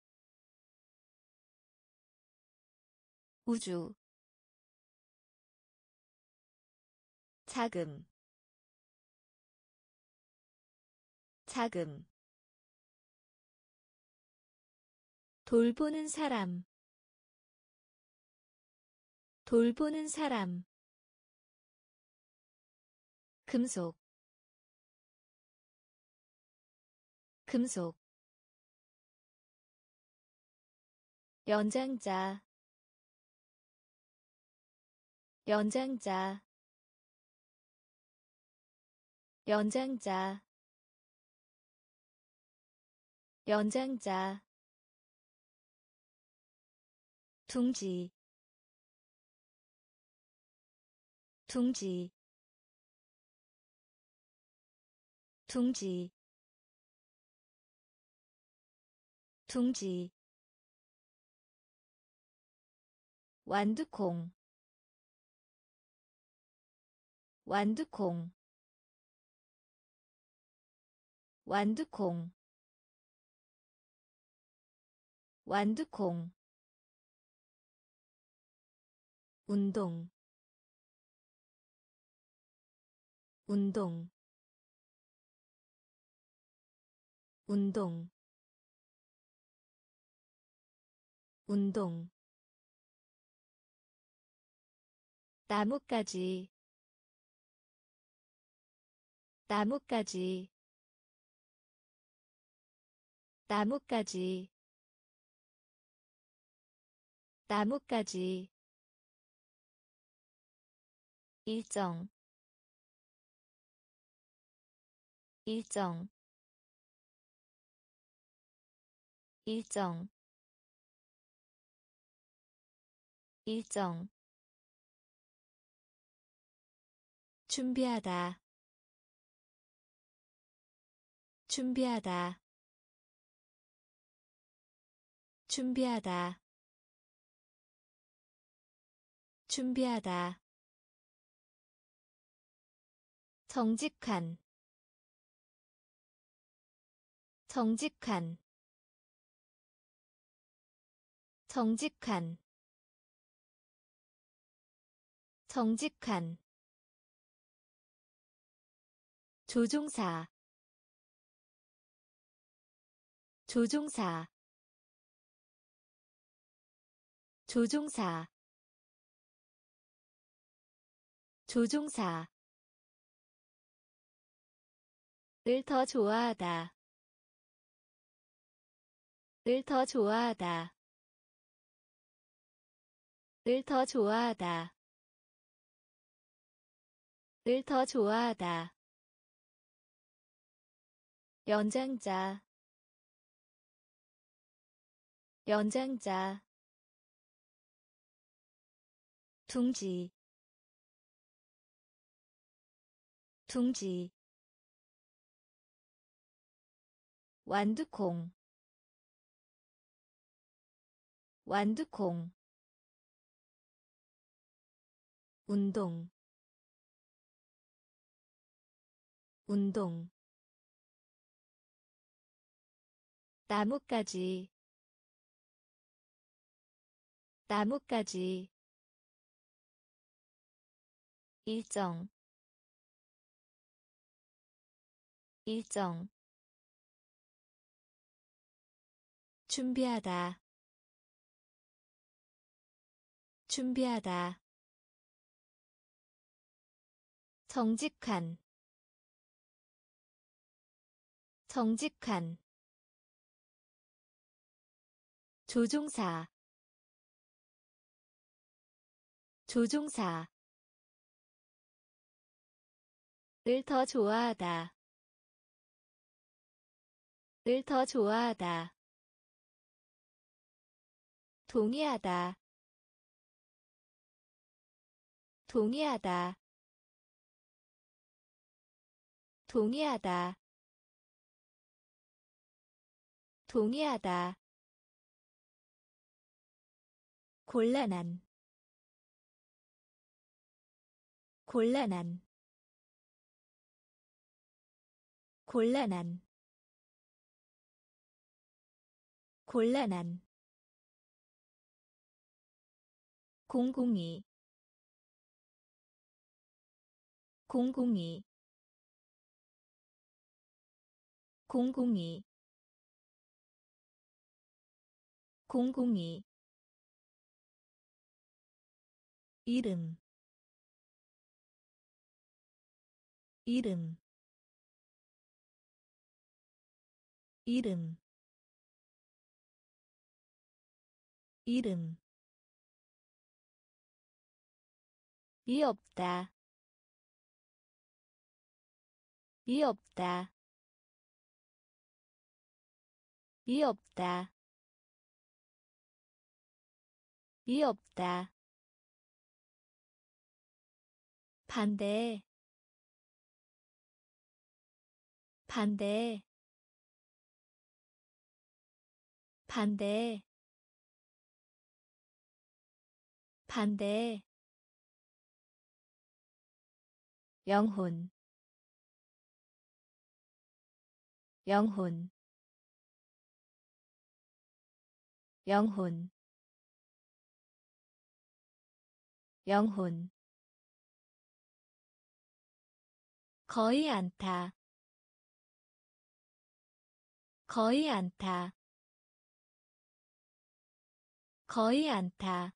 우주. 자금 자금. 돌보는 사람 돌보는 사람. 금속 금속 연장자. 연장자. 연장자. 연장자. 둥지. 둥지. 둥지. 둥지 완두콩. 완두콩. 완두콩. 완두콩. 운동. 운동. 운동. 운동 나뭇가지 나뭇가지 나뭇가지 나뭇가지. 일정 일정. 일정 일정 준비하다. 준비하다. 준비하다. 준비하다. 정직한. 정직한. 정직한. 정직한 조종사 조종사 조종사 조종사. 을더 좋아하다. 을더 좋아하다. 을더 좋아하다. 을더 좋아하다 연장자. 연장자. 둥지. 둥지. 완두콩. 완두콩. 운동. 운동 나뭇가지 나뭇가지 일정 일정. 준비하다 준비하다. 정직한 정직한 조종사 조종사. 을더 좋아하다. 을더 좋아하다. 동의하다. 동의하다. 동의하다. 동의하다 곤란한. 곤란한. 곤란한. 곤란한. 공공이. 공공이. 공공이. 공공이 이름 이름 이름 이름. 이 없다. 이 없다. 이 없다. 이 없다 반대. 반대. 반대. 반대. 영혼. 영혼. 영혼. 영혼 거의 않다 거의 않다 거의 않다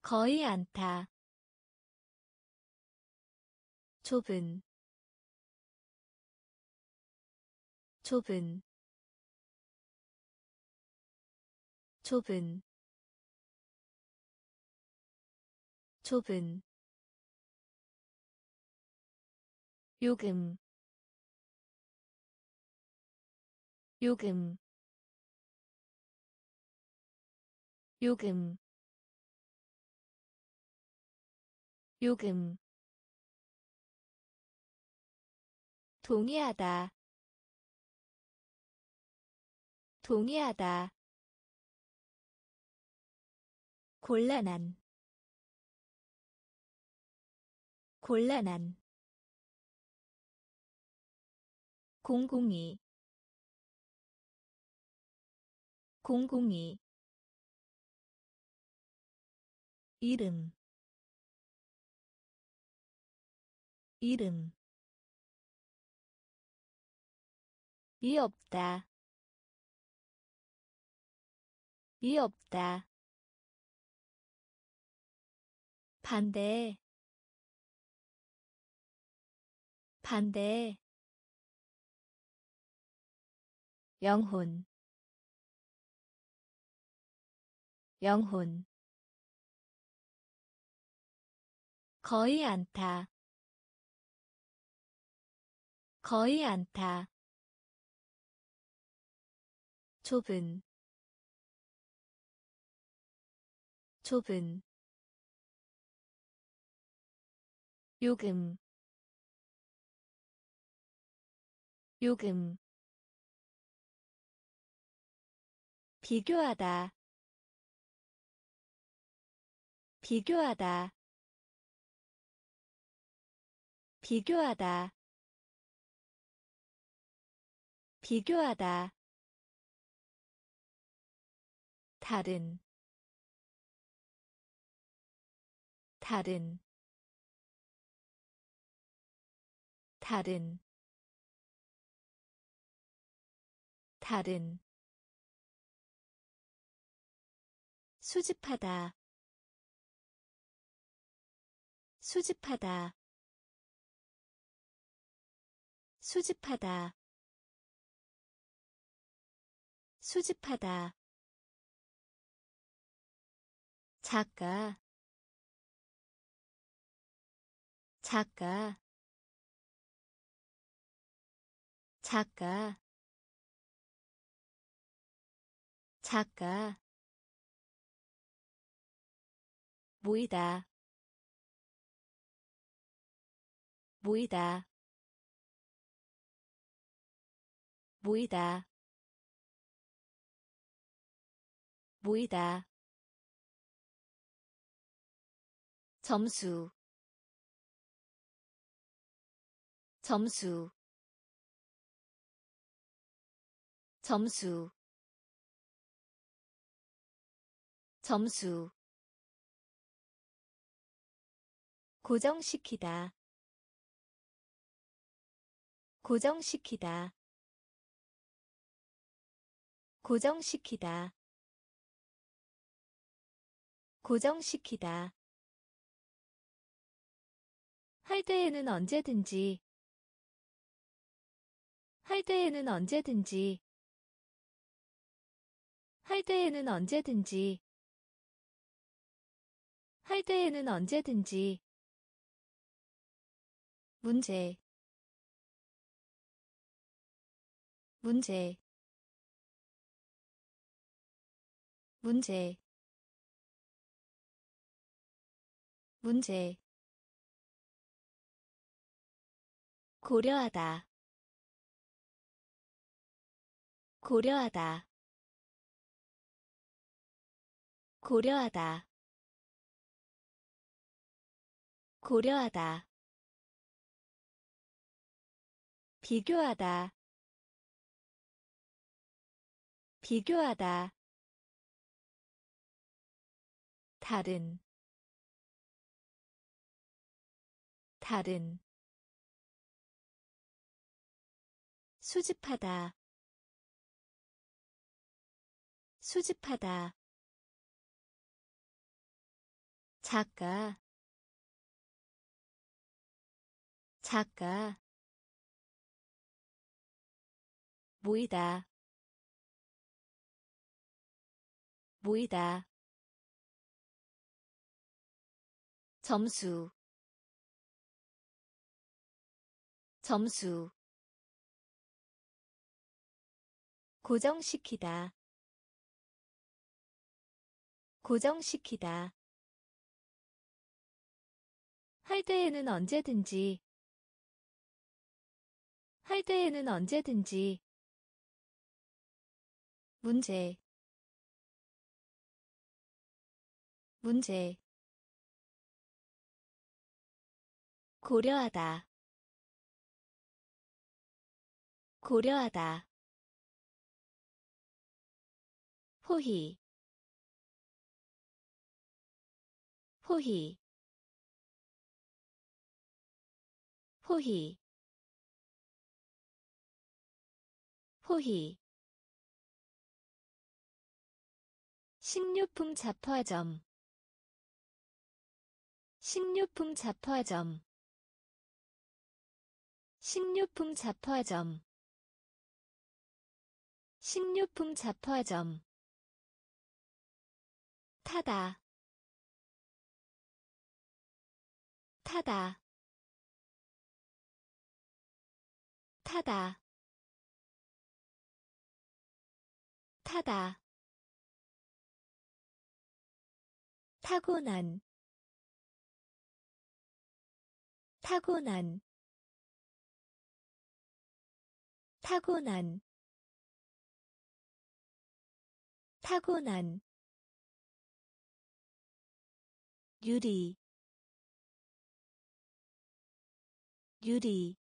거의 않다 좁은. 좁은. 좁은. 좁은 요금 요금 요금 요금. 동의하다 동의하다. 곤란한 곤란한 공공이. 공공이. 이름. 이름. 이 없다. 이 없다. 반대. 반대 영혼. 영혼. 거의 않다 거의 않다 좁은. 좁은. 요금. 요금 비교하다. 비교하다. 비교하다. 비교하다. 다른. 다른. 다른. 다른 수집하다. 수집하다. 수집하다. 수집하다. 작가. 작가. 작가. 작가 모이다. 모이다. 모이다. 모이다. 점수. 점수. 점수. 점수 고정시키다. 고정시키다. 고정시키다. 고정시키다. 할 때에는 언제든지. 할 때에는 언제든지. 할 때에는 언제든지. 할 때에는 언제든지 문제 문제 문제 문제. 고려하다 고려하다 고려하다 고려하다 비교하다. 비교하다. 다른. 다른. 수집하다. 수집하다. 작가. 작가 모이다. 모이다. 점수. 점수. 고정시키다. 고정시키다. 할 때에는 언제든지. 할 때에는 언제든지 문제 문제 고려하다 고려하다 포희 포희 포희 포희 식료품 잡화점. 식료품 잡화점. 식료품 잡화점. 식료품 잡화점. 타다. 타다. 타다. 타다 타고난 타고난 타고난 타고난. 유리 유리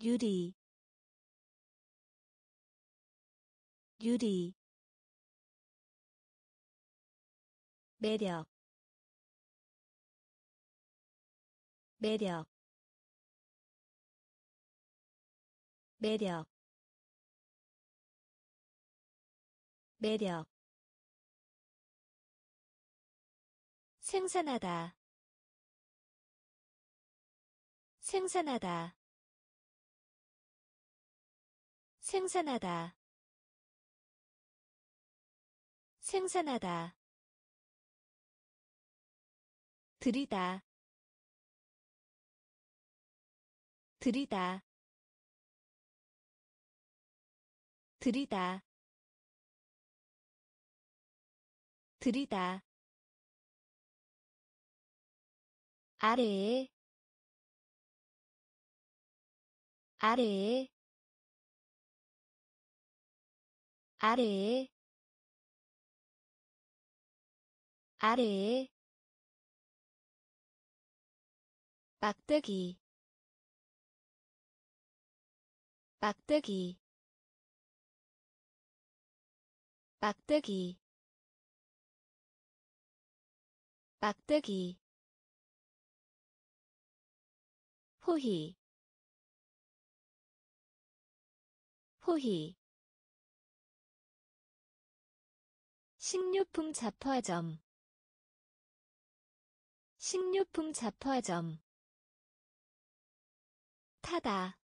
유리 유리 매력 매력 매력 매력. 생산하다 생산하다 생산하다 생산하다 들이다. 들이다. 들이다. 들이다. 아래에. 아래에. 아래에. 아래에 막대기. 막대기. 막대기. 막대기. 포희. 포희. 식료품 잡화점. 식료품 잡화점 타다.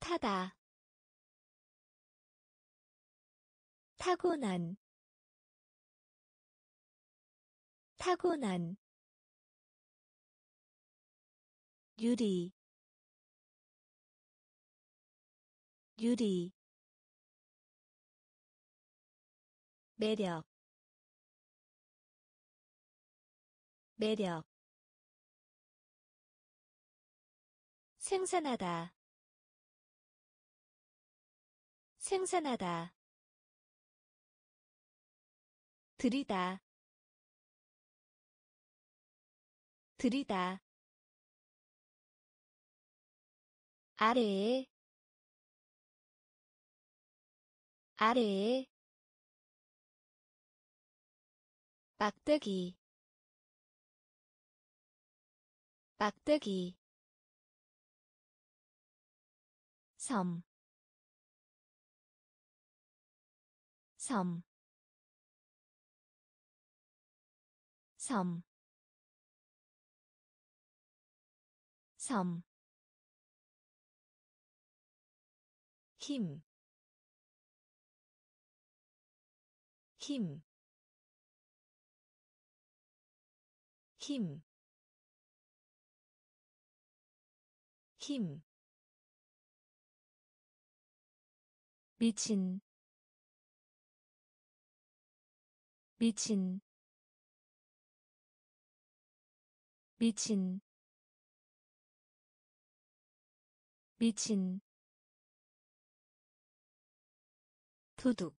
타다. 타고난. 타고난. 유리. 유리. 매력. 매력 생산하다. 생산하다. 들이다. 들이다. 아래에. 아래에. 막대기. 막대기 섬, 섬, 섬, 섬, 힘, 힘, 힘, 힘. 미친. 미친. 미친. 미친. 도둑.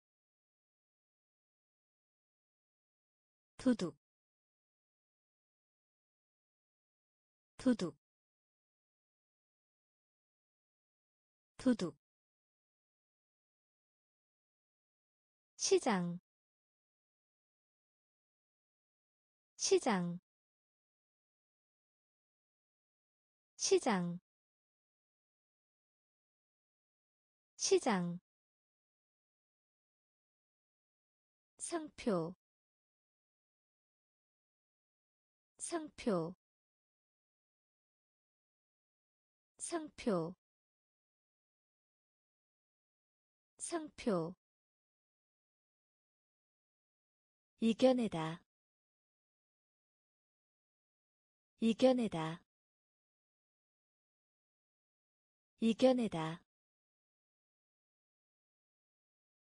도둑. 도둑. 도둑 시장 시장 시장 시장. 상표 상표 상표 상표 이겨내다. 이겨내다. 이겨내다.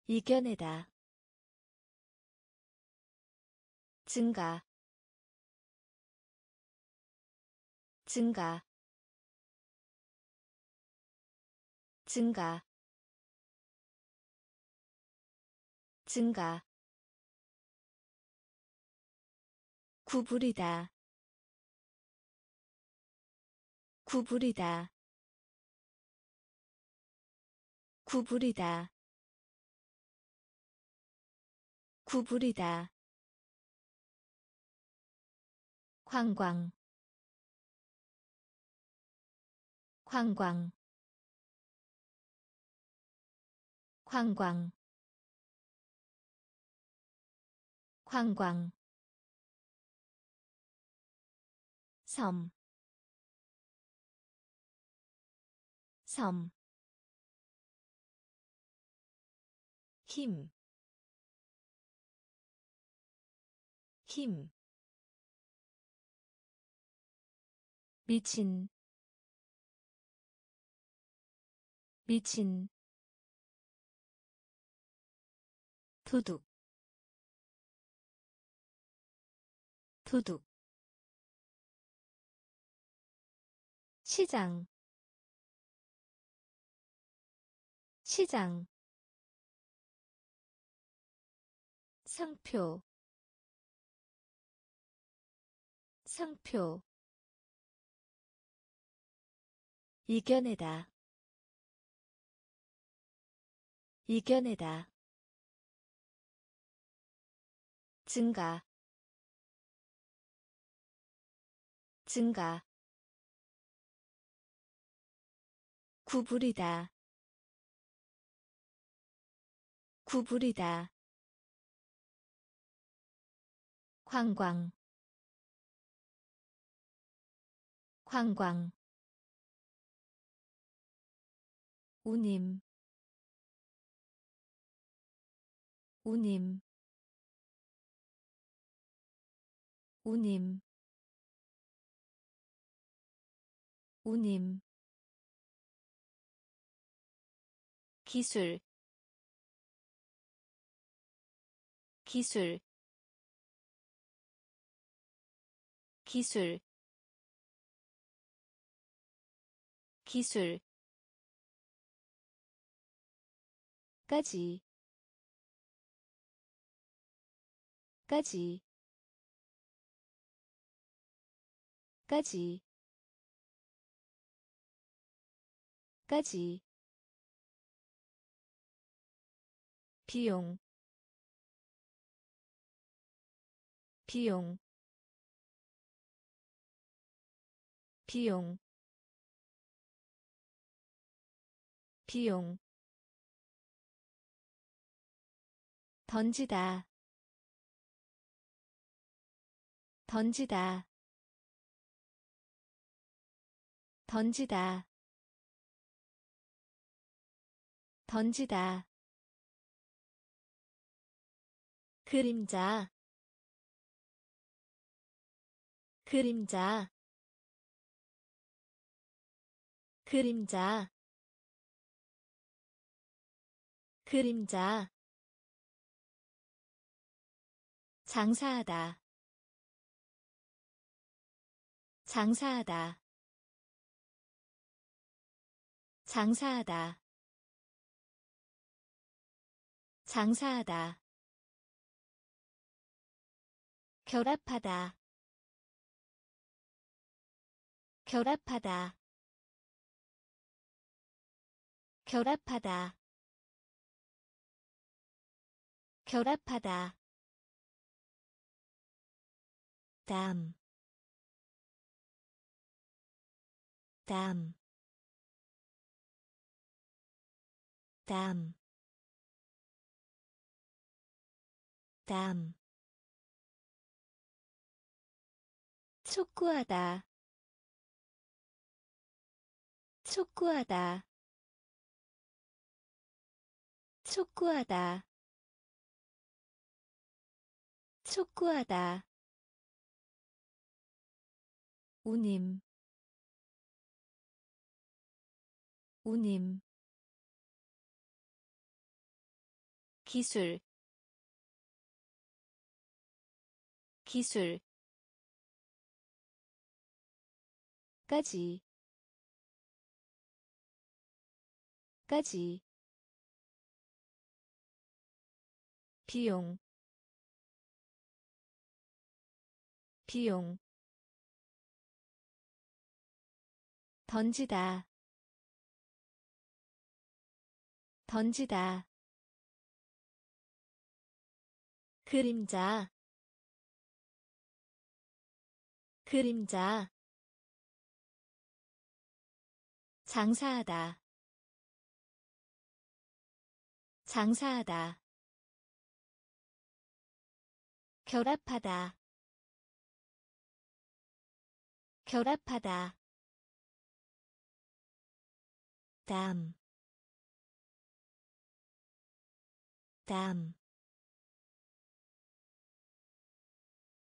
이겨내다. 증가. 증가. 증가. 증가 구부리다. 구부리다. 구부리다. 구부리다. 관광. 관광. 관광. 관광 섬, 섬, 힘, 힘, 미친, 미친, 도둑, 도둑, 시장 시장 상표 상표 이겨내다 이겨내다 증가 증가 구부리다. 구부리다. 관광. 관광. 우님. 우님. 우님. 우님 기술 기술 기술 기술. 까지 까지. 까지. 까지 비용 비용 비용 비용. 던지다 던지다 던지다 던지다 그림자 그림자 그림자 그림자. 장사하다 장사하다 장사하다 장사하다 결합하다. 결합하다. 결합하다. 결합하다. 땀, 땀, 땀, 땀. 촉구하다. 촉구하다. 촉구하다. 촉구하다. 우님. 우님. 기술. 기술 까지. 까지. 비용. 비용. 던지다. 던지다. 그림자. 그림자 장사하다. 장사하다. 결합하다. 결합하다. 땀, 땀,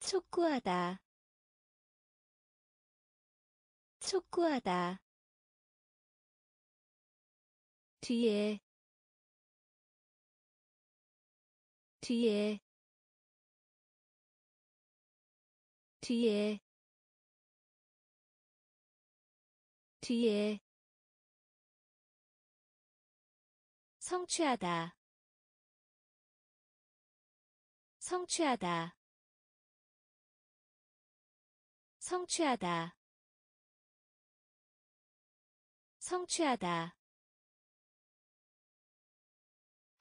촉구하다, 촉구하다, 뒤에, 뒤에, 뒤에, 뒤에. 성취하다. 성취하다. 성취하다. 성취하다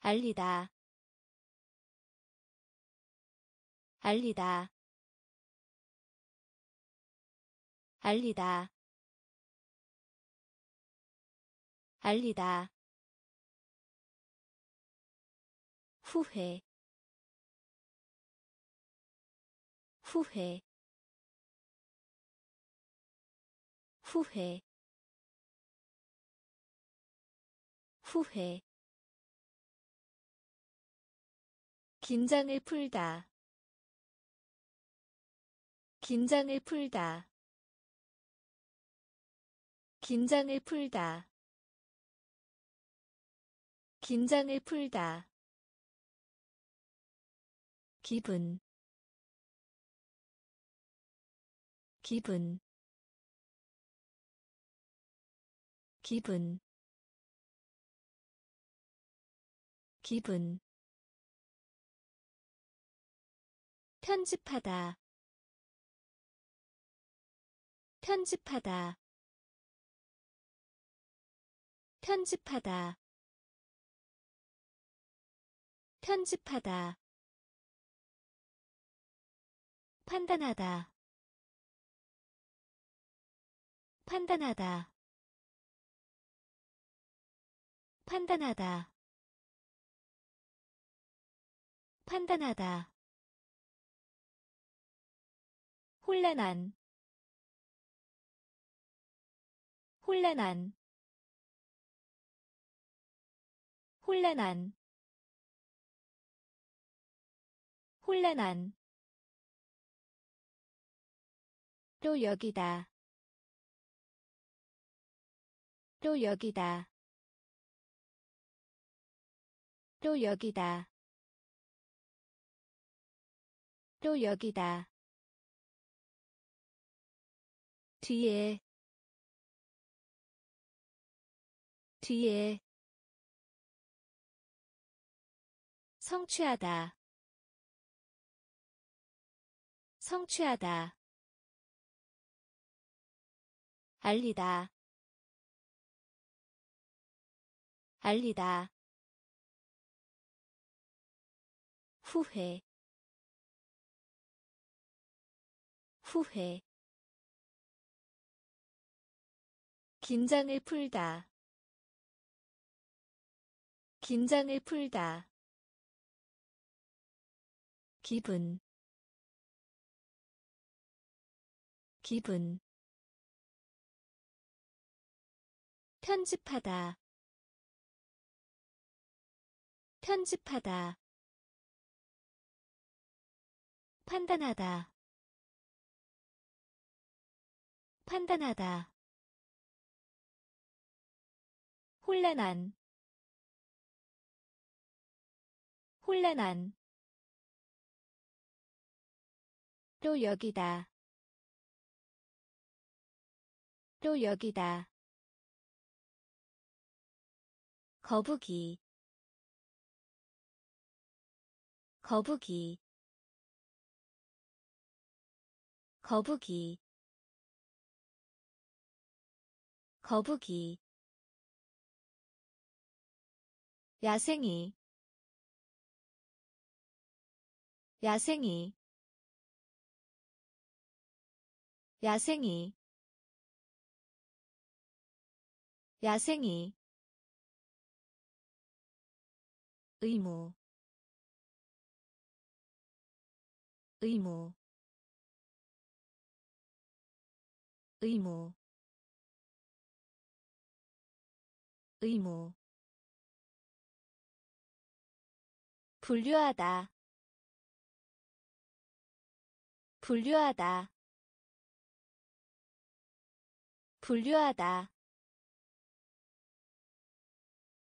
알리다. 알리다. 알리다. 알리다. 후회. 후회. 후회. 후회 긴장을 풀다. 긴장을 풀다. 긴장을 풀다. 긴장을 풀다. 기분. 기분. 기분. 기분 편집하다. 편집하다. 편집하다. 편집하다. 판단하다. 판단하다. 판단하다. 판단하다 혼란한 혼란한 혼란한 혼란한. 또 여기다 또 여기다 또 여기다 또 여기다 뒤에 뒤에. 성취하다. 성취하다. 알리다. 알리다. 후회. 후회 긴장을 풀다. 긴장을 풀다. 기분. 기분. 편집하다. 편집하다. 판단하다. 판단하다 혼란한 혼란한 또 여기다 또 여기다. 거북이 거북이. 거북이. 거북이 야생이. 야생이. 야생이. 야생이. 의무. 의무. 의무. 의무 분류하다. 분류하다. 분류하다.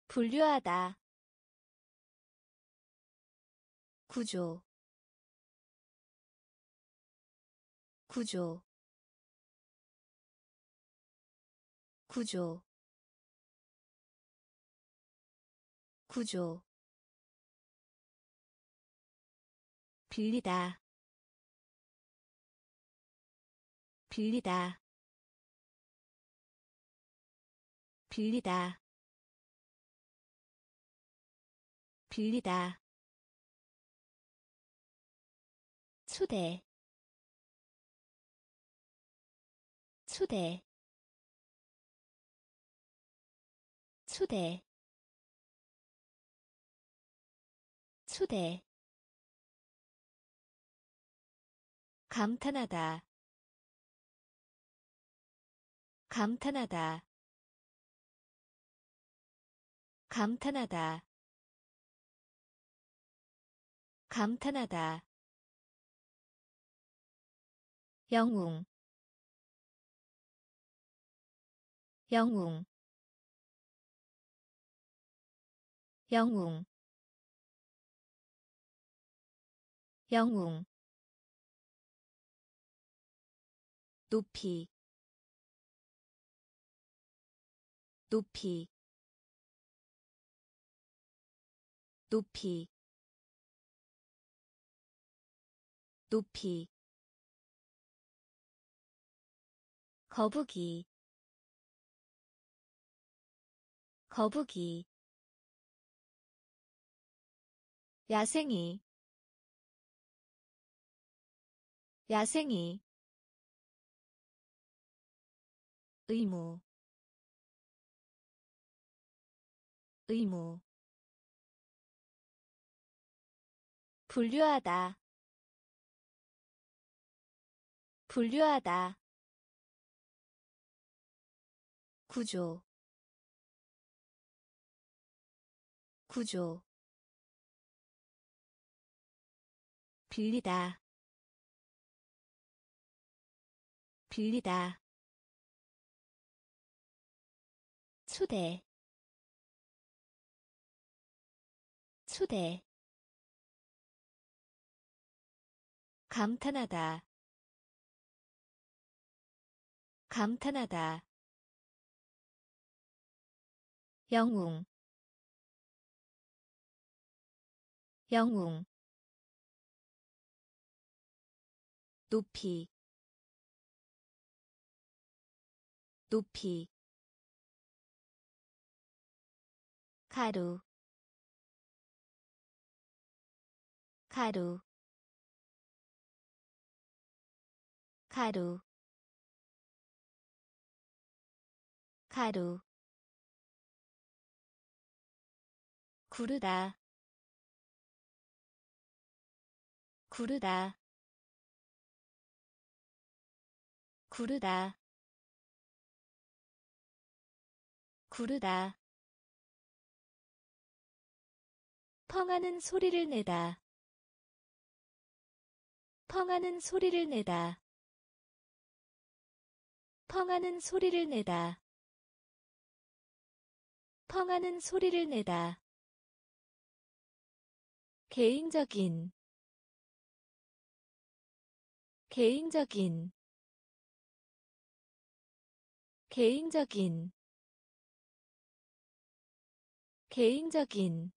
분류하다. 구조. 구조. 구조. 구조 빌리다. 빌리다. 빌리다. 빌리다. 초대. 초대. 초대. 초대 감탄하다. 감탄하다. 감탄하다. 감탄하다. 영웅. 영웅. 영웅. 영웅 높이 높이 높이 높이. 거북이 거북이. 야생이 야생이 의무 의무. 분류하다 분류하다. 구조 구조. 빌리다 빌리다 초대. 초대. 감탄하다. 감탄하다. 영웅. 영웅. 높이. 높이 가루 가루 가루 가루. 구르다 구르다 구르다. 구르다 펑하는 소리를 내다. 펑하는 소리를 내다. 펑하는 소리를 내다. 펑하는 소리를 내다. 개인적인. 개인적인. 개인적인. 개인적인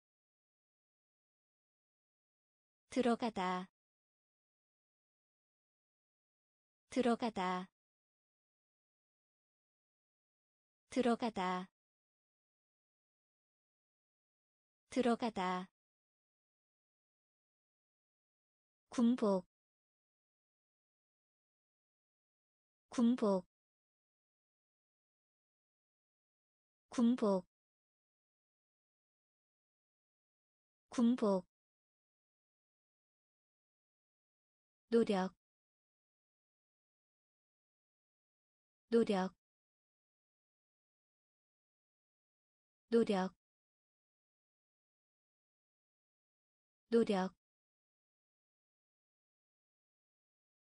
들어가다. 들어가다. 들어가다. 들어가다. 군복. 군복. 군복. 군복 노력 노력 노력 노력.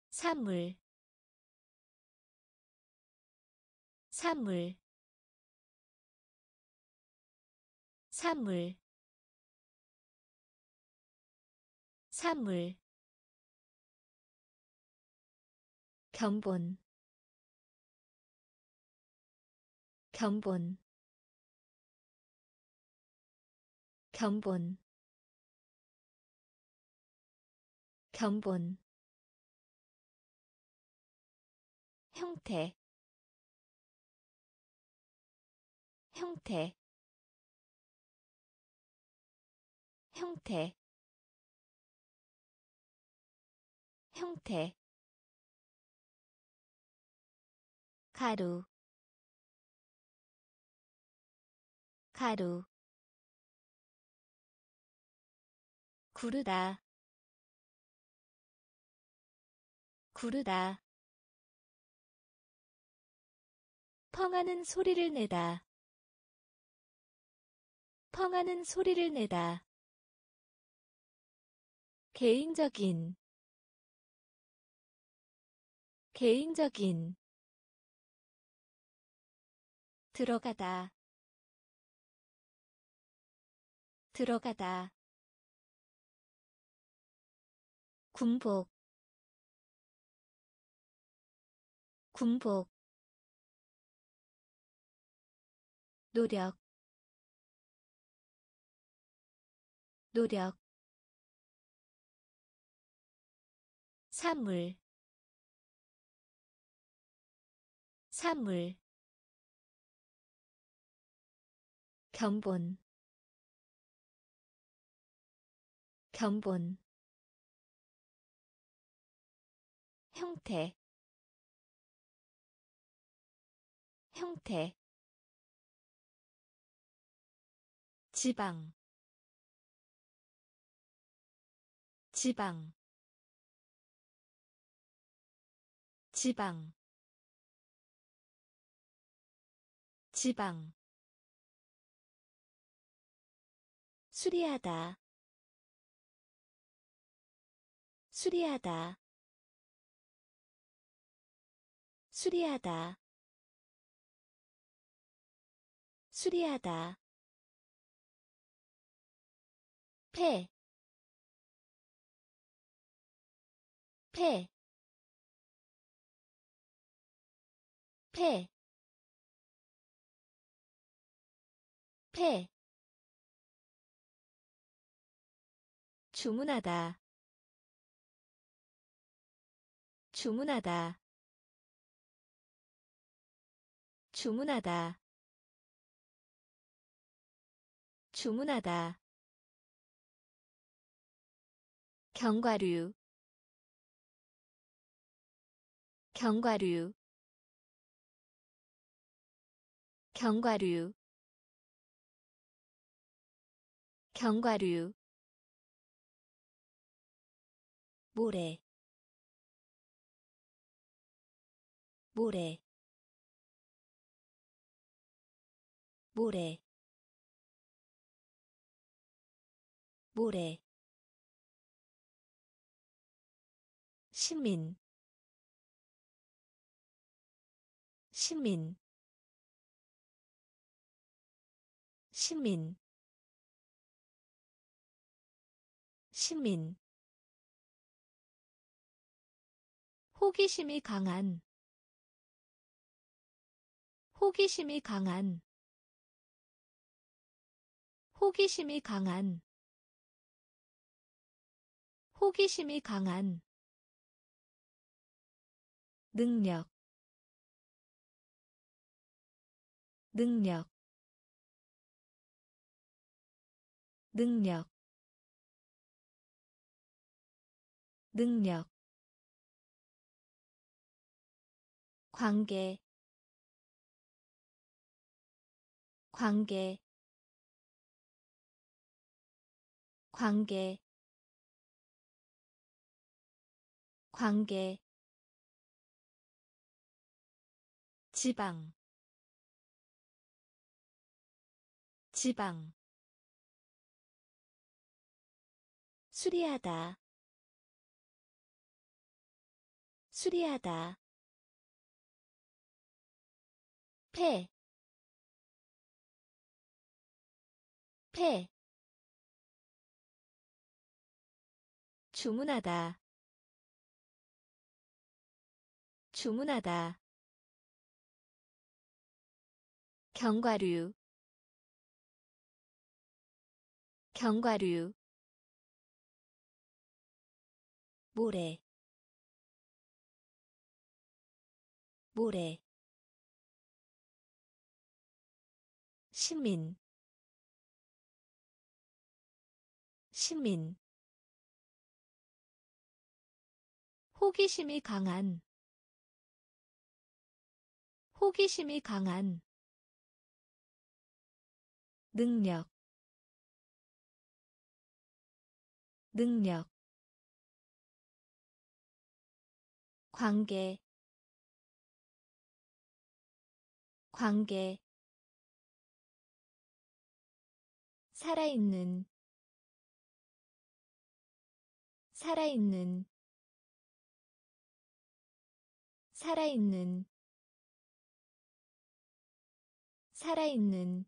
산물 산물 산물 산물 견본. 견본. 견본. 견본. 형태. 형태. 형태. 형태 가루 가루 구르다 구르다 펑하는 소리를 내다 펑하는 소리를 내다. 개인적인 개인적인 들어가다. 들어가다. 군복. 군복. 노력. 노력. 사물. 사물 견본. 견본. 형태. 형태. 지방. 지방. 지방. 지방 수리하다. 수리하다. 수리하다. 수리하다. 폐, 폐, 폐, 폐, 주문하다, 주문하다, 주문하다, 주문하다. 견과류. 견과류. 견과류. 견과류 모래 모래 모래 모래. 시민 시민 시민 시민 호기심이 강한. 호기심이 강한. 호기심이 강한. 호기심이 강한. 능력. 능력. 능력. 능력 관계 관계 관계 관계. 지방 지방. 수리하다 수리하다 폐, 폐, 주문하다, 주문하다, 견과류. 견과류. 모래. 모래 시민 시민. 호기심이 강한 호기심이 강한. 능력 능력. 관계 관계 살아있는 살아있는 살아있는 살아있는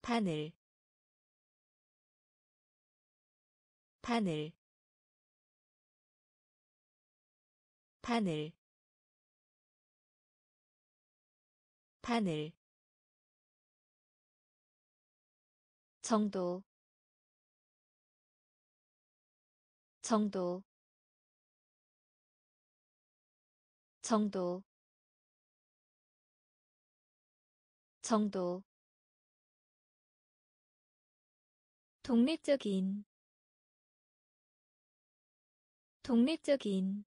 바늘 바늘 바늘 바늘 정도. 정도. 정도. 정도. 독립적인. 독립적인.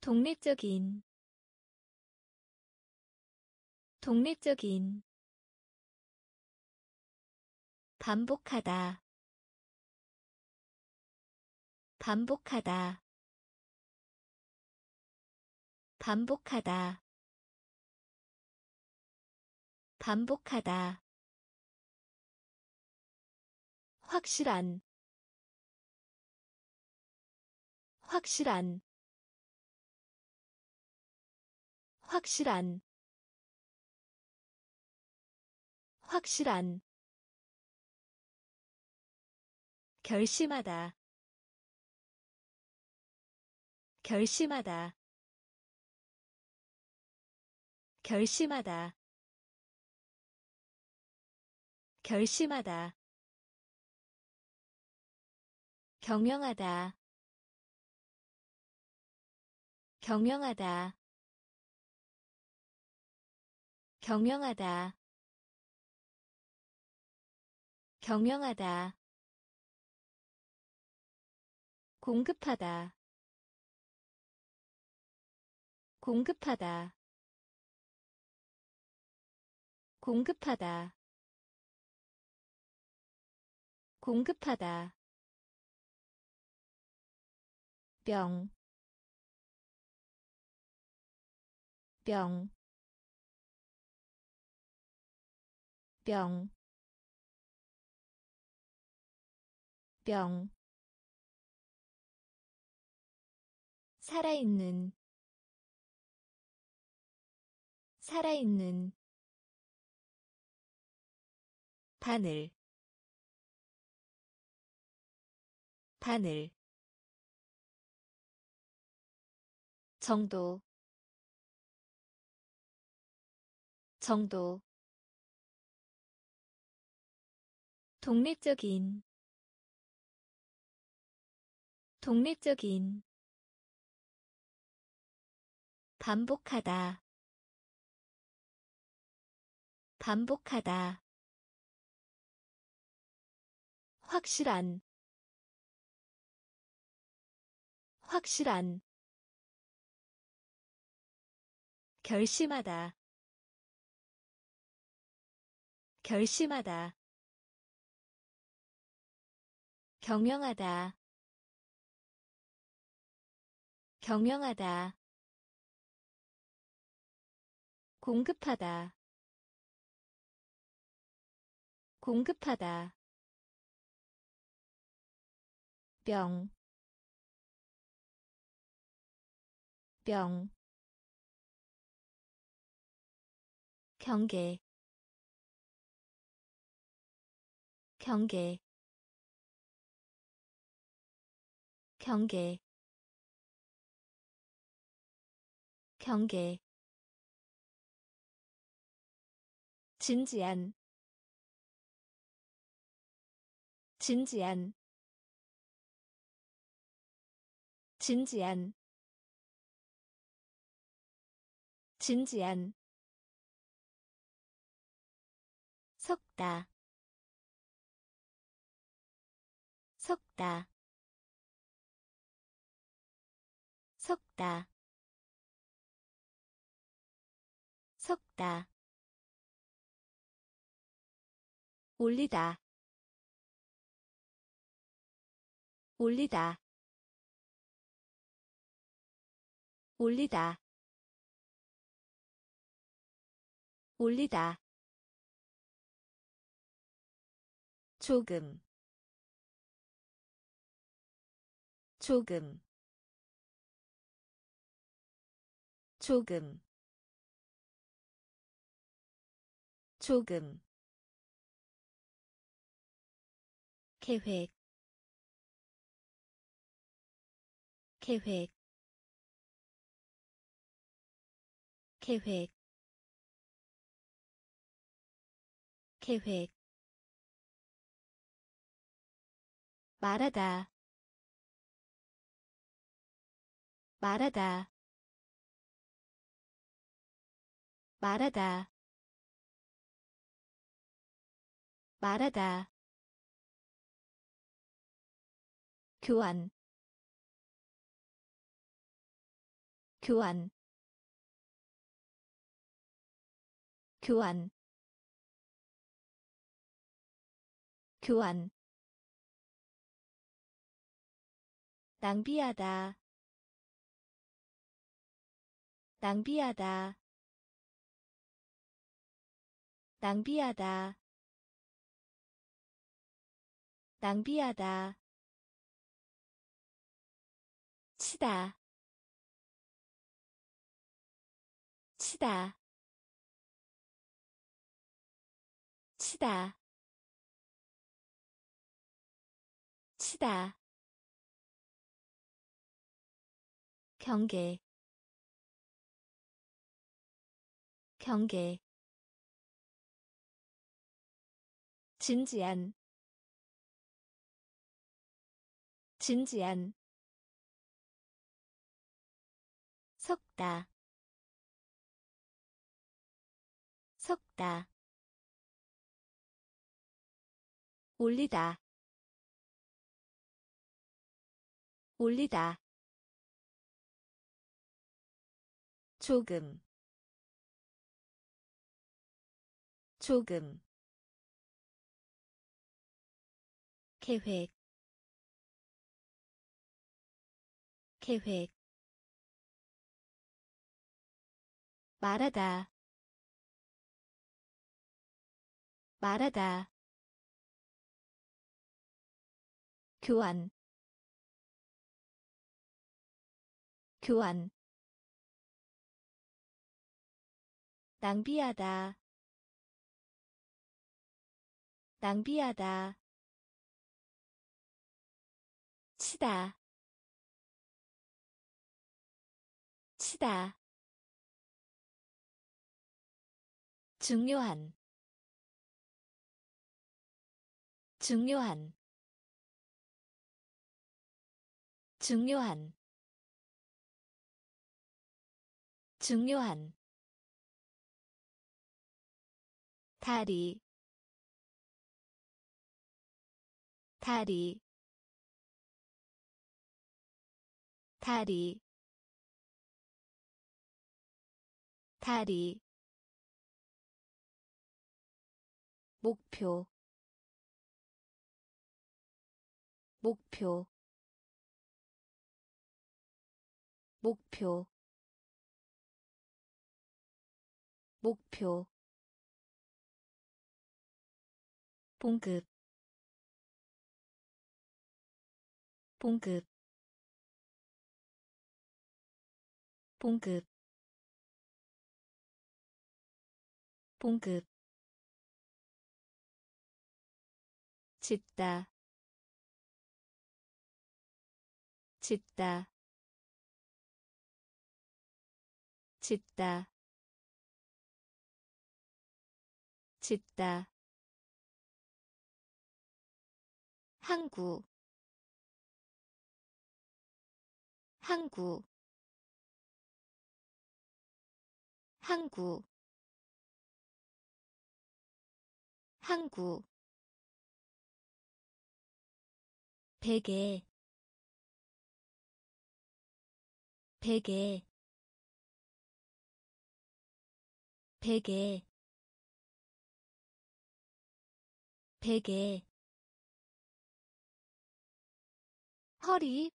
독립적인. 독립적인 반복하다. 반복하다. 반복하다. 반복하다. 확실한. 확실한. 확실한. 확실한 결심하다. 결심하다. 결심하다. 결심하다. 경영하다. 경영하다. 경영하다. 경영하다 공급하다. 공급하다. 공급하다. 공급하다. 병, 병, 병, 병, 살아있는, 살아있는, 바늘, 바늘, 정도 정도 독립적인 독립적인 반복하다. 반복하다. 확실한. 확실한. 결심하다. 결심하다. 경영하다. 경영하다 공급하다. 공급하다. 병, 병, 경계. 경계. 경계. 경계 진지한 진지한 진지한 진지한. 속다 속다 속다 속다 올리다. 올리다. 올리다. 올리다. 조금. 조금. 조금. 조금 계획 계획 계획 계획. 말하다 말하다 말하다. 말하다 교환. 교환. 교환. 교환. 낭비하다. 낭비하다. 낭비하다. 낭비하다 치다. 치다. 치다. 치다. 경계. 경계. 진지한. 진지한 섞다. 섞다. 올리다. 올리다. 조금. 조금. 계획. 계획 말하다. 말하다. 교환. 교환. 낭비하다. 낭비하다. 치다. 치다 중요한 중요한 중요한 중요한. 다리 다리 다리 다리 목표 목표 목표 목표. 봉급 봉급. 봉급 봉급 짓다. 짓다. 짓다. 짓다. 항구. 항구. 항구. 항구 베개 베개 베개 베개. 허리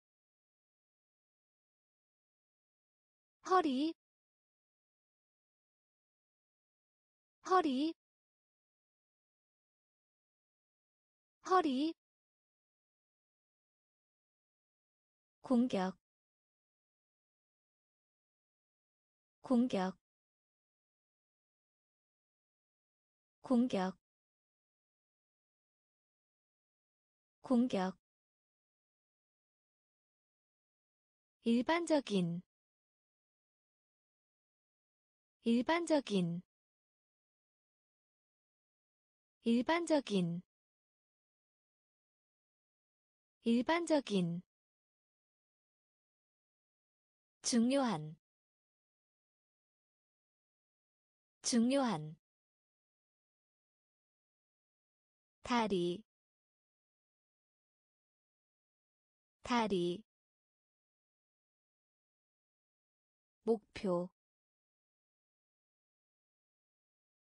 허리 허리 허리 공격 공격 공격 공격. 일반적인 일반적인 일반적인 일반적인 중요한 중요한 다리 다리 목표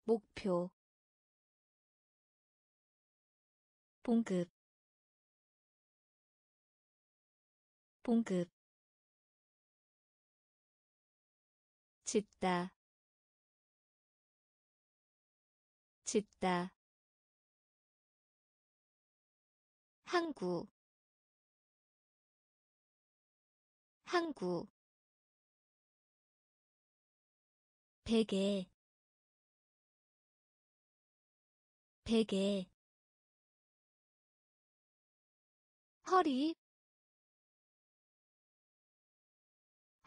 목표 봉급 봉급 짓다. 짓다. 항구. 항구. 베개. 베개. 허리.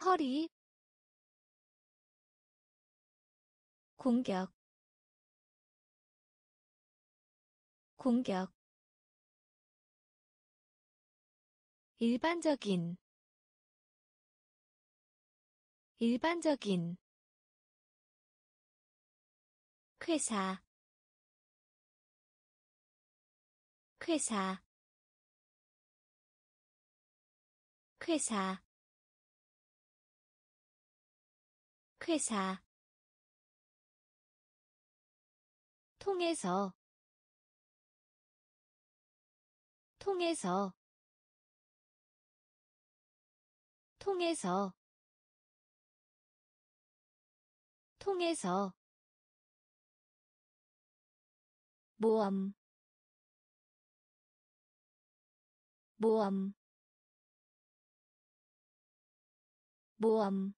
허리 공격 공격. 일반적인 일반적인. 회사 회사. 회사. 회사 통해서 통해서 통해서 통해서 모험 모험 모험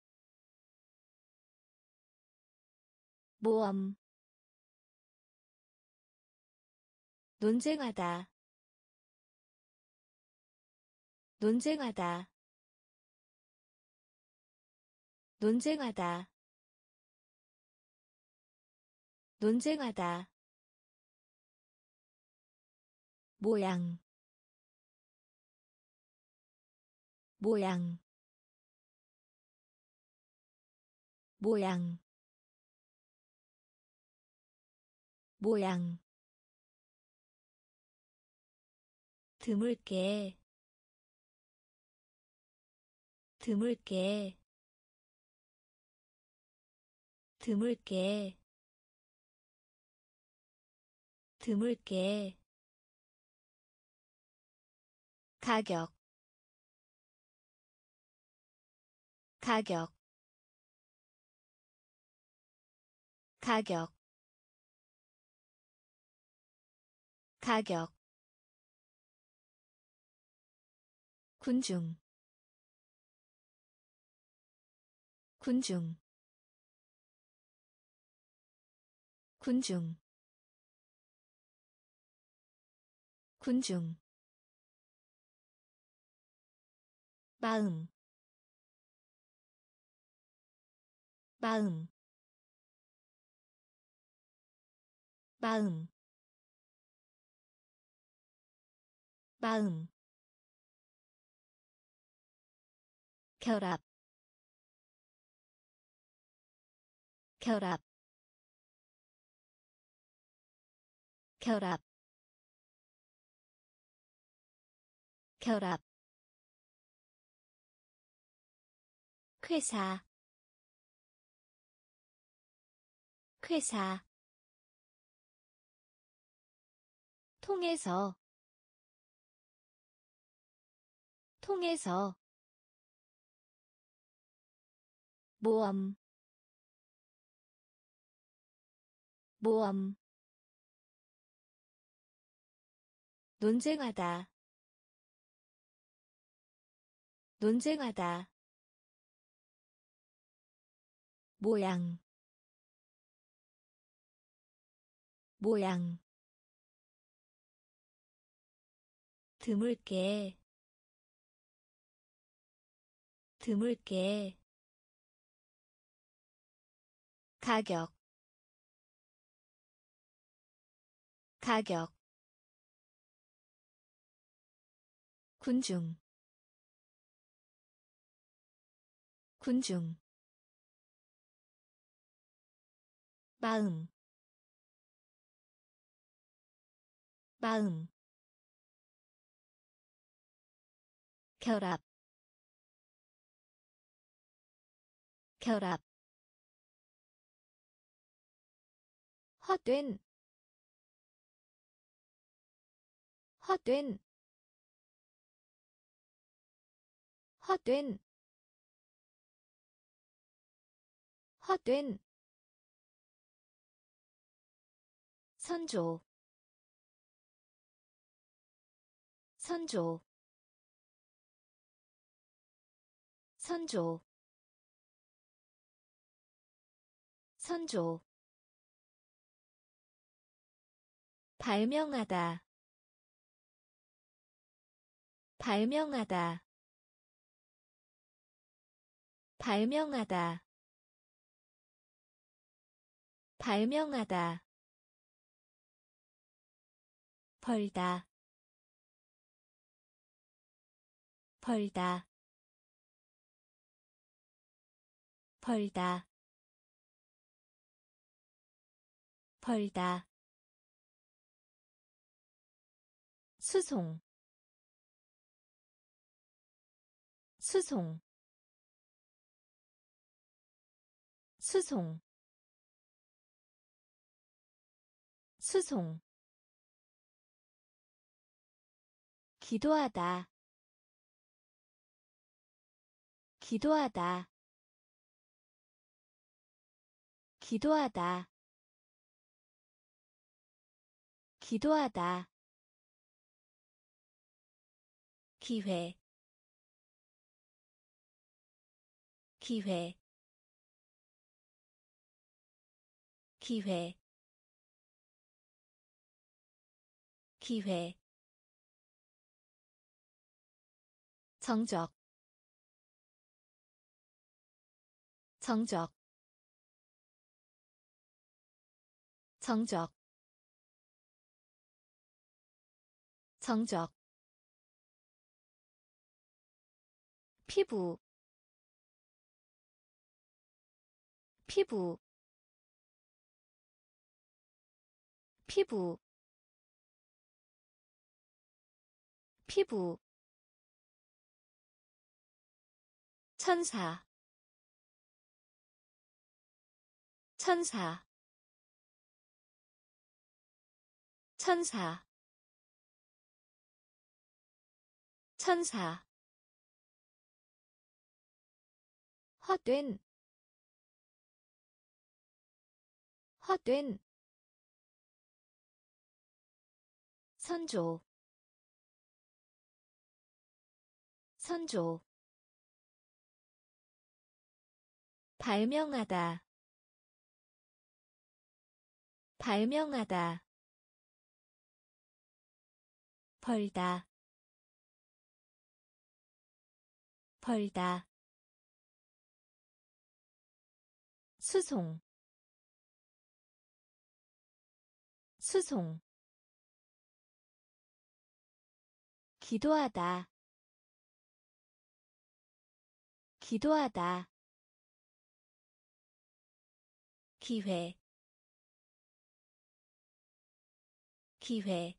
모험 논쟁하다. 논쟁하다. 논쟁하다. 논쟁하다. 모양. 모양. 모양. 모양 드물게. 드물게. 드물게. 드물게. 가격. 가격. 가격. 가격 군중 군중 군중 군중. 마음 마음. 마음 마음 결합. 결합. 결합. 결합. 회사. 회사. 통해서. 통해서 모험 모험 논쟁하다. 논쟁하다. 모양. 모양. 드물게. 드물게 가격 가격 군중 군중 마음 마음 결합 결합 헛된 헛된 헛된 헛된 선조. 선조. 선조. 선조 발명하다. 발명하다. 발명하다. 발명하다. 벌다. 벌다. 벌다. 벌다 수송 수송 수송 수송. 기도하다 기도하다 기도하다 기도하다 기회. 기회. 기회. 기회. 정적. 정적. 정적. 정적 피부 피부 피부 피부. 천사 천사. 천사 천사 헛된 헛된 선조. 선조. 발명하다. 발명하다. 벌다. 벌다 수송 수송 기도하다 기도하다 기회 기회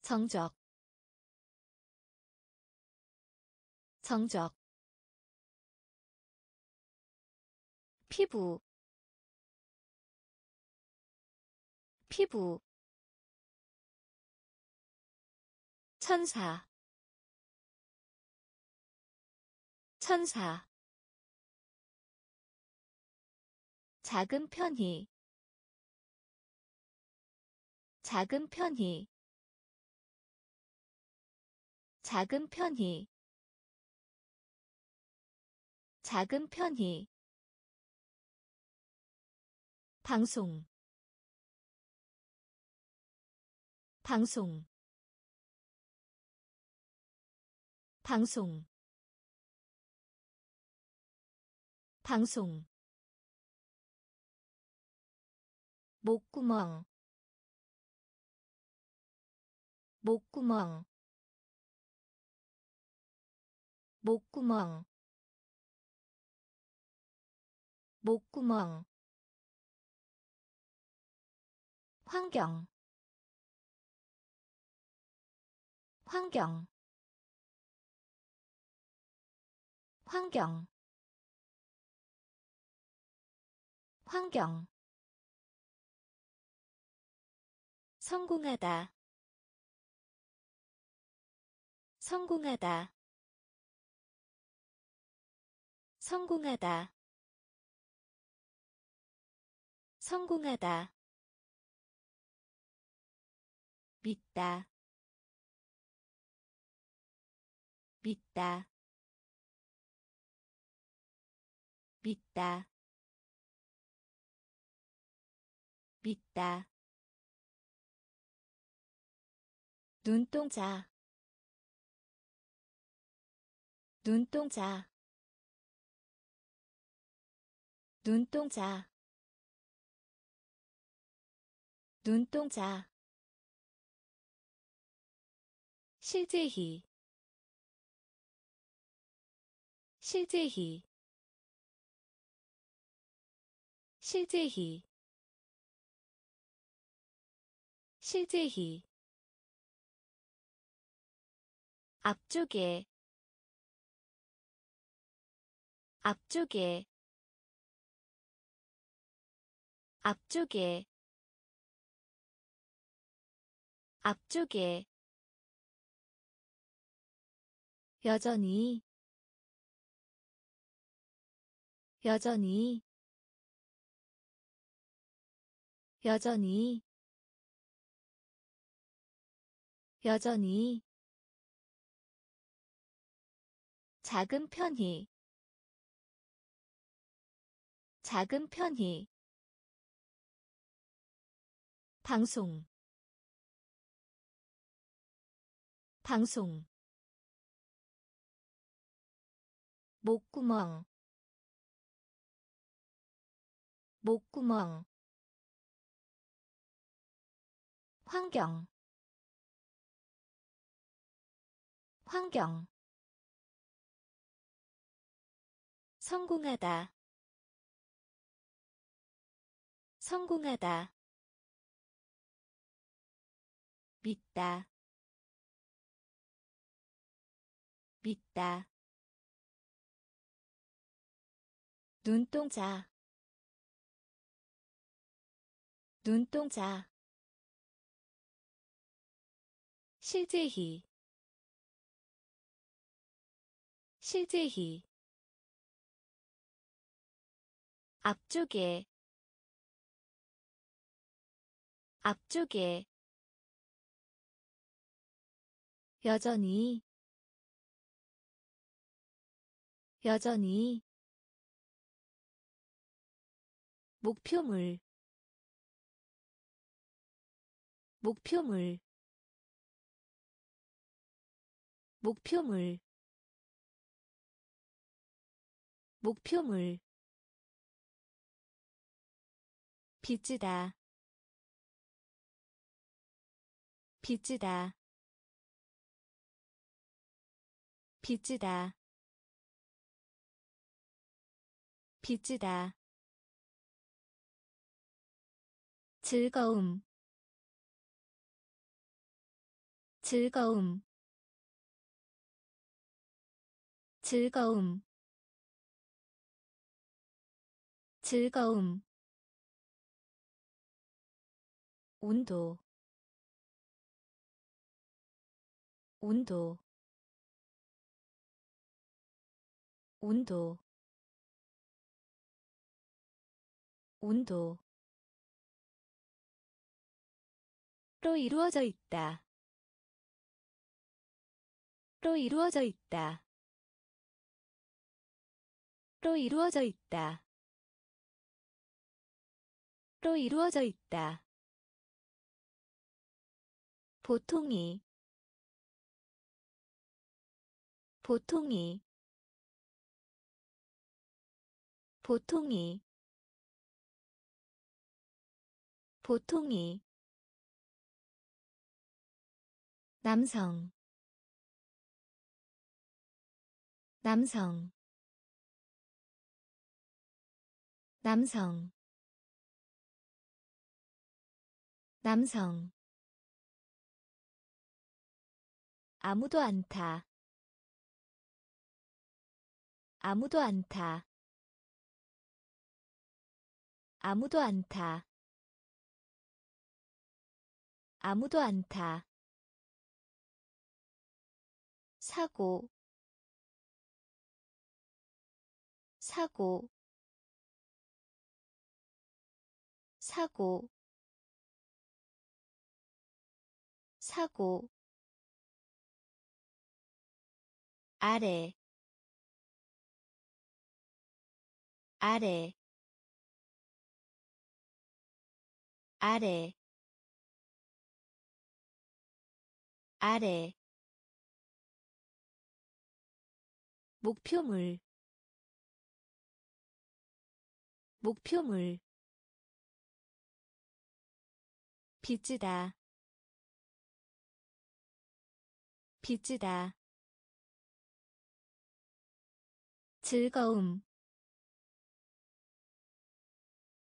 정적 정적 피부 피부 천사 천사 작은 편히 작은 편히 작은 편히 작은 편히 방송. 방송. 방송. 방송. 목구멍. 목구멍. 목구멍. 목구멍 환경. 환경. 환경. 환경. 성공하다. 성공하다. 성공하다. 성공하다 믿다. 믿다. 믿다. 믿다. 눈동자. 눈동자. 눈동자. 눈동자 실제히 실제히 실제히 실제히. 앞쪽에 앞쪽에 앞쪽에 앞쪽에 여전히 여전히 여전히 여전히. 작은 편히 작은 편히. 방송 방송 목구멍 목구멍 환경 환경. 성공하다 성공하다. 믿다 믿다 눈동자. 눈동자. 실제히. 실제히. 앞쪽에. 앞쪽에. 여전히. 여전히 목표물 목표물 목표물 목표물. 빚지다 빚지다 빚지다 빚지다 즐거움. 즐거움. 즐거움. 즐거움. 온도. 온도. 온도. 온도 로 이루어져 있다. 로 이루어져 있다. 로 이루어져 있다. 로 이루어져 있다. 보통이 보통이 보통이 보통이 남성. 남성. 남성. 남성. 아무도 않다 아무도 않다 아무도 않다 아무도 않다 사고 사고 사고 사고. 아래 아래 아래 아래 목표물 목표물 빚지다 빚지다 즐거움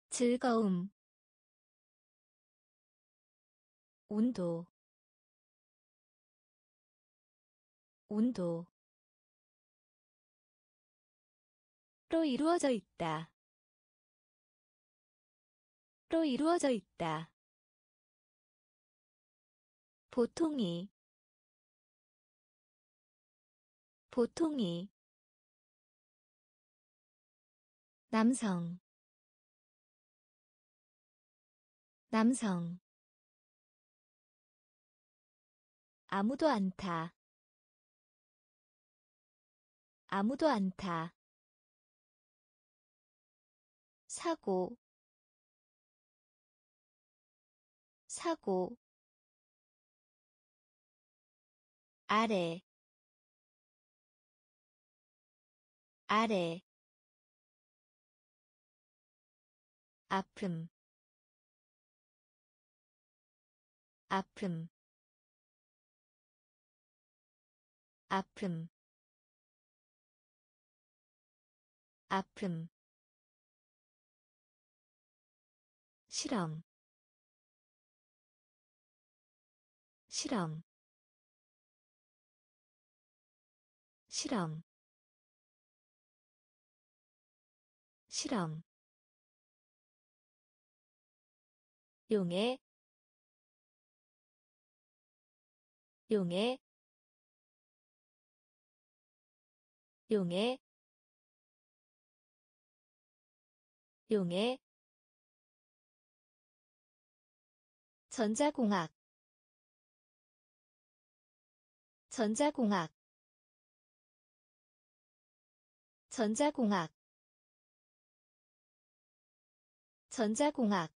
즐거움 온도 온도 로 이루어져 있다. 로 이루어져 있다. 보통이 보통이 남성 남성 아무도 않다 아무도 않다 사고 사고 아래 아래 아픔 아픔 아픔 아픔 실험. 실험. 실험. 실험. 용해. 용해. 용해. 용해 전자공학 전자공학 전자공학 전자공학.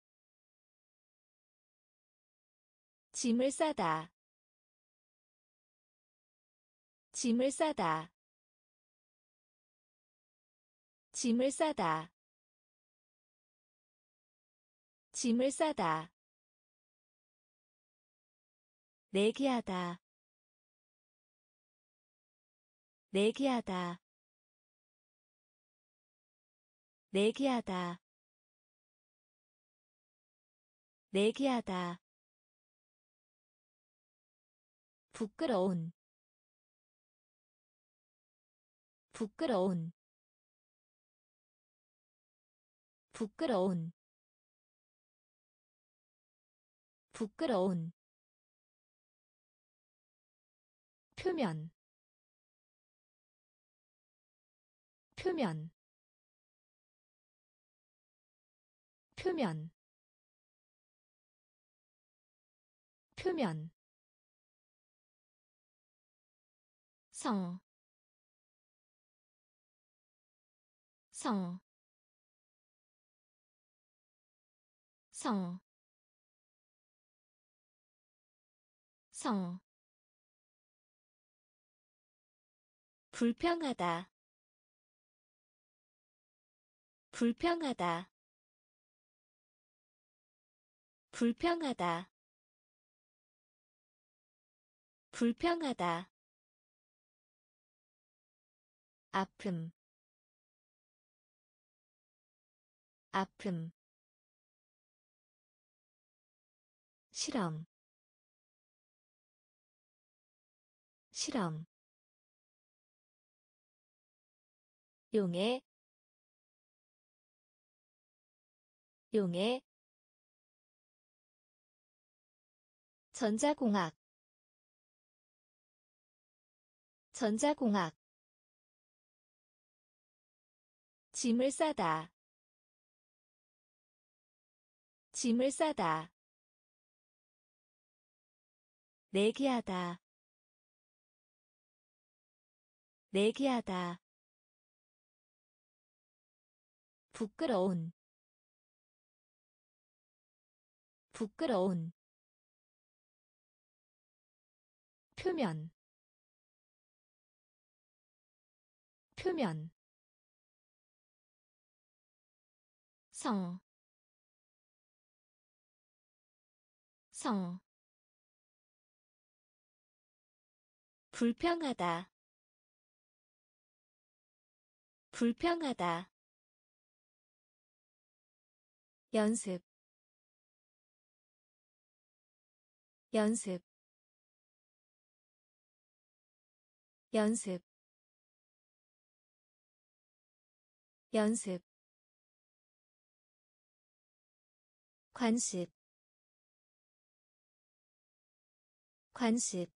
짐을 싸다 짐을 싸다 짐을 싸다 짐을 싸다 내기하다. 내기하다. 내기하다. 내기하다. 부끄러운. 부끄러운. 부끄러운. 부끄러운 표면 표면 표면 표면. 성, 성, 성, 성, 불평하다, 불평하다, 불평하다, 불평하다. 아픔. 아픔. 실험. 실험 용해 용해 전자공학 전자공학 짐을 싸다 짐을 싸다 내기하다 내기하다 부끄러운 부끄러운 표면 표면 성, 성, 불평하다, 불평하다, 연습, 연습, 연습, 연습. 관습 관습.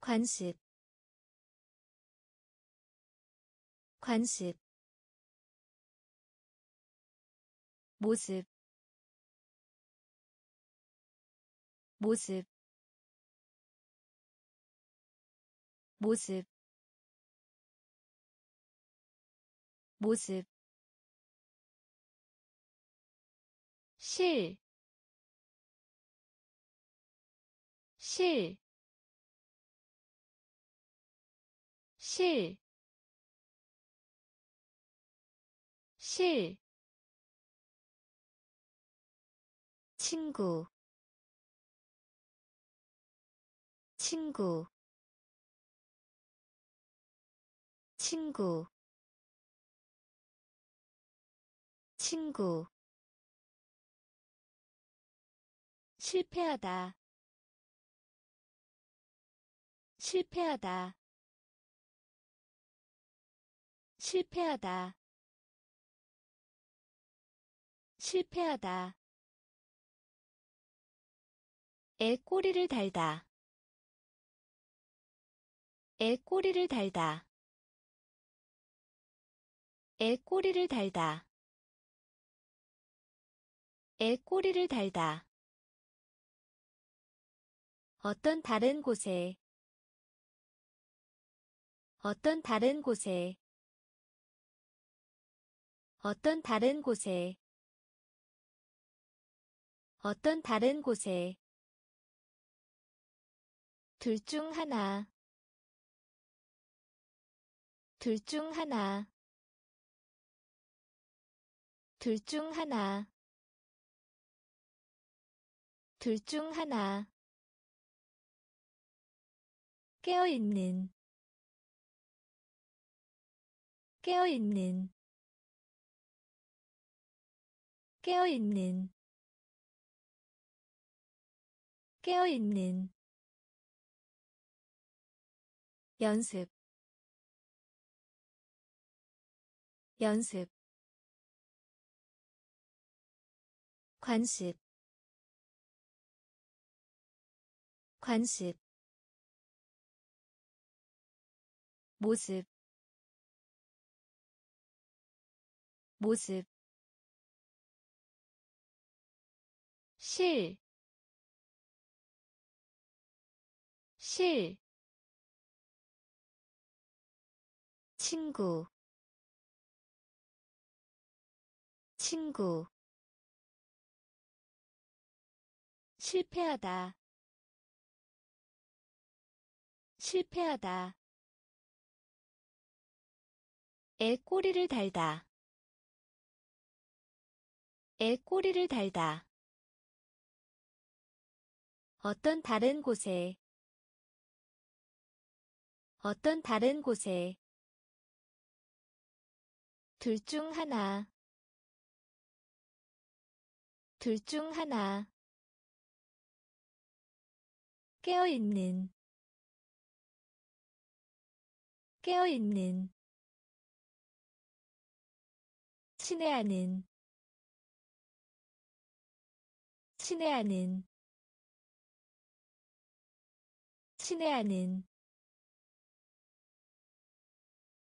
관습 관습 모습 모습 모습 모습. 실, 실, 실, 실, 친구, 친구, 친구, 친구. 실패하다 실패하다 실패하다 실패하다 애 꼬리를 달다. 애 꼬리를 달다. 애 꼬리를 달다. 애 꼬리를 달다. 어떤 다른 곳에? 어떤 다른 곳에? 어떤 다른 곳에? 어떤 다른 곳에 둘 중 하나. 둘 중 하나. 둘 중 하나. 둘 중 하나. 깨어있는. 깨어있는. 깨어있는. 깨어있는 연습 연습 관습 관습 모습 모습 실, 실 친구 친구 실패하다 실패하다 애 꼬리를 달다 애 꼬리를 달다. 어떤 다른 곳에 어떤 다른 곳에 둘 중 하나. 둘 중 하나. 깨어있는. 깨어있는. 친애하는. 친애하는. 친애하는.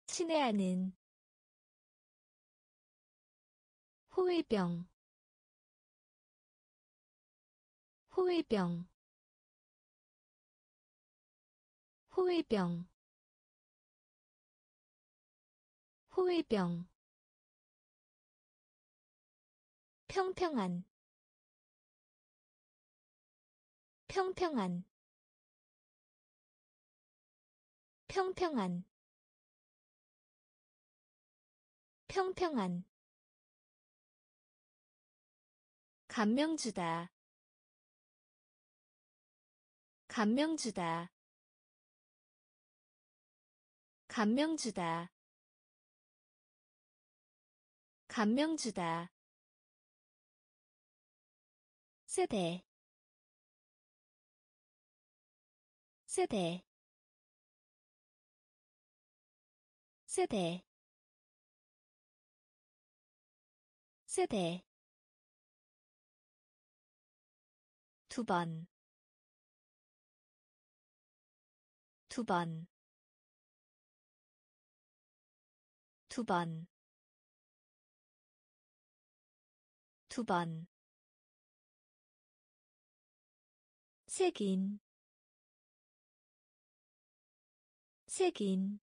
친애하는 호위병. 호위병. 호위병. 호위병. 평평한. 평평한. 평평한. 평평한 감명 주다. 감명 주다. 감명 주다. 감명 주다. 세대. 세대. 세대. 세대 두 번, 두 번, 두 번, 두 번. 색인. 색인.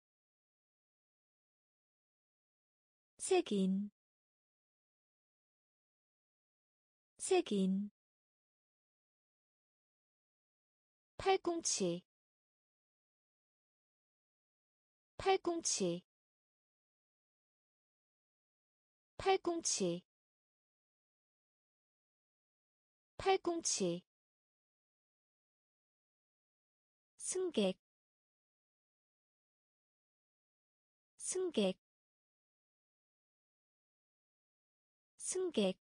색인. 색인 팔꿈치. 팔꿈치. 팔꿈치. 팔꿈치. 승객. 승객. 승객.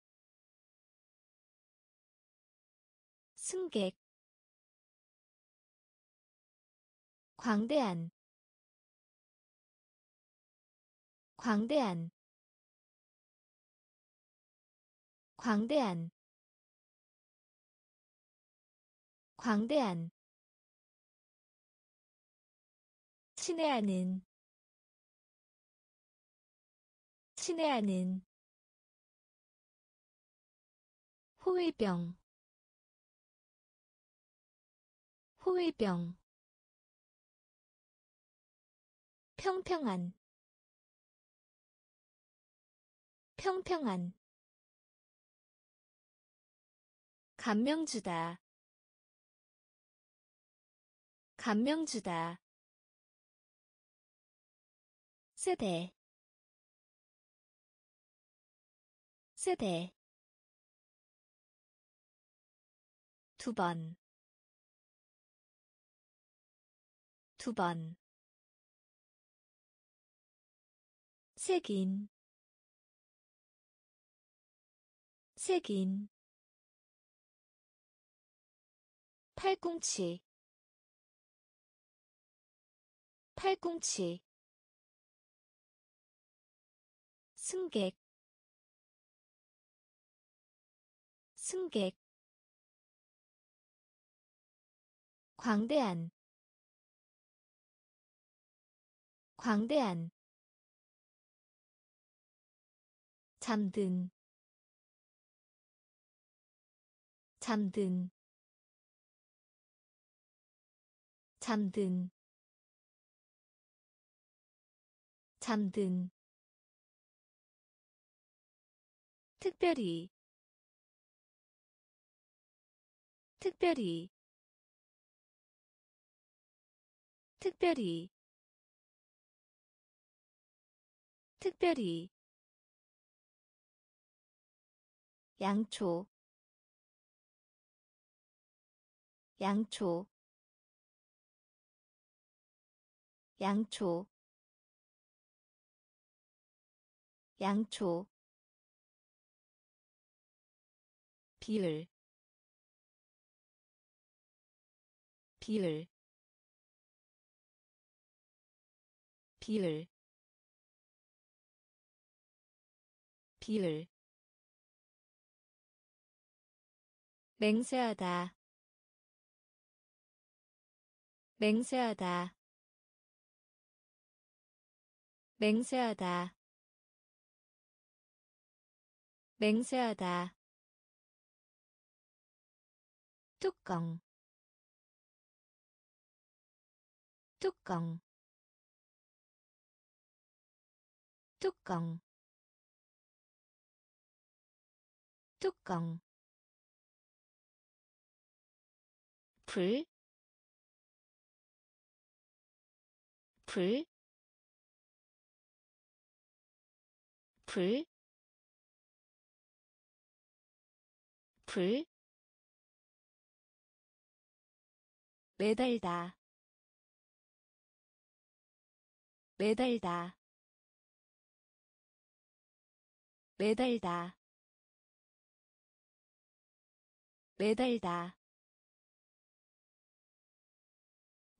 승객 광대한 광대한 광대한 광대한. 친애하는 친애하는. 호위병 호위병 평평한. 평평한. 감명 주다. 감명 주다. 세대. 세대. 두 번, 두 번. 색인, 색인. 팔꿈치, 팔꿈치. 승객. 승객. 광대한. 광대한 잠든 잠든 잠든 잠든. 특별히 특별히 특별히 특별히 양초 양초 양초 양초 비율 비율 비율 비율 맹세하다. 맹세하다. 맹세하다. 맹세하다. 뚜껑. 뚜껑. 뚜껑. 뚜껑 불, 불, 불, 불, 매달다, 매달다, 매달다, 매달다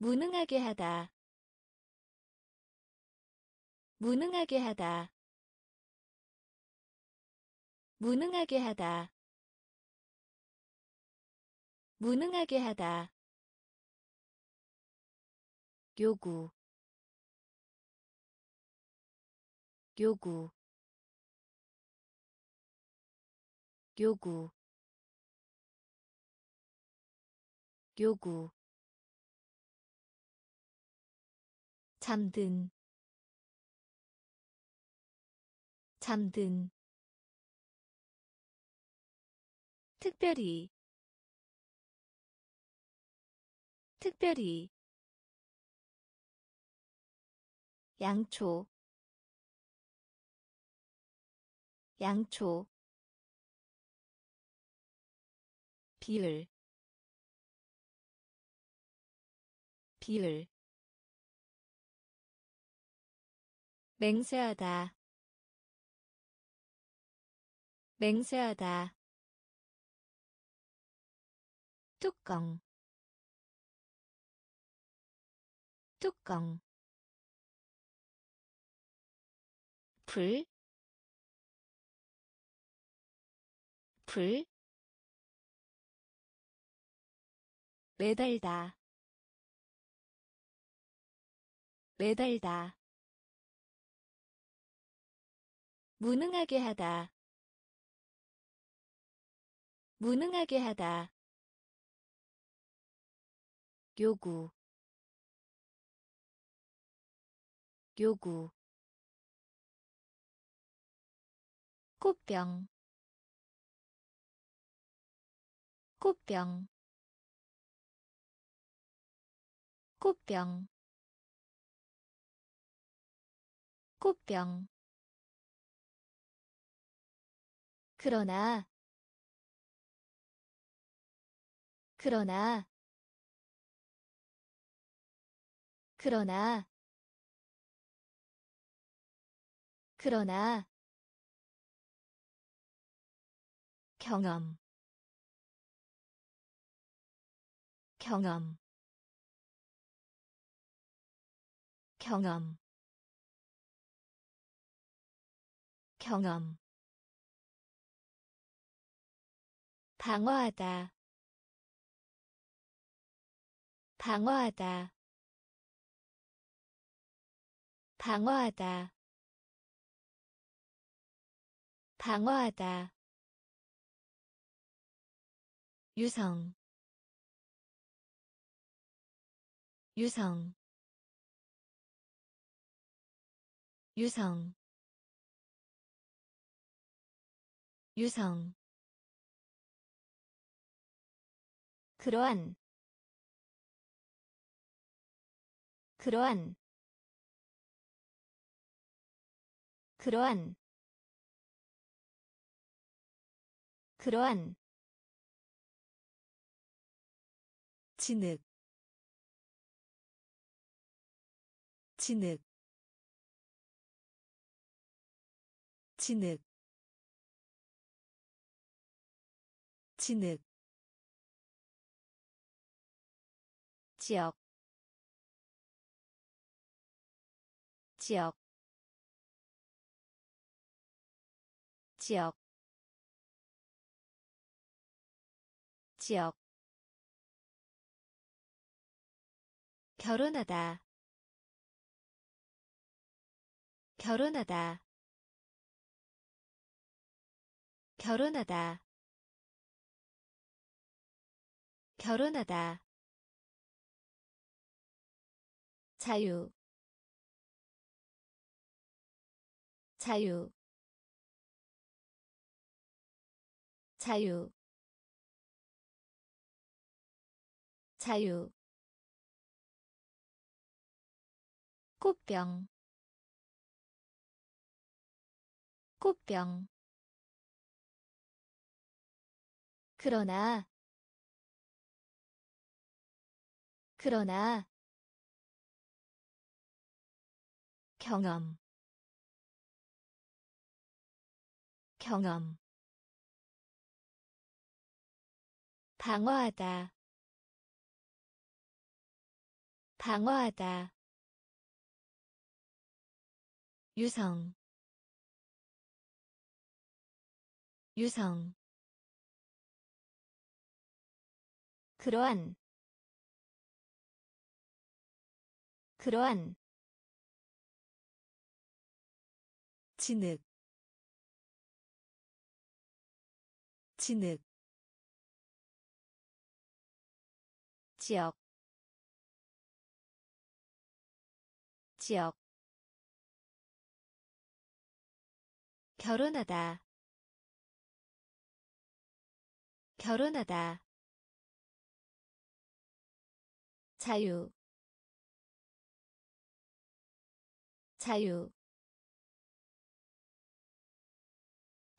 무능하게 하다. 무능하게 하다. 무능하게 하다. 무능하게 하다. 요구. 요구. 요구. 요구 잠든 잠든. 특별히 특별히. 양초 양초. 비율 비율 맹세하다. 맹세하다. 뚜껑. 뚜껑. 불, 불, 매달다, 매달다, 무능하게 하다. 무능하게 하다. 요구. 요구. 꽃병. 꽃병. 꽃병. 꽃병 그러나 그러나 그러나 그러나 경험 경험 경험 경험 방어하다. 방어하다. 방어하다. 방어하다. 유성. 유성. 유성. 유성 그러한 그러한 그러한 그러한. 진흙 진흙 진흙 진흙 지역 지역 지역 지역. 결혼하다 결혼하다 결혼하다 결혼하다 자유 자유 자유 자유. 꽃병 꽃병. 그러나 그러나 경험. 경험. 방어하다. 방어하다. 유성. 유성. 그러한. 그러한 진흙 진흙 지역 지역. 결혼하다 결혼하다. 자유 자유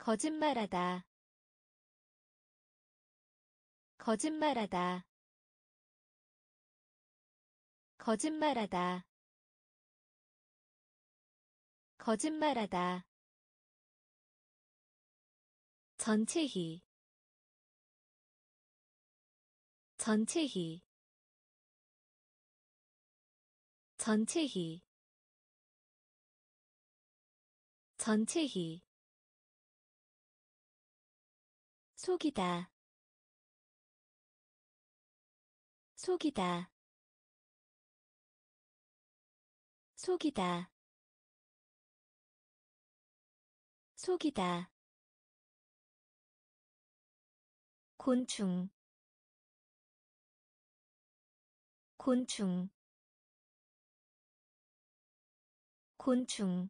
거짓말하다. 거짓말하다. 거짓말하다. 거짓말하다. 전체히. 전체히. 전체히. 전체히 속이다. 속이다. 속이다. 속이다. 곤충. 곤충. 곤충.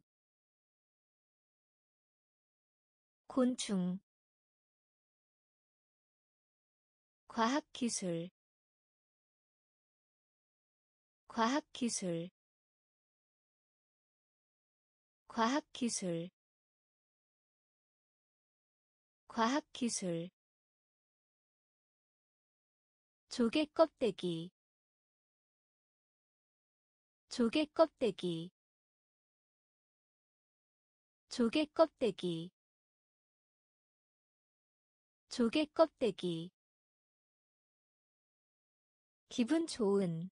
곤충 과학기술 과학기술 과학기술 과학기술. 조개 껍데기 조개 껍데기 조개 껍데기 조개 껍데기 기분 좋은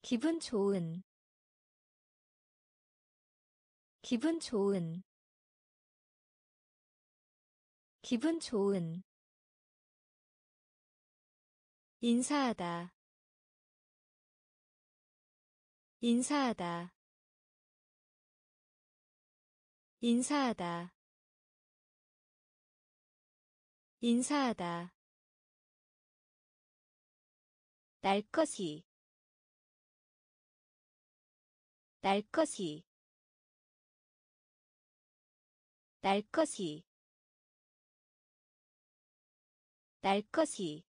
기분 좋은 기분 좋은 기분 좋은. 인사하다 인사하다. 인사하다. 인사하다 날 것이. 날 것이. 날 것이. 날 것이.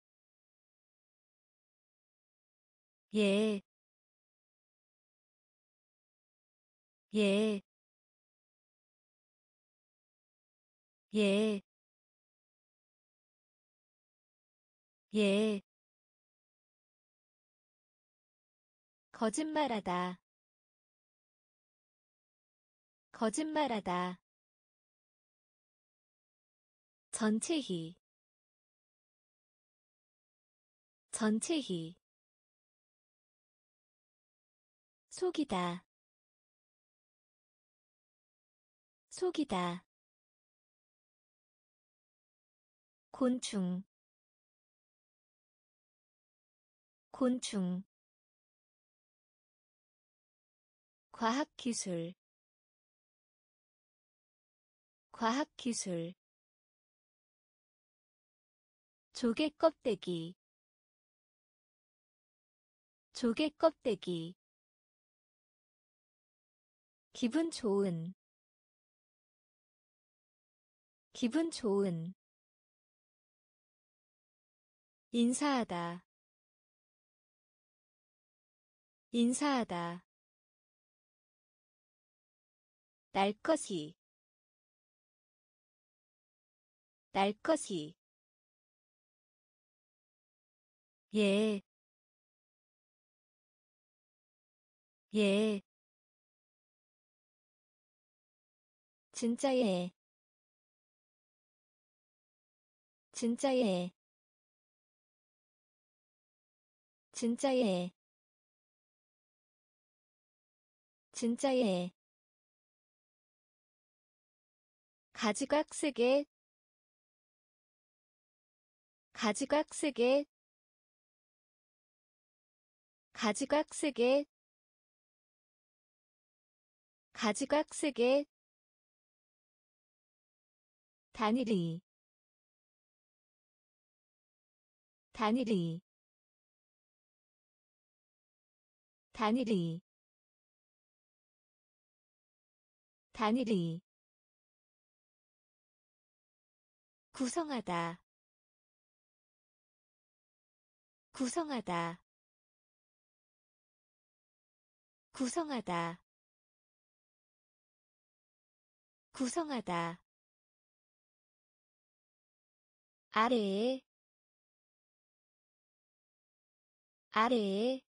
예, 예, 예, 예. 거짓말하다, 거짓말하다. 전체히, 전체히. 속이다. 속이다. 곤충. 곤충 과학기술 과학기술 조개 껍데기 조개 껍데기 기분 좋은 기분 좋은 인사하다 인사하다 날 것이. 날 것이. 예, 예, 진짜 예, 진짜 예, 진짜 예, 진짜 예. 가지각색의 가지각색의 가지각색의 가지각색의 단일이. 단일이. 단일이. 단일이 구성하다. 구성하다. 구성하다. 구성하다. 아래에 아래에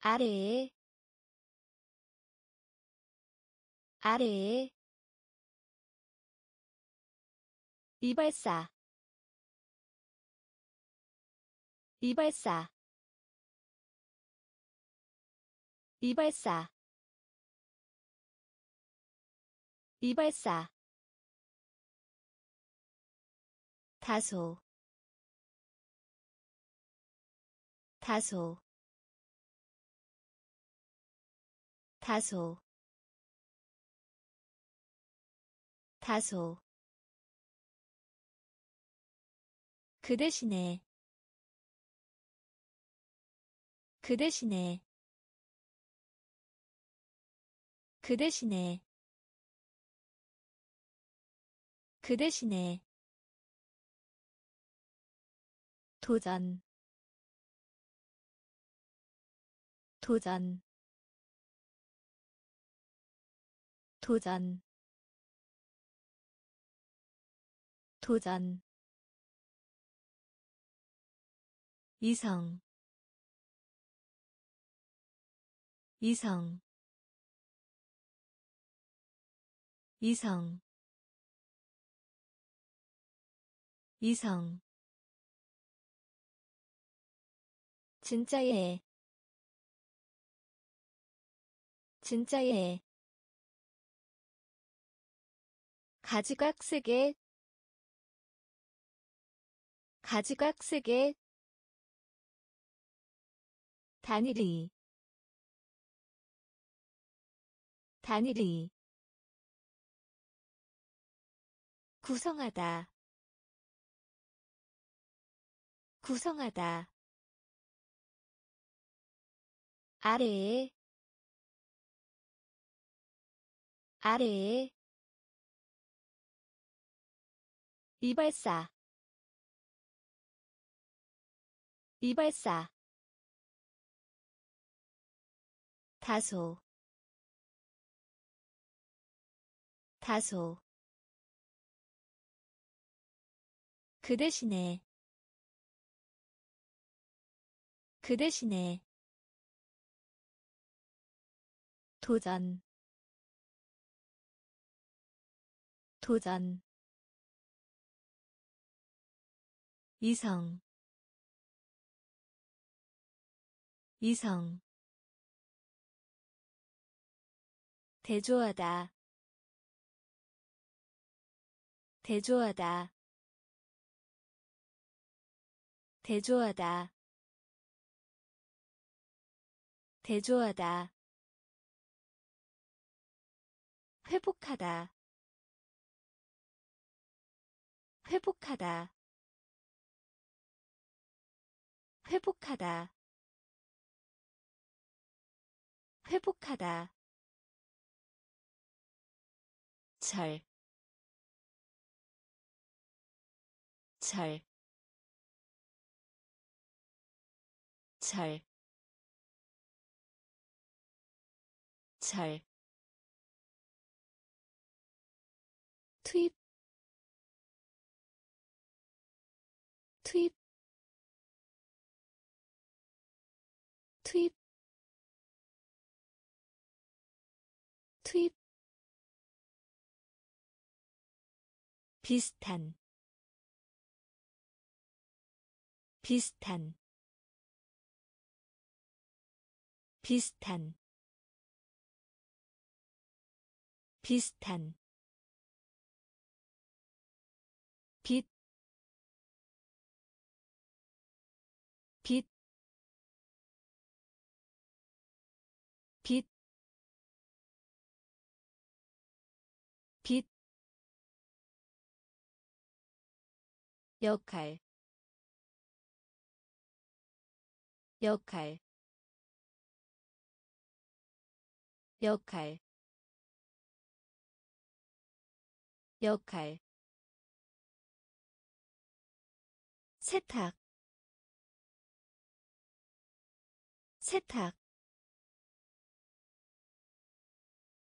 아래에 아래에 이발사 이발사 이발사 이발사. 다소 다소 다소 다소 그 대신에 그 대신에 그 대신에 그 대신에. 도전 도전 도전 도전 이성 이성 이성 이성. 진짜예 진짜예 가지각색의 가지각색의 단일이. 단일이. 구성하다. 구성하다. 아래에. 아래에. 이발사. 이발사 다소 다소. 그 대신에 그 대신에 도전 도전. 이성 이성 대조하다. 대조하다. 대조하다. 대조하다. 회복하다. 회복하다. 회복하다. 회복하다 절, 절, 절, 절. 투입 투입 투입 투입 비슷한 비슷한 비슷한 비슷한 역할, 역할, 역할, 역할. 세탁 세탁.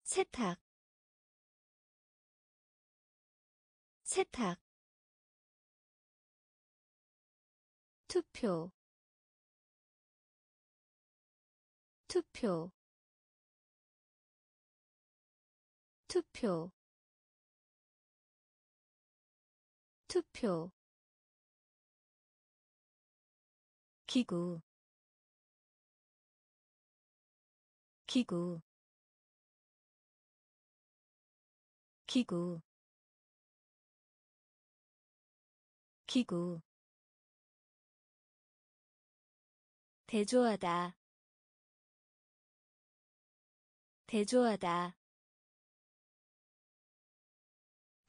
세탁 세탁 투표 투표 투표 투표. 기구 기구. 기구 기구 대조하다. 대조하다.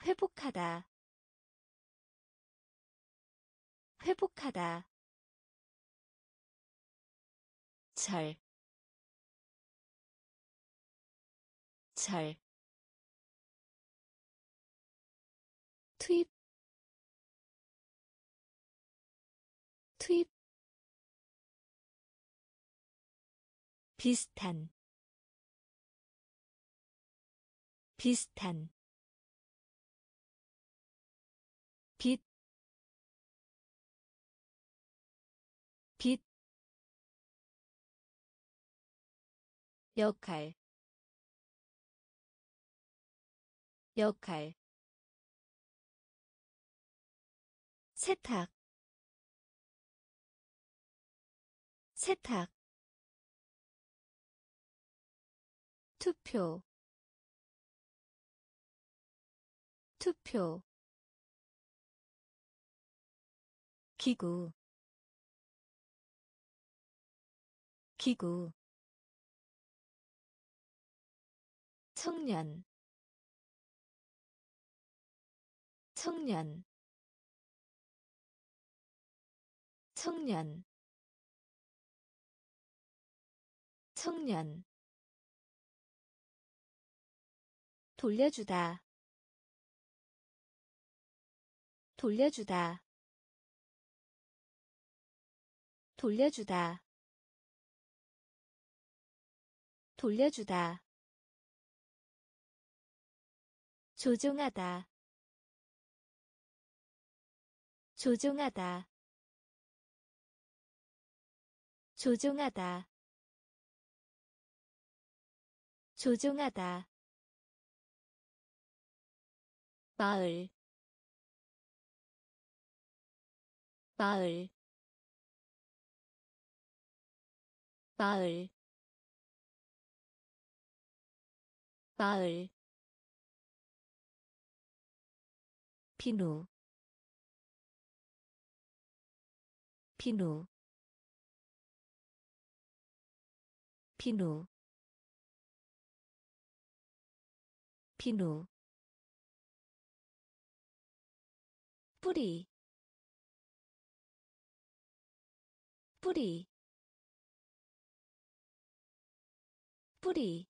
회복하다. 회복하다. 절, 절. 투입, 투입. 비슷한, 비슷한. 빛, 빛, 역할 역할 세탁 세탁 투표 투표 기구 기구 청년 청년 청년 청년 돌려주다. 돌려주다. 돌려주다. 돌려주다. 조종하다. 조종하다. 조종하다. 조종하다 마을. 마을. 마을. 마을. 비누. 비누. 비누. 비누 뿌리 뿌리 뿌리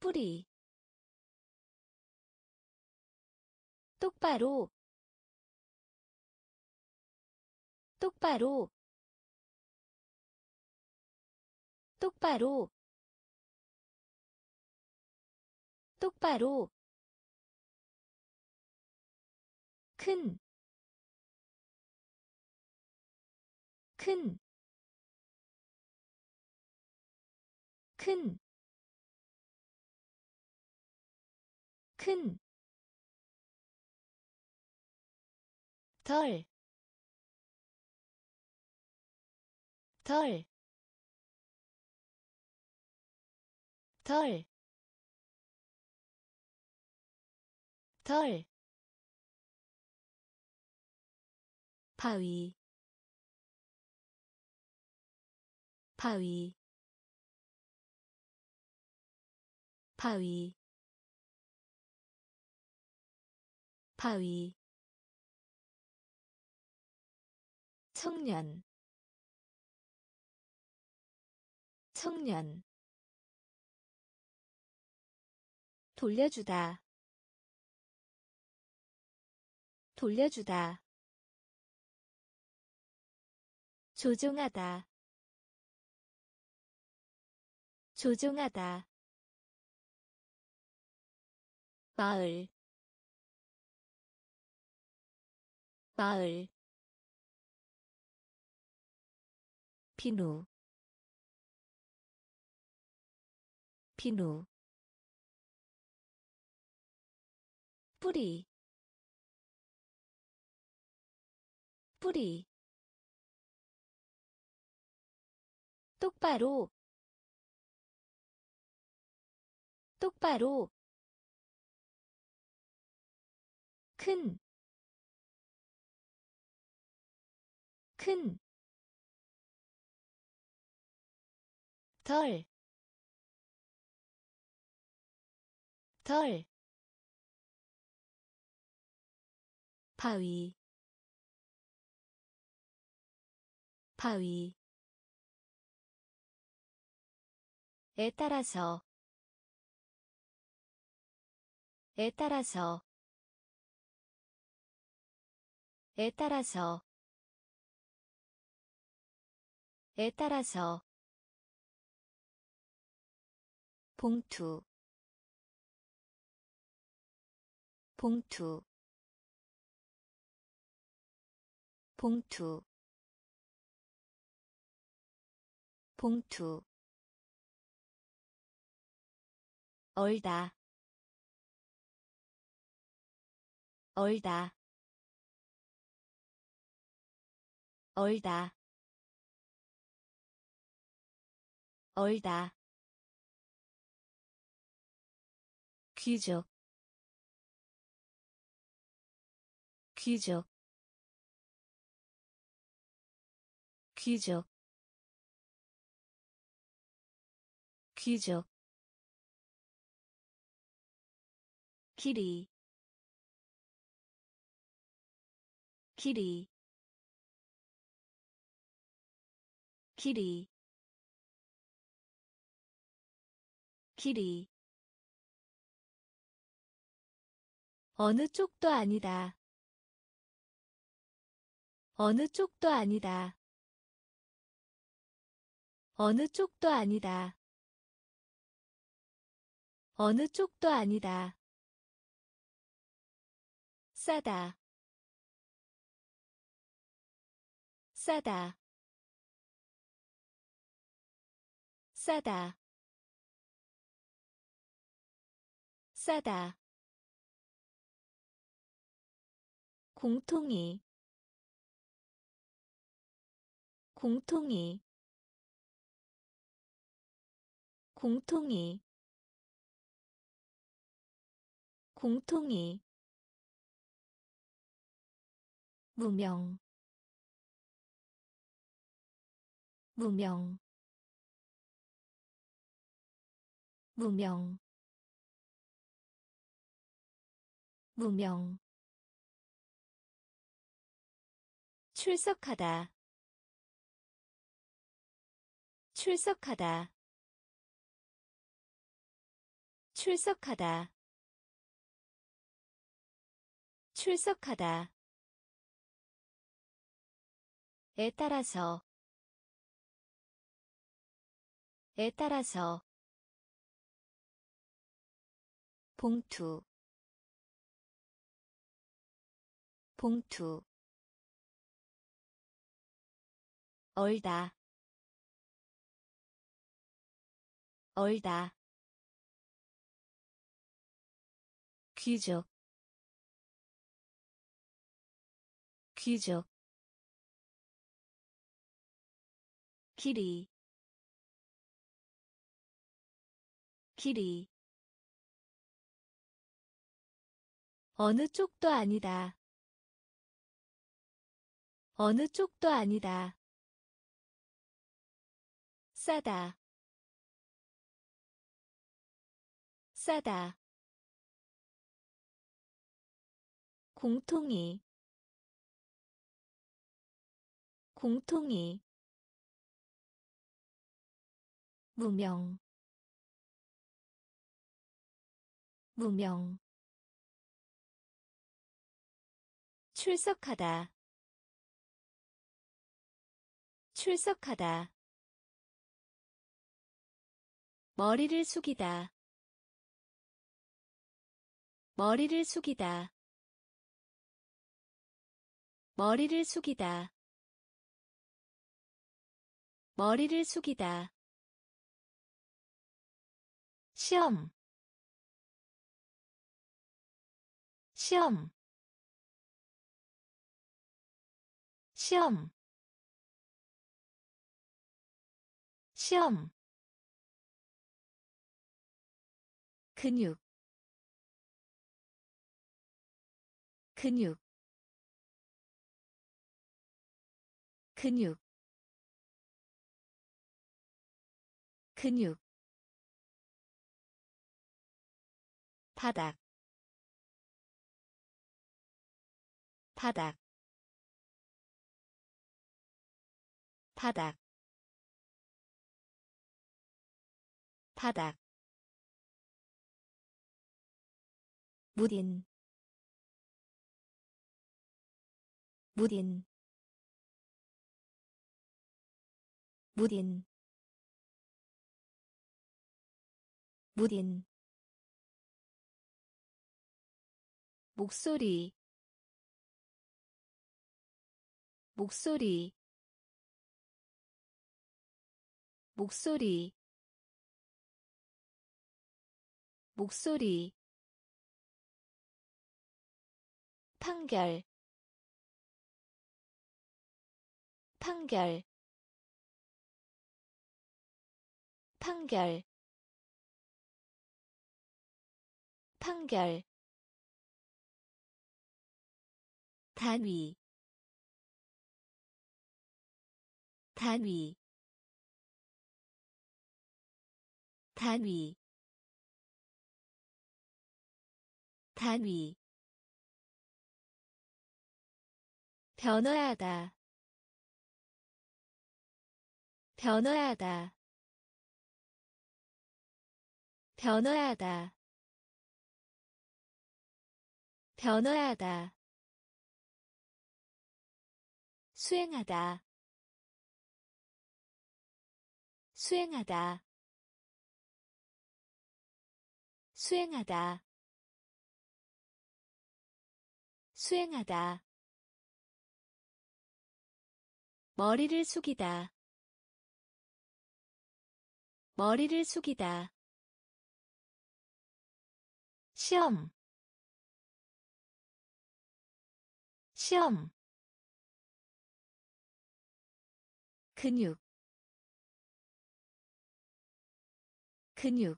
뿌리. 똑바로 똑바로 똑바로 똑바로 큰, 큰, 큰, 큰, 덜, 덜, 덜, 덜, 바위. 바위. 바위. 바위. 청년. 청년. 돌려주다. 돌려주다 조종하다. 조종하다. 마을. 마을. 비누 비누 뿌리. 뿌리 똑바로. 똑바로. 큰, 큰, 덜, 덜, 바위, 바위, 에 따라서. 에 따라서. 에 따라서. 에 따라서. 봉투. 봉투. 봉투. 봉투 얼다. 얼다. 얼다. 얼다. 귀족. 귀족. 귀족. 귀족 길이 길이 길이 길이 어느 쪽도 아니다. 어느 쪽도 아니다. 어느 쪽도 아니다. 어느 쪽도 아니다. 싸다. 싸다. 싸다. 싸다. 공통이 공통이 공통이 공통이 무명. 무명. 무명. 무명. 출석하다. 출석하다. 출석하다. 출석하다 에 따라서. 에 따라서. 봉투. 봉투. 얼다. 얼다. 귀족. 귀족 길이 길이 어느 쪽도 아니다. 어느 쪽도 아니다. 싸다. 싸다. 공통이 공통이 무명. 무명. 출석하다. 출석하다. 머리를 숙이다. 머리를 숙이다. 머리를 숙이다. 머리를 숙이다 시험. 시험. 시험. 시험. 근육. 근육. 근육. 근육 바닥 바닥 바닥 바닥. 무딘 무딘 무딘 무딘 목소리 목소리 목소리 목소리 판결 판결 판결 판결 단위 단위 단위 단위. 변화하다 변화하다 변화하다 변화하다 수행하다. 수행하다. 수행하다. 수행하다. 머리를 숙이다. 머리를 숙이다. 시험. 시험 근육 근육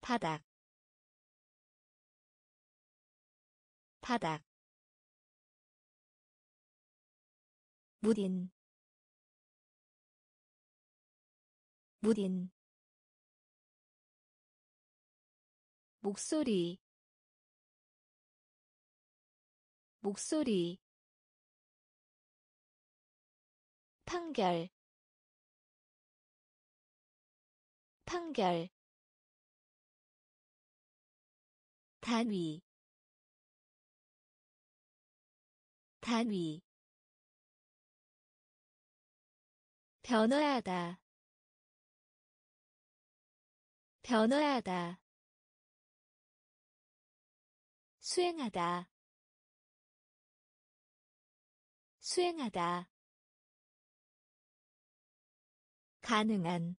바닥 바닥 무딘 무딘 목소리 목소리 판결. 판결. 단위. 단위. 변화하다. 변화하다. 수행하다. 수행하다 가능한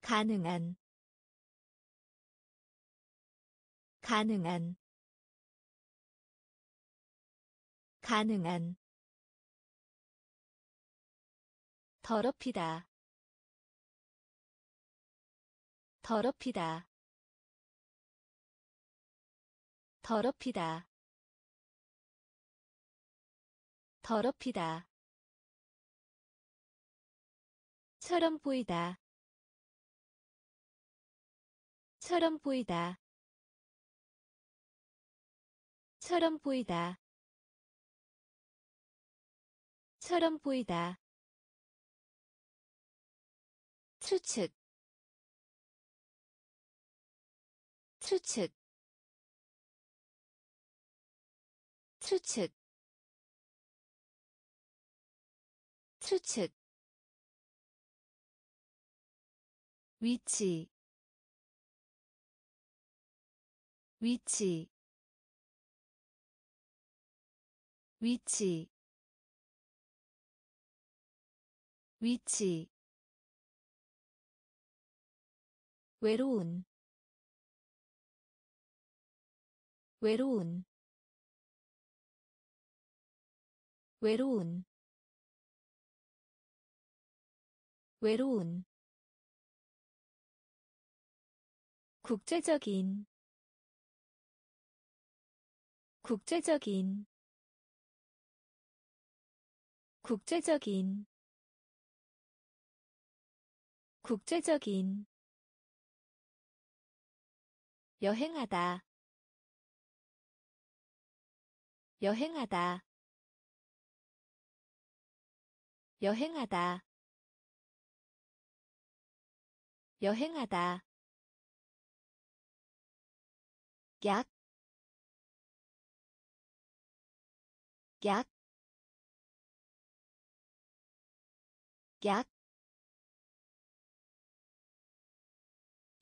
가능한 가능한 가능한. 더럽히다. 더럽히다. 더럽히다. 더럽히다 처럼 보이다. 처럼 보이다. 처럼 보이다. 처럼 보이다. 추측. 추측. 추측. 추측 위치 위치 위치 위치. 외로운 외로운 외로운 외로운 국제적인 국제적인 국제적인 국제적인. 여행하다 여행하다. 여행하다 여행하다 약, 약, 약,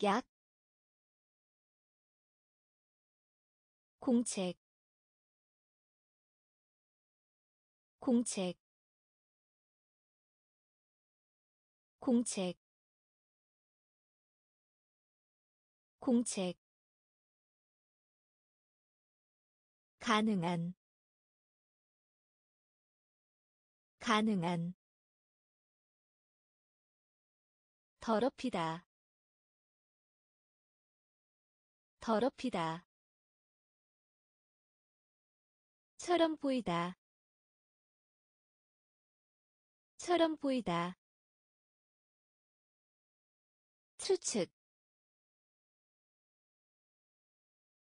약, 공책, 공책, 공책, 공책 가능한 가능한 더럽히다 더럽히다 처럼 보이다 처럼 보이다. 추측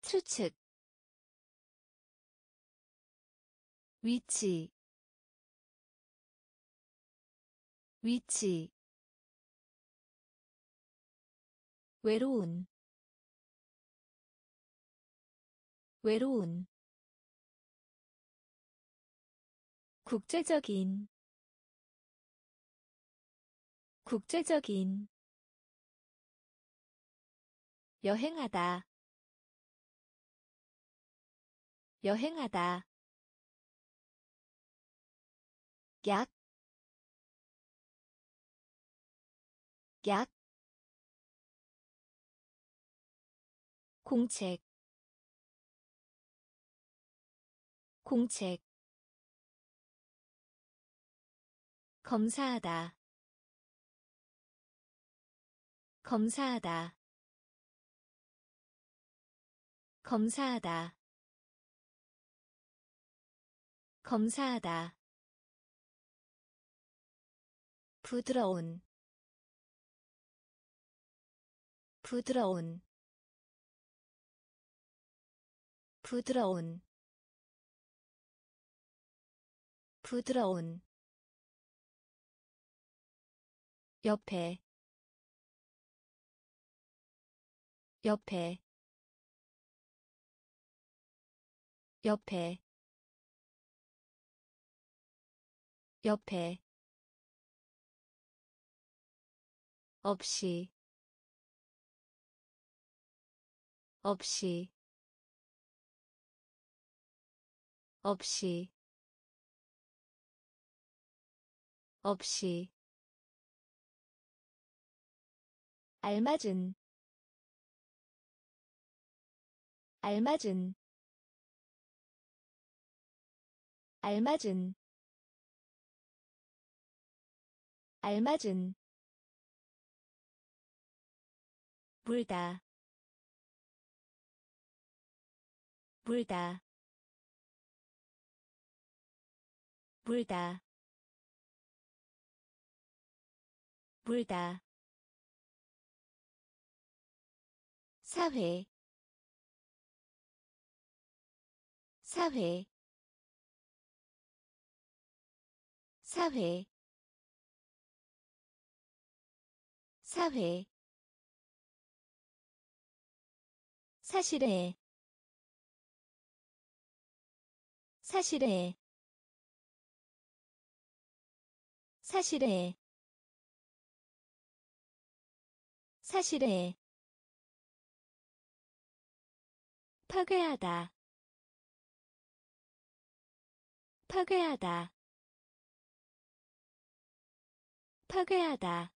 추측 위치 위치 외로운 외로운 국제적인 국제적인 여행하다 여행하다 약, 약, 공책, 공책, 검사하다, 검사하다, 검사하다, 검사하다. 부드러운 부드러운 부드러운 부드러운. 옆에 옆에 옆에. 옆에 없이 없이 없이 없이. 알맞은 알맞은. 알맞은. 알맞은 물다. 물다. 물다. 물다. 사회. 사회. 사회. 사회 사실에 사실에 사실에 사실에. 파괴하다. 파괴하다. 파괴하다.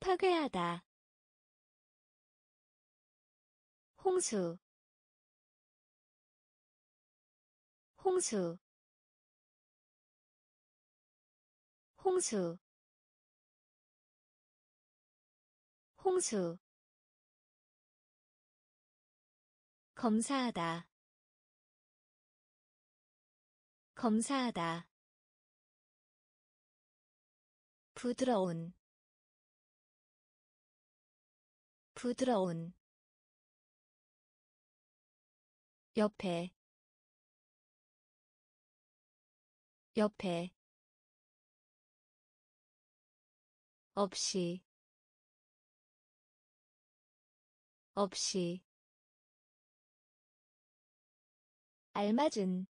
파괴하다 홍수 홍수 홍수 홍수. 검사하다 검사하다. 부드러운 부드러운 옆에 옆에 없이 없이 알맞은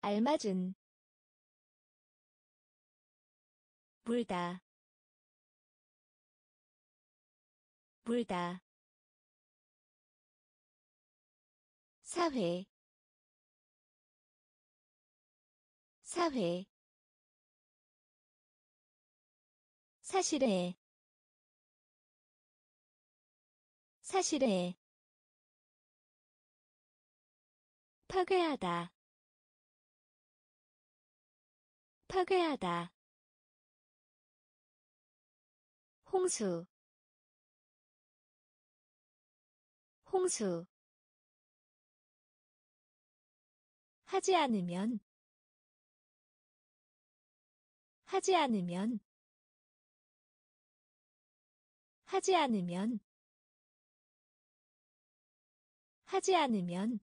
알맞은 물다 물다 사회 사회 사실에 사실에 파괴하다 파괴하다 홍수 홍수 하지 않으면 하지 않으면 하지 않으면 하지 않으면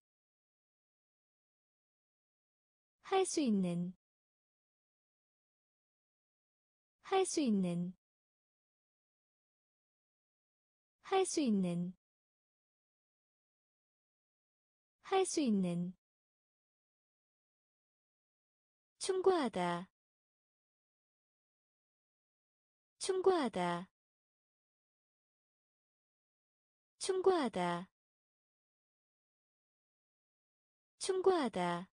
할 수 있는 할 수 있는 할 수 있는 할 수 있는 충고하다. 충고하다. 충고하다. 충고하다.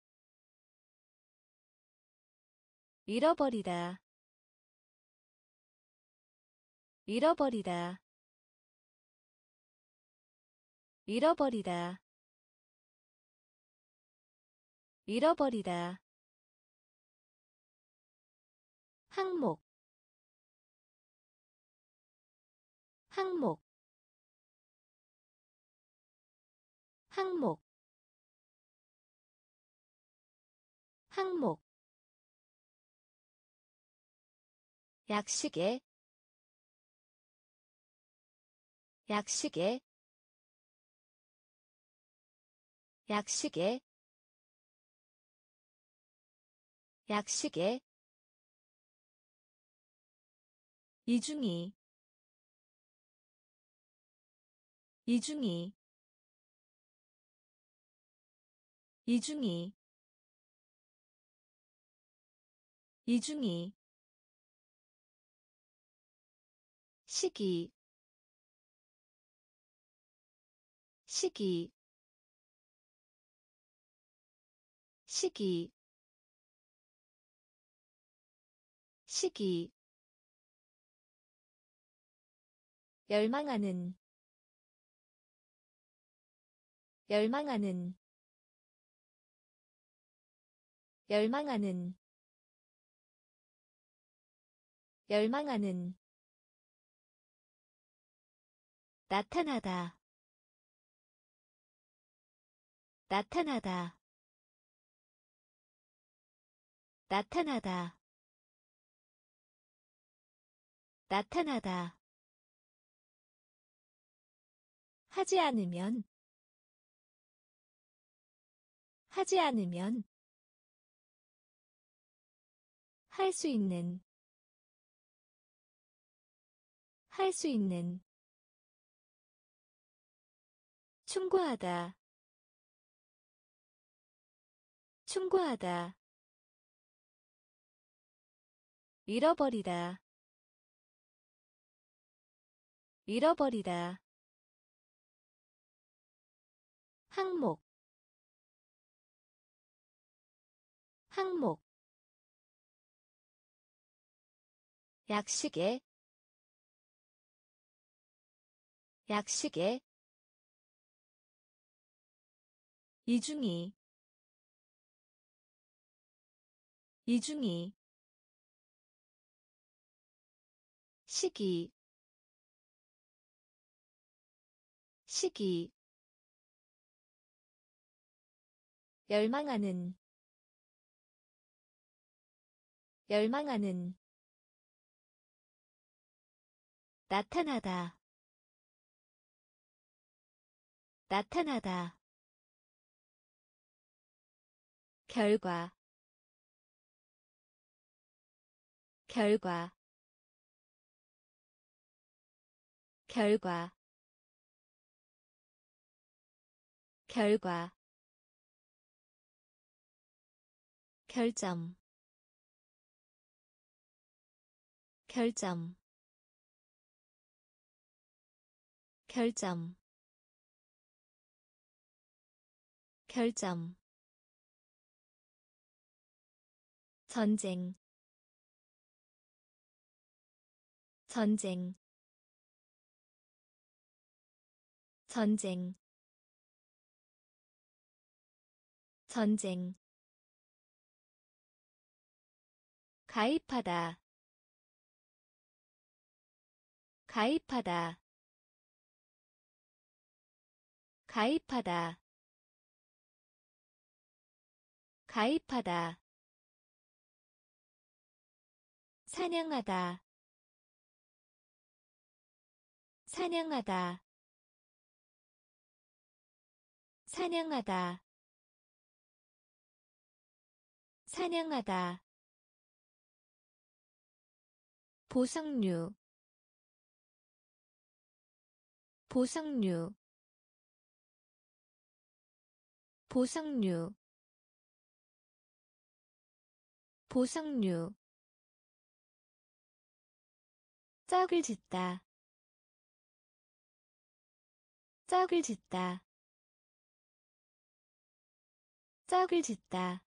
잃어버리다. 잃어버리다. 잃어버리다. 잃어버리다 항목 항목 항목 항목. 약식에 약식에 약식에 약식에 이중이. 이중이. 이중이. 이중이. 시기. 시기. 시기. 시기 열망하는 열망하는 열망하는 열망하는. 나타나다 나타나다 나타나다 나타나다 하지 않으면 하지 않으면 할 수 있는 할 수 있는 충고하다 충고하다 잃어버리다 잃어버리다 항목 항목 약식에 약식에 이중이 이중이 시기 시기 열망하는 열망하는 나타나다 나타나다. 결과 결과 결과 결과 결점. 결점. 결점. 결점. 전쟁. 전쟁. 전쟁. 전쟁 가입하다. 가입하다. 가입하다. 가입하다. 사냥하다. 사냥하다. 사냥하다. 사냥하다 보상류. 보상류. 보상류. 보상류. 짝을 짓다. 짝을 짓다. 짝을 짓다.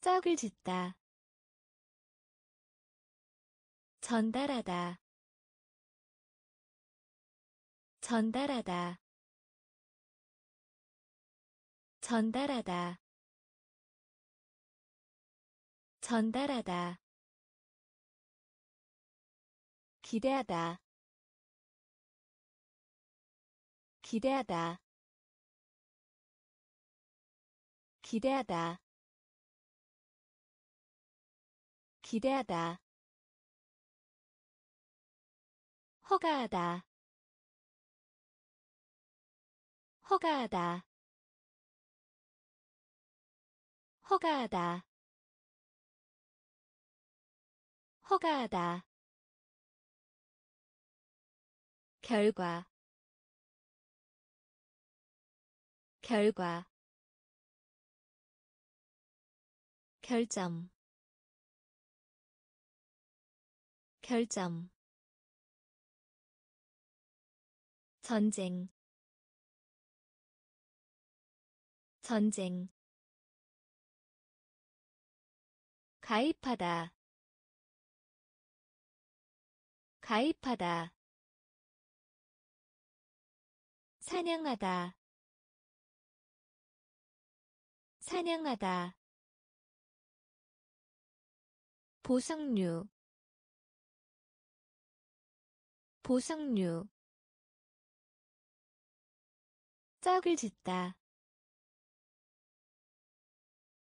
짝을 짓다 전달하다. 전달하다. 전달하다. 전달하다. 기대하다. 기대하다. 기대하다. 기대하다 허가하다. 허가하다. 허가하다. 허가하다. 결과. 결과. 결점. 결점 전쟁 전쟁 가입하다 가입하다 사냥하다 사냥하다 보상류 보상류 짝을 짓다.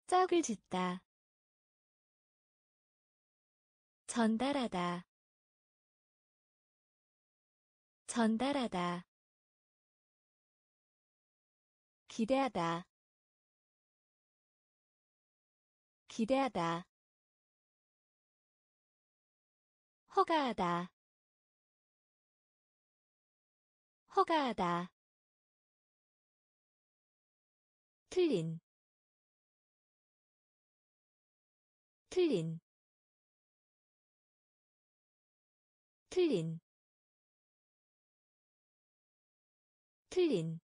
짝을 짓다. 전달하다. 전달하다. 기대하다. 기대하다. 허가하다. 허가하다 틀린 틀린 틀린 틀린.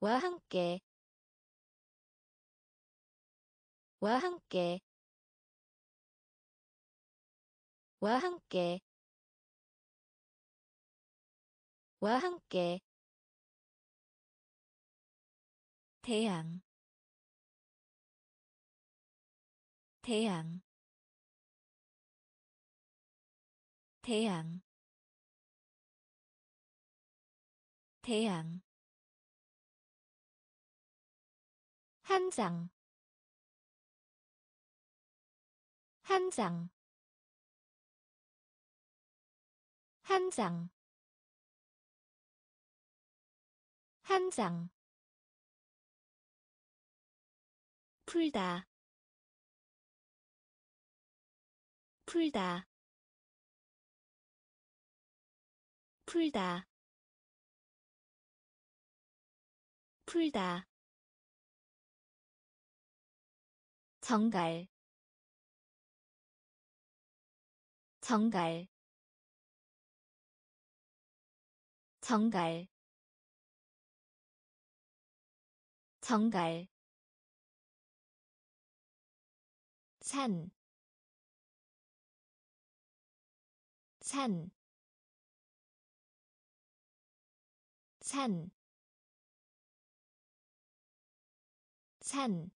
와 함께 와 함께 와 함께 와 함께 태양. 태양. 태양. 태양. 한 장, 한 장, 한 장, 한 장. 풀다. 풀다. 풀다. 풀다. 정갈. 정갈. 정갈. 정갈 산, 산, 산, 산,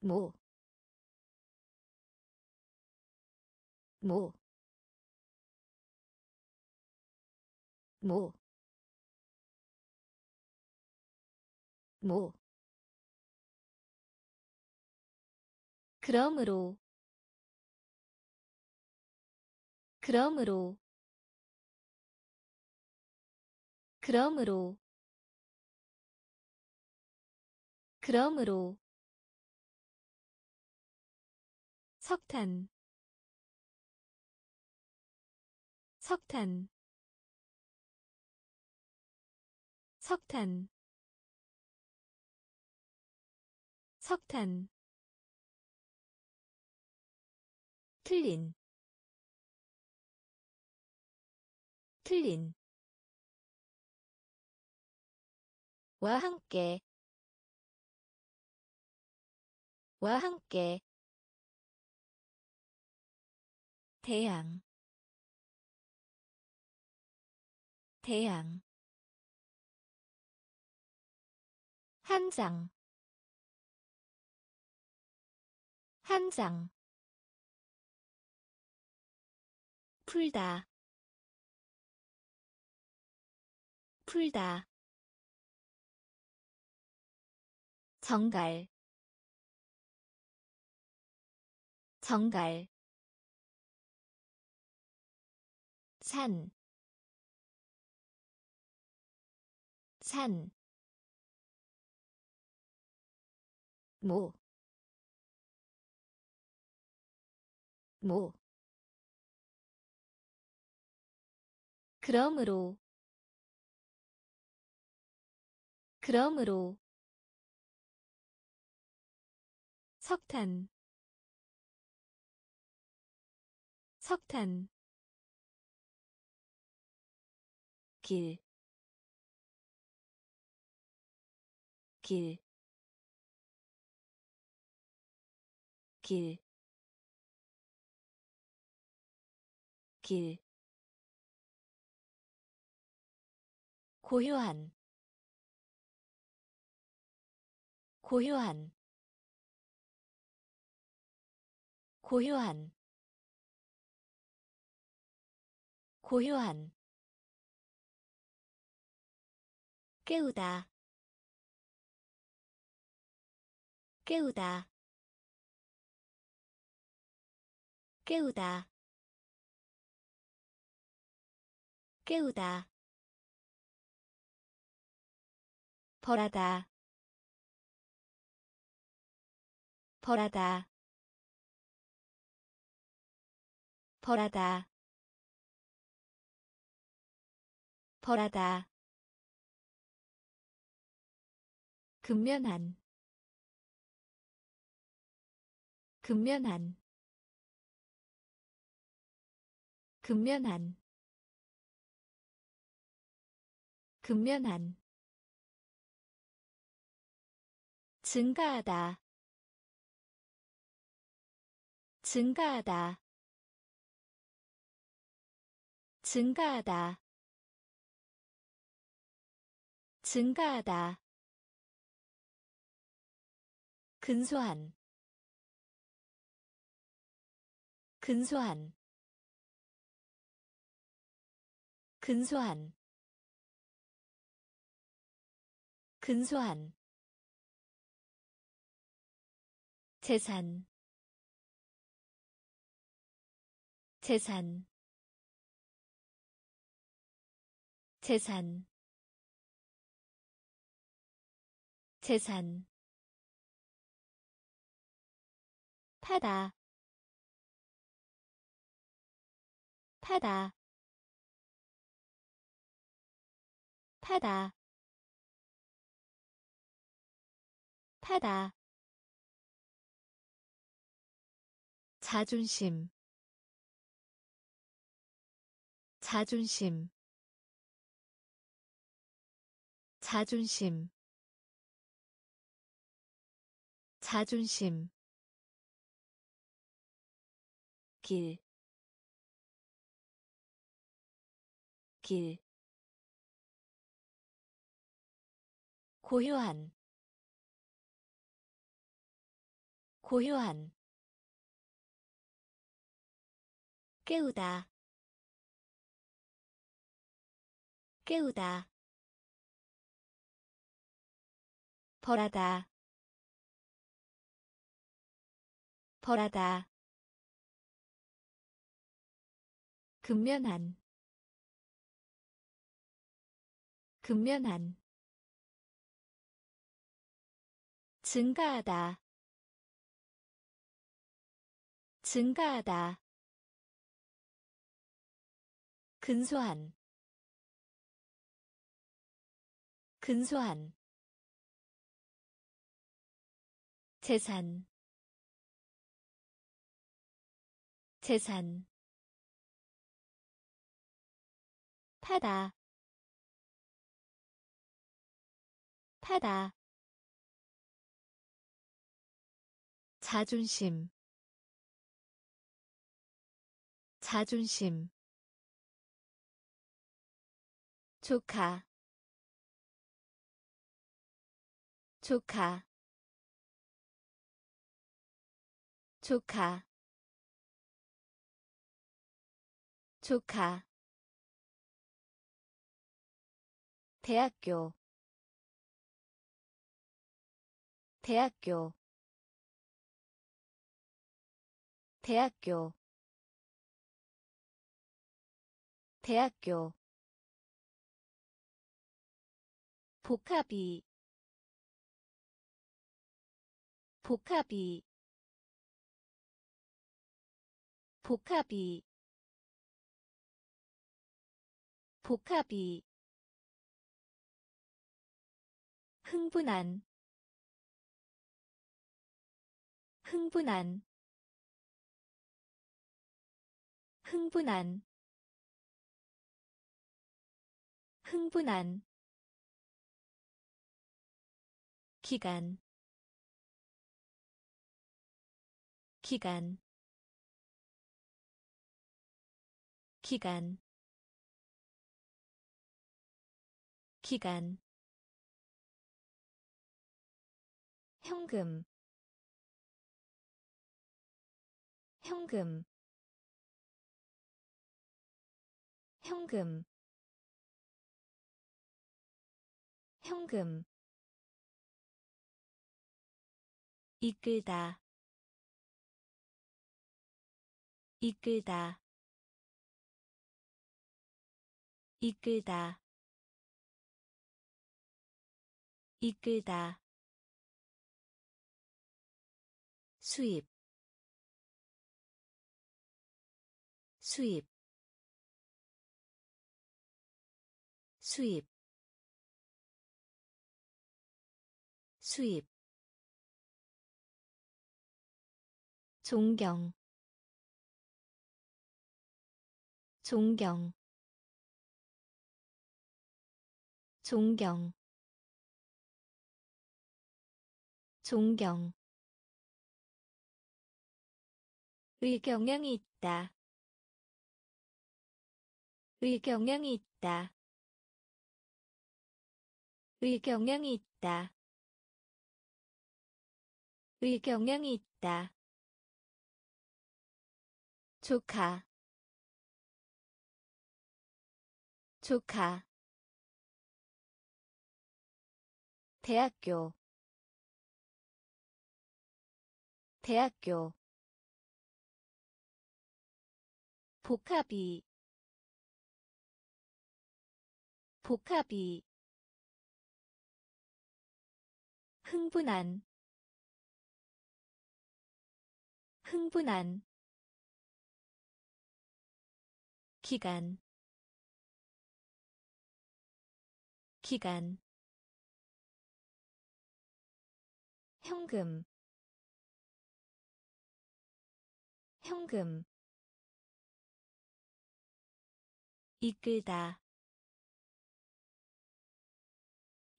모, 모, 모, 모. 그러므로 그러므로 그러므로 그러므로. 석탄 석탄 석탄 석탄 틀린 틀린. 와 함께 와 함께. 태양 태양. 한 장, 한 장, 풀다, 풀다, 정갈, 정갈, 산, 산, 모, 모. 그러므로, 그러므로, 석탄, 석탄, 길, 길, 길, 길, 고요한, 고요한, 고요한, 고요한, 깨우다, 깨우다, 깨우다 깨우다 벌하다. 벌하다. 벌하다. 벌하다. 근면한. 근면한. 근면한. 근면한 증가하다. 증가하다. 증가하다. 증가하다. 근소한. 근소한. 근소한. 근소한 재산. 재산. 재산. 재산. 파다. 파다. 파다. 파다 자존심 자존심 자존심 자존심. 길, 길, 고요한, 고요한, 깨우다, 깨우다, 벌하다, 벌하다. 근면한. 근면한. 증가하다. 증가하다 근소한 근소한 재산 재산 타다 타다 자존심 자존심 조카. 조카. 조카. 조카. 대학교. 대학교. 대학교. 대학교 복합이 복합이 복합이 복합이. 흥분한 흥분한 흥분한. 흥분한 기간 기간 기간 기간. 현금 현금. 현금 현금 이끌다. 이끌다. 이끌다. 이끌다. 수입. 수입. 수입. 수입 존경 존경 존경 존경. 의경향이 있다. 의경향이 있다. 의경향이 있다. 의경향이 있다 조카. 조카. 대학교. 대학교. 복합이. 복합이. 흥분한. 흥분한 기간 기간 현금 현금 이끌다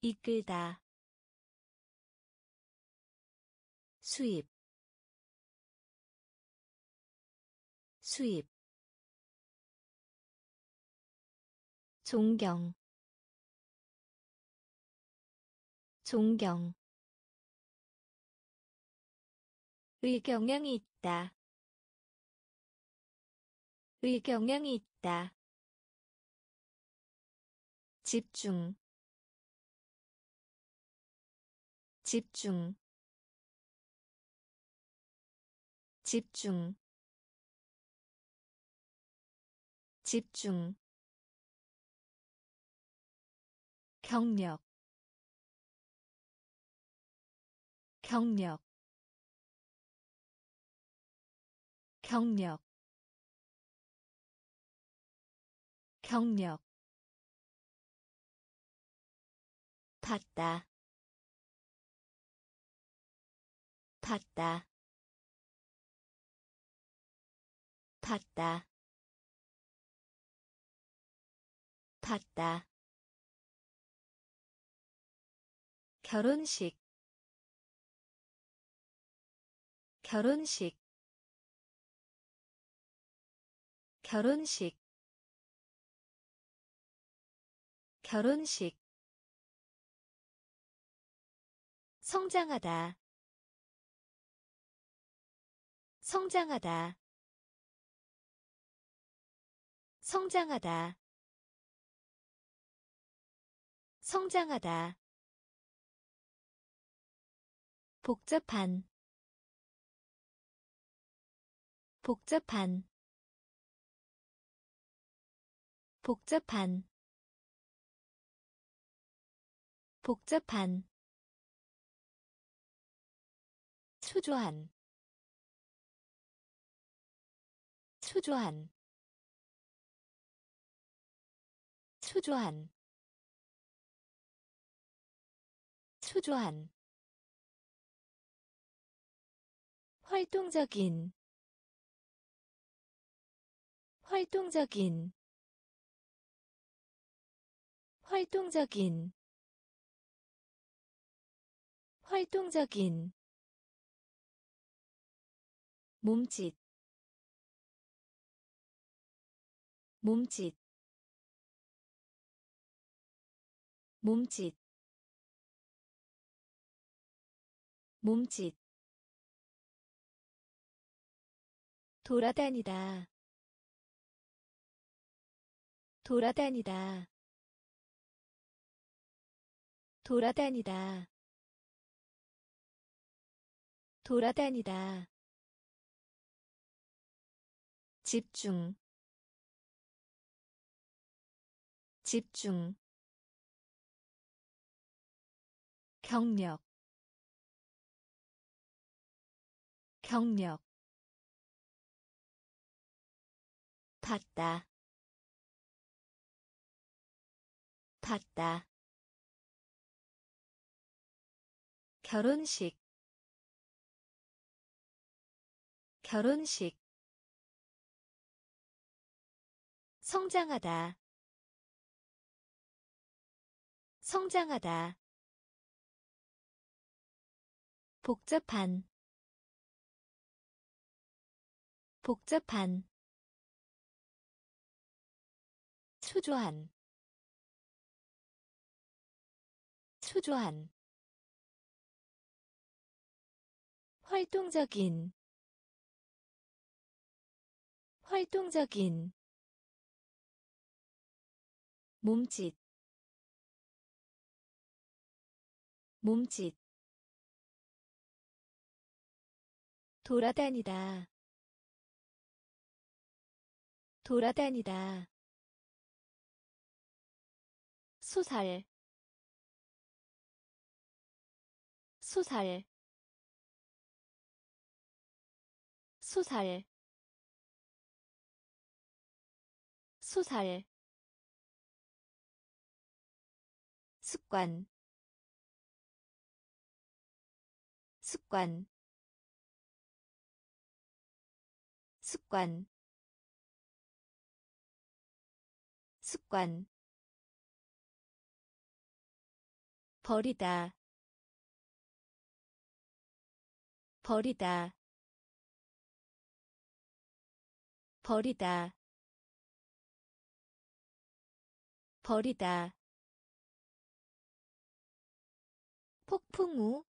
이끌다 수입 수입 존경 존경. 의경향이 있다. 의경향이 있다. 집중 집중. 집중 집중 경력 경력 경력 경력. 탔다 탔다 탔다 탔다 결혼식 결혼식 결혼식 결혼식. 성장하다 성장하다 성장하다 성장하다 복잡한 복잡한 복잡한 복잡한 초조한 초조한 초조한 초조한 활동적인 활동적인 활동적인 활동적인 몸짓 몸짓 몸짓 몸짓 돌아다니다. 돌아다니다. 돌아다니다. 돌아다니다. 집중. 집중. 경력. 경력 탔다. 탔다. 결혼식. 결혼식. 성장하다. 성장하다. 복잡한. 복잡한 초조한 초조한 활동적인 활동적인 몸짓 몸짓. 돌아다니다 돌아다니다 소살 소살 소살 소살 습관. 습관. 습관. 습관 버리다. 버리다. 버리다. 버리다. 폭풍우.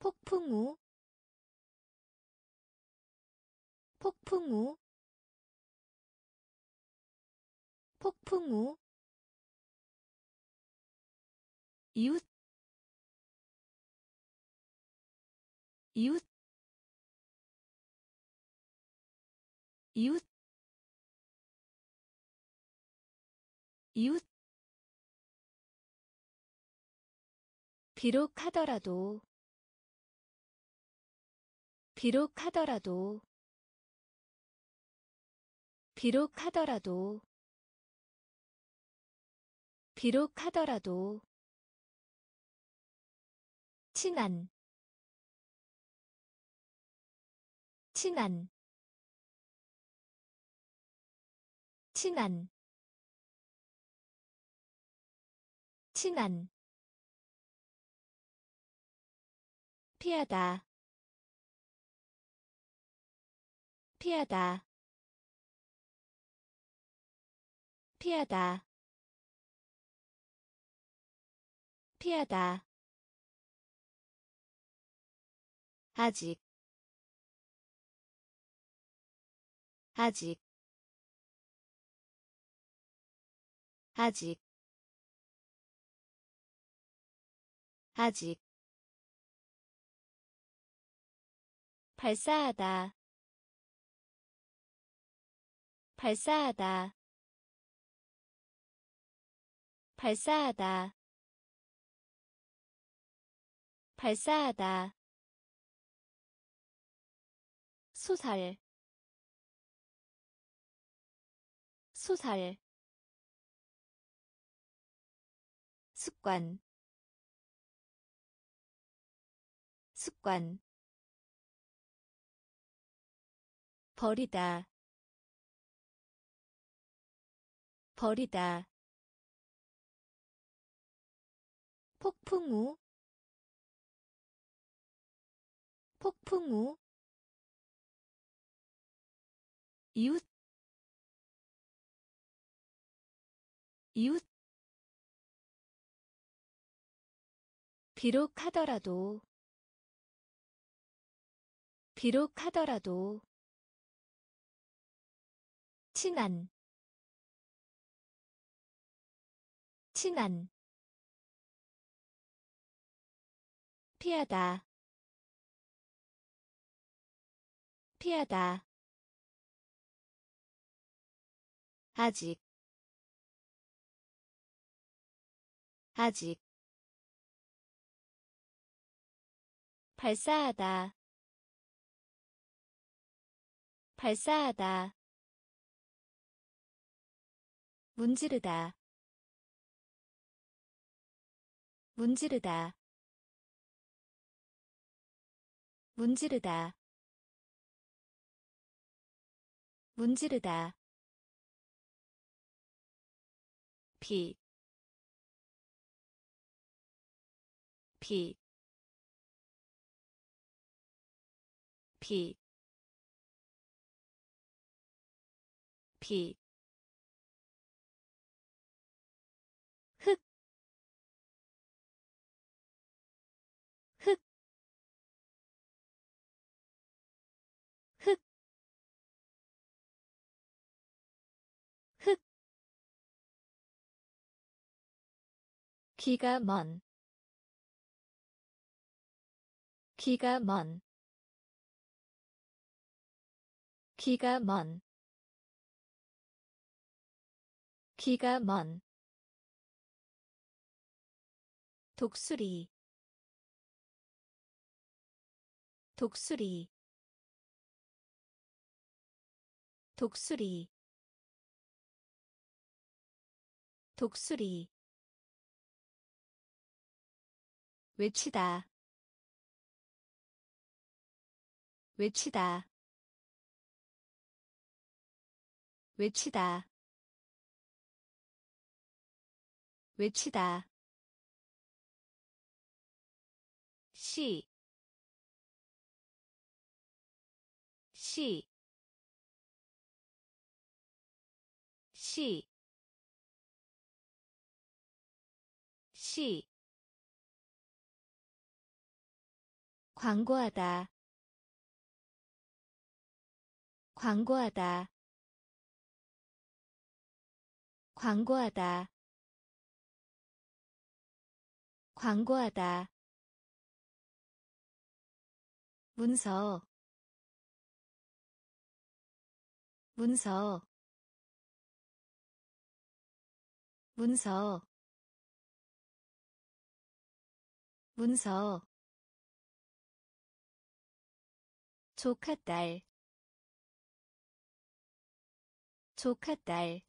폭풍우. 폭풍우. 폭풍우 이웃 이웃 이웃 이웃. 비록 하더라도 비록 하더라도 비록 하더라도 비록 하더라도 친한 친한 친한 친한. 피하다 피하다 피하다. 피하다 아직 아직 아직 아직. 발사하다 발사하다 발사하다 발사하다 소살 소살 습관. 습관. 버리다. 버리다. 폭풍우. 폭풍우 이웃 이웃. 비록 하더라도 비록 하더라도. 친한 친한. 피하다 피하다 아직 아직. 발사하다 발사하다. 문지르다 문지르다. 문지르다. 문지르다 피, 피, 피, 피, 기가 먼. 기가 먼. 기가 먼. 기가 먼. 독수리. 독수리. 독수리. 독수리 외치다. 외치다. 외치다. 외치다. 시, 시, 시, 시, 광고하다, 광고하다, 광고하다, 광고하다. 문서. 문서. 문서. 문서 조카딸. 조카딸.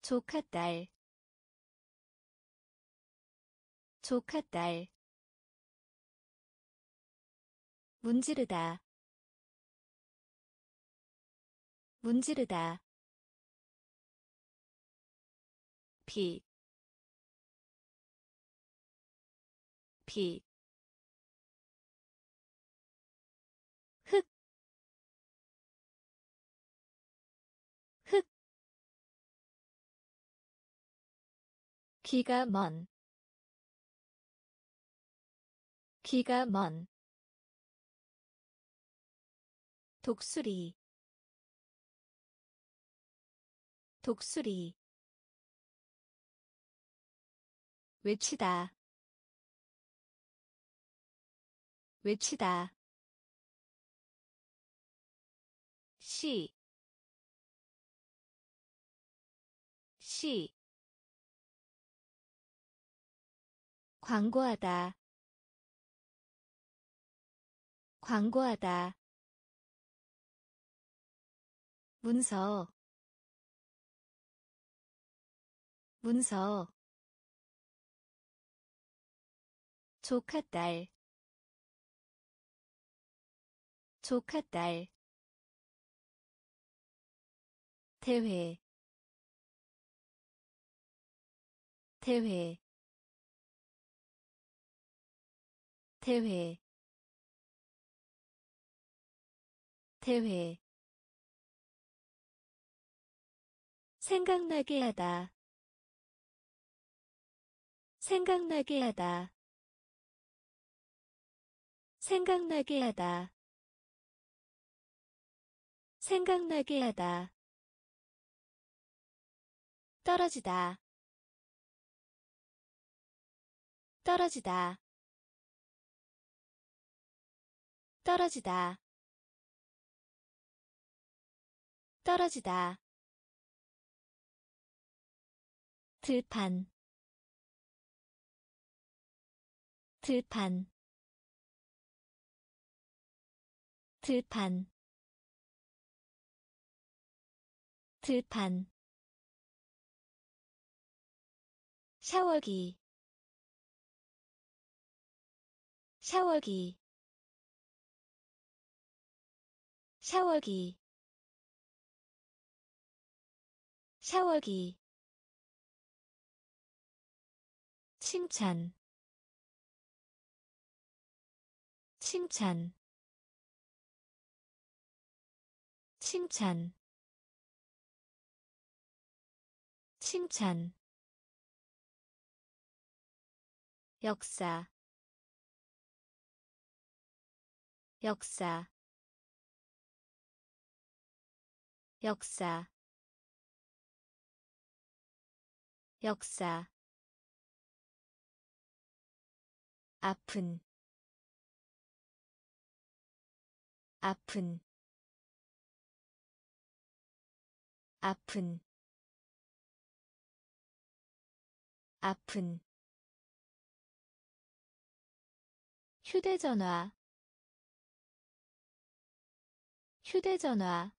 조카딸. 조카딸. 문지르다. 문지르다. 비, 비, 기가 먼, 기가 먼, 독수리, 독수리, 외치다. 외치다. 시, 시, 광고하다, 광고하다, 문서, 문서, 조카딸. 조카딸. 대회. 대회 대회 대회. 생각나게 하다 생각나게 하다. 생각나게 하다 생각나게 하다. 떨어지다 떨어지다 떨어지다. 떨어지다. 들판. 들판. 들판. 들판. 샤워기. 샤워기 샤워기 샤워기 칭찬 칭찬 칭찬 칭찬. 역사 역사 역사 역사 아픈 아픈 아픈 아픈. 휴대전화 휴대전화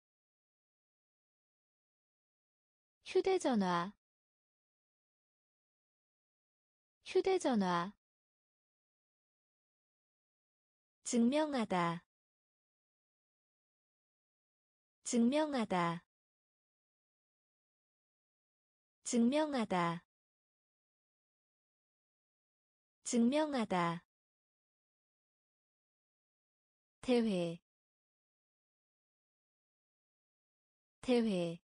휴대전화 휴대전화 증명하다 증명하다 증명하다 증명하다. 대회 대회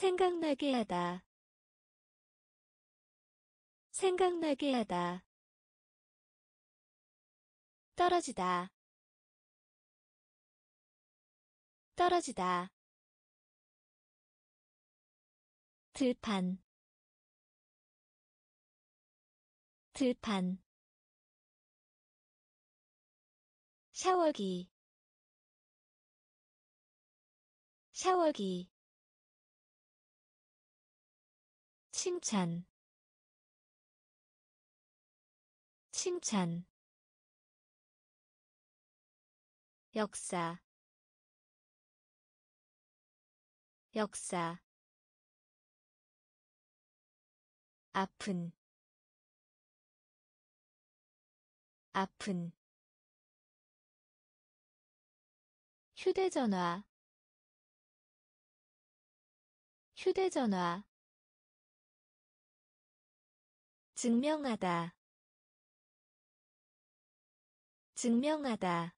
생각나게 하다. 생각나게 하다. 떨어지다. 떨어지다. 들판. 들판. 샤워기. 샤워기 칭찬. 칭찬. 역사. 역사. 아픈. 아픈. 휴대전화. 휴대전화 증명하다. 증명하다